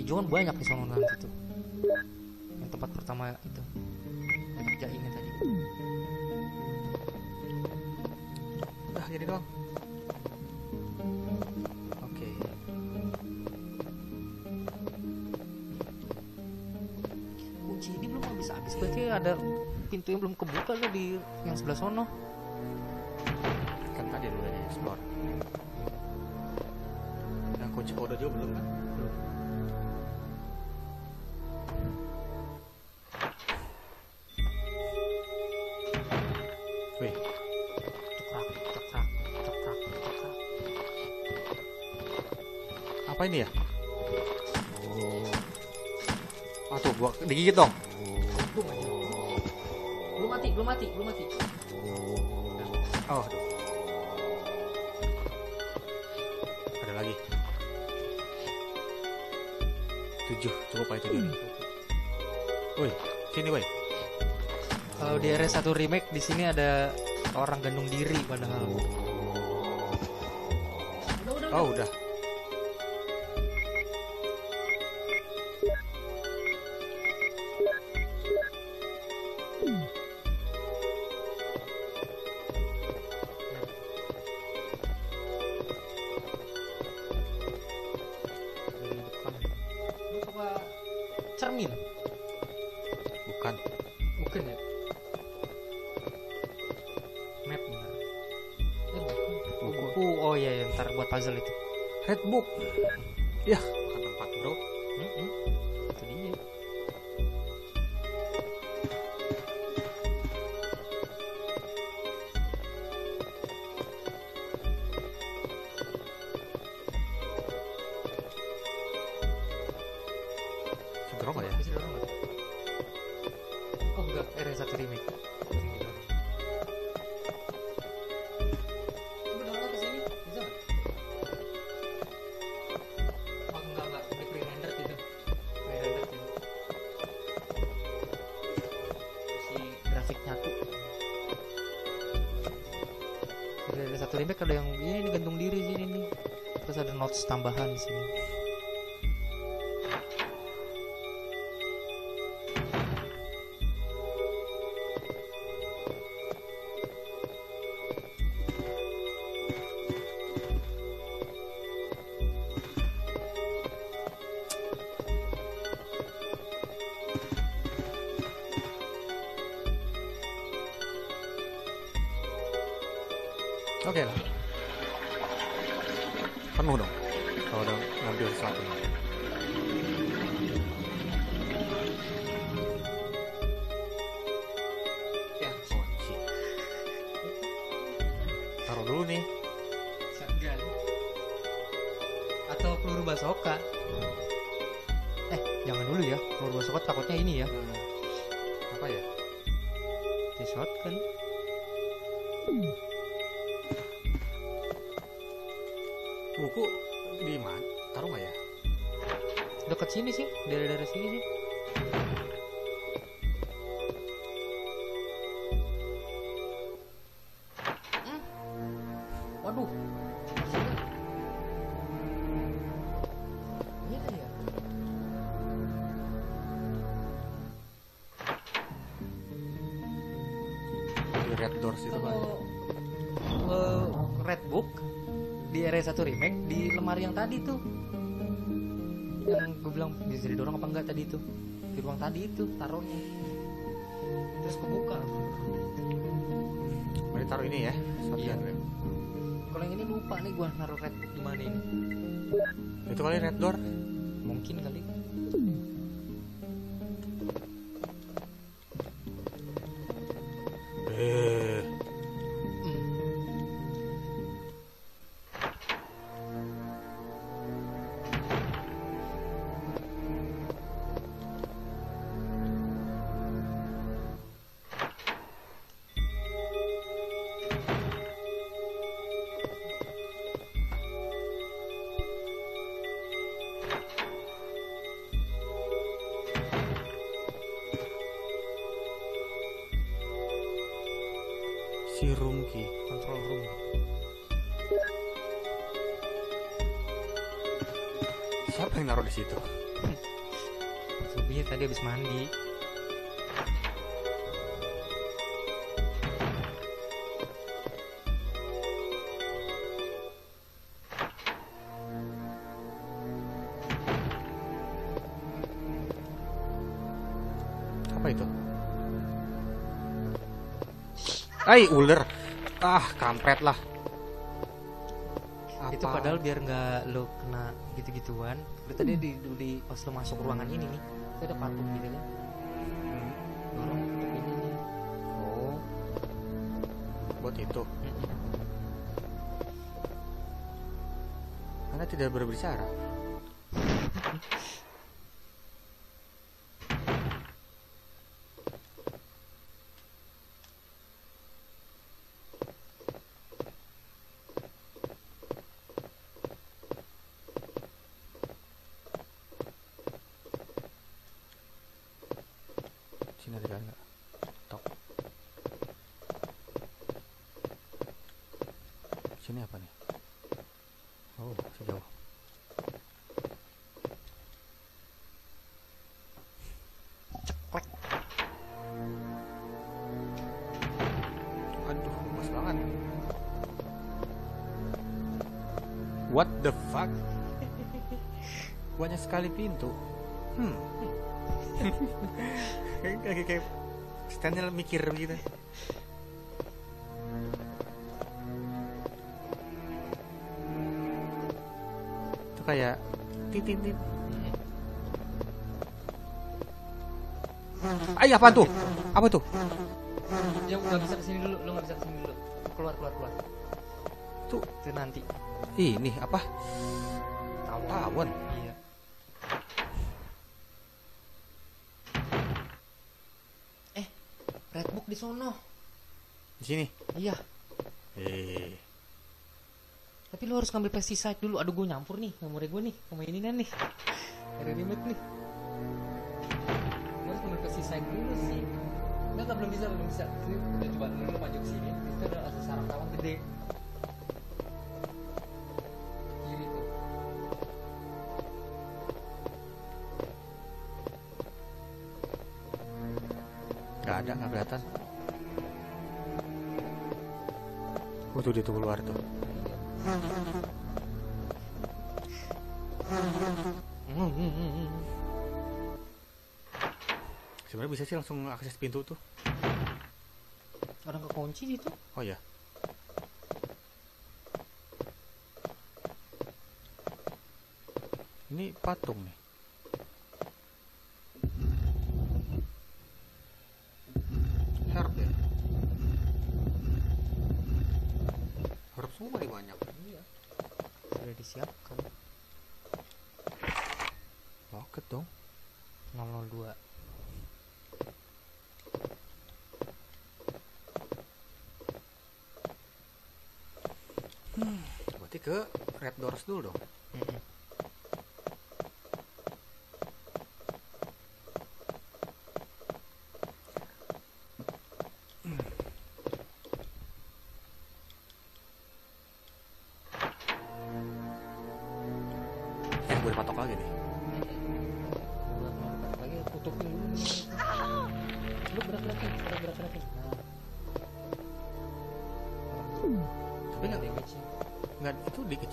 hijau kan banyak di sono nanti tuh yang tempat pertama itu yang kerjainnya tadi Udah jadi doang. Oke. kunci ini belum habis habis berarti ada pintu yang belum kebuka tuh di yang sebelah sono Kan tadi udah di explore. Juga belum kan? Belum. Wih, cekrak cekrak cekrak cekrak apa ini ya? Oh. Ah tuh, gua digigit dong. belum mati belum mati belum mati Oh, aduh. Tujuh nih. Woi, sini woi. kalau di RS1 remake di sini ada orang gantung diri padahal Oh, udah. Itu kalau eh, Red Book di RE1 remake di lemari yang tadi tuh yang gue bilang bisa didorong apa enggak tadi itu di ruang tadi itu taruhnya terus kebuka Mari taruh ini ya. Iya. Kalau yang ini lupa nih gue naruh Red Book di mana ini Itu kali Red Door. mungkin kali Ay, ular. Ah, kampret lah. itu Apa? padahal biar nggak lo kena gitu-gituan udah tadi di, di, pas lo masuk ruangan ini nih itu ada patung gitu kan dorong tutup ini nih Oh. Buat itu. Anda tidak berbicara. Sekali pintu. Hmm. kayak kayak kayak Stanley mikir gitu. Itu kayak titit tit. Ay, apa tuh? Apa tuh? ya nggak bisa ke sini dulu lo nggak bisa ke sini dulu keluar keluar keluar Tuh. itu nanti Ini apa? tawon Tawon. iya eh red book di sono Di sini. iya. Eh. tapi lo harus ngambil pesticide dulu. Aduh gue nyampur nih. Nomornya gue nih. Sama ini kan nih. Remake nih sih langsung akses pintu tuh. Orang kekunci itu. Oh ya. Ini patung nih. Herb ya. Herb semua nih banyak. Iya. Sudah disiapkan. Roket dong. 002. Berarti ke Red Doors dulu dong.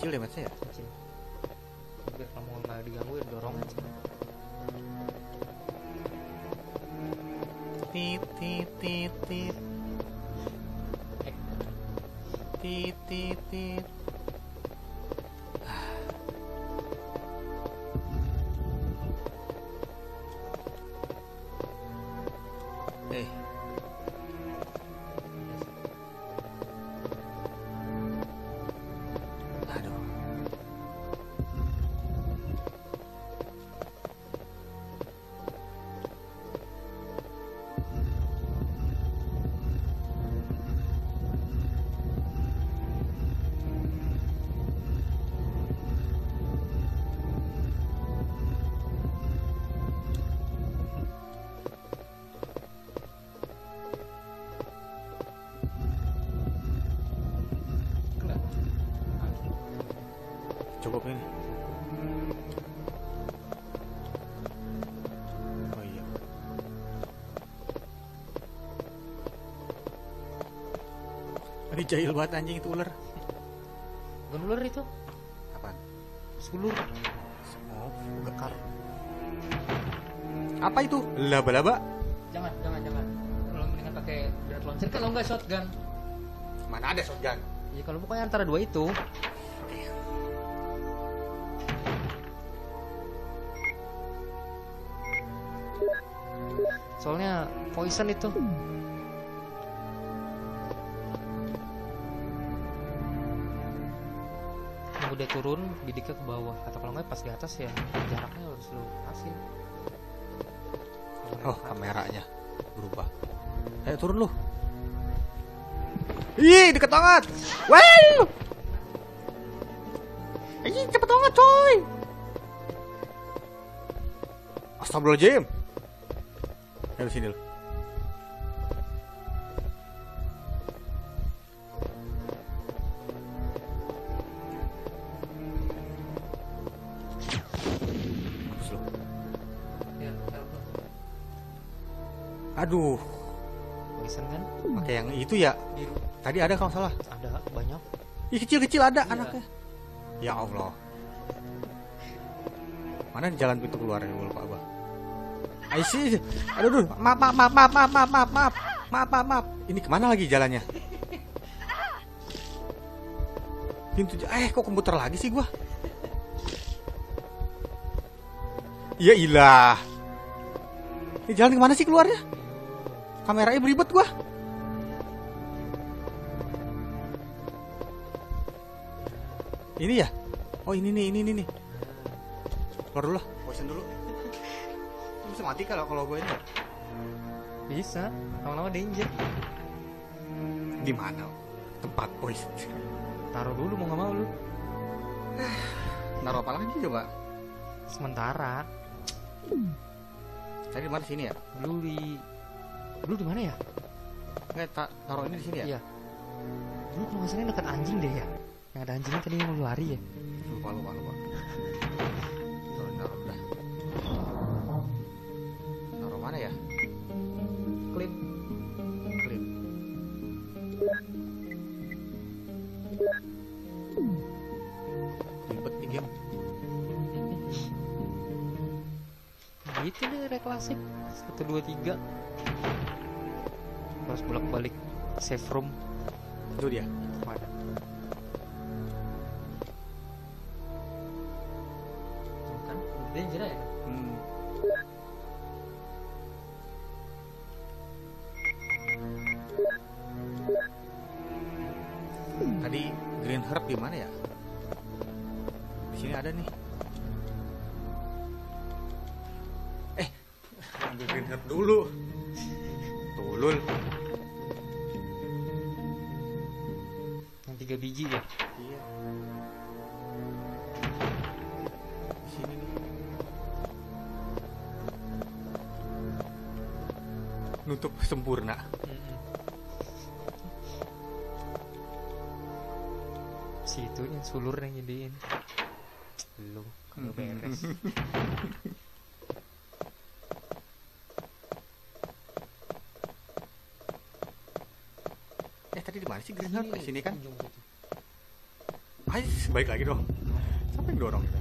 Kecil damage-nya ya. kecil. Biar kamu nggak diganggu ya dorong aja. Tit tit tit tit. Eh. Tit tit tit. Jahil banget anjing itu ular. Bukan ular itu, Apaan? sulur. Oh, Gekar. apa itu? Laba-laba? Jangan, jangan, jangan. Kalau mendingan pakai berat launcher kalau nggak shotgun. Mana ada shotgun? Ya kalau pokoknya antara dua itu. Soalnya poison itu. Turun, bidiknya ke bawah. Atau kalau nggak pas di atas ya jaraknya harus lu kasih. Oh, kameranya berubah. Ayo turun lu. Ih, deket banget. Wow. Ih, cepet banget, coy. Astagfirullahaladzim. Ayo sini lu. Itu ya. Biru. Tadi ada kalau salah. Ada banyak. Ih, kecil-kecil ada Iya. anaknya. Ya Allah. Mana jalan pintu keluar ya lupa abah. I see. Aduh, aduh. Maaf, maaf, maaf, maaf, maaf, maaf, maaf, maaf, maaf, maaf, maaf. Ini ke mana lagi jalannya? Pintu, eh kok komputer lagi sih gua? Ya ilah. Ini jalan ke mana sih keluarnya? Kameranya beribet gua. Ini ya? Oh ini nih, ini nih nih. Keluar dulu lah, poison dulu. Bisa mati kalau kalau gue ini. Bisa. Lama-lama danger. Di mana? Tempat poison. Taruh dulu mau nggak mau lu. Naruh apa lagi coba? Sementara. Tadi di mana sini ya? Dulu di Dulu di mana ya? Nggak, ta- taruh ini di sini ya? Iya. Dulu kalau nggak salah dekat anjing deh ya yang ada anjingnya tadi mau lari ya? Lupa lupa lupa. Taruh naruh mana ya? Klip klip ribet nih game gitu nih reklasik satu dua tiga. Harus bolak balik safe room. Itu dia. Sempurna. si itu yang sulur yang nyediin lu kalau beres Eh tadi di mana sih Green? Di sini kan? situ. Ayo, balik lagi dong. Siapa yang dorong kita?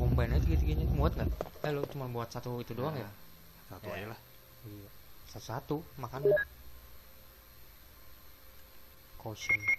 combine aja tiga-tiganya muat nggak eh lu cuma buat satu itu doang ya Satu aja lah. Satu-satu makannya. Caution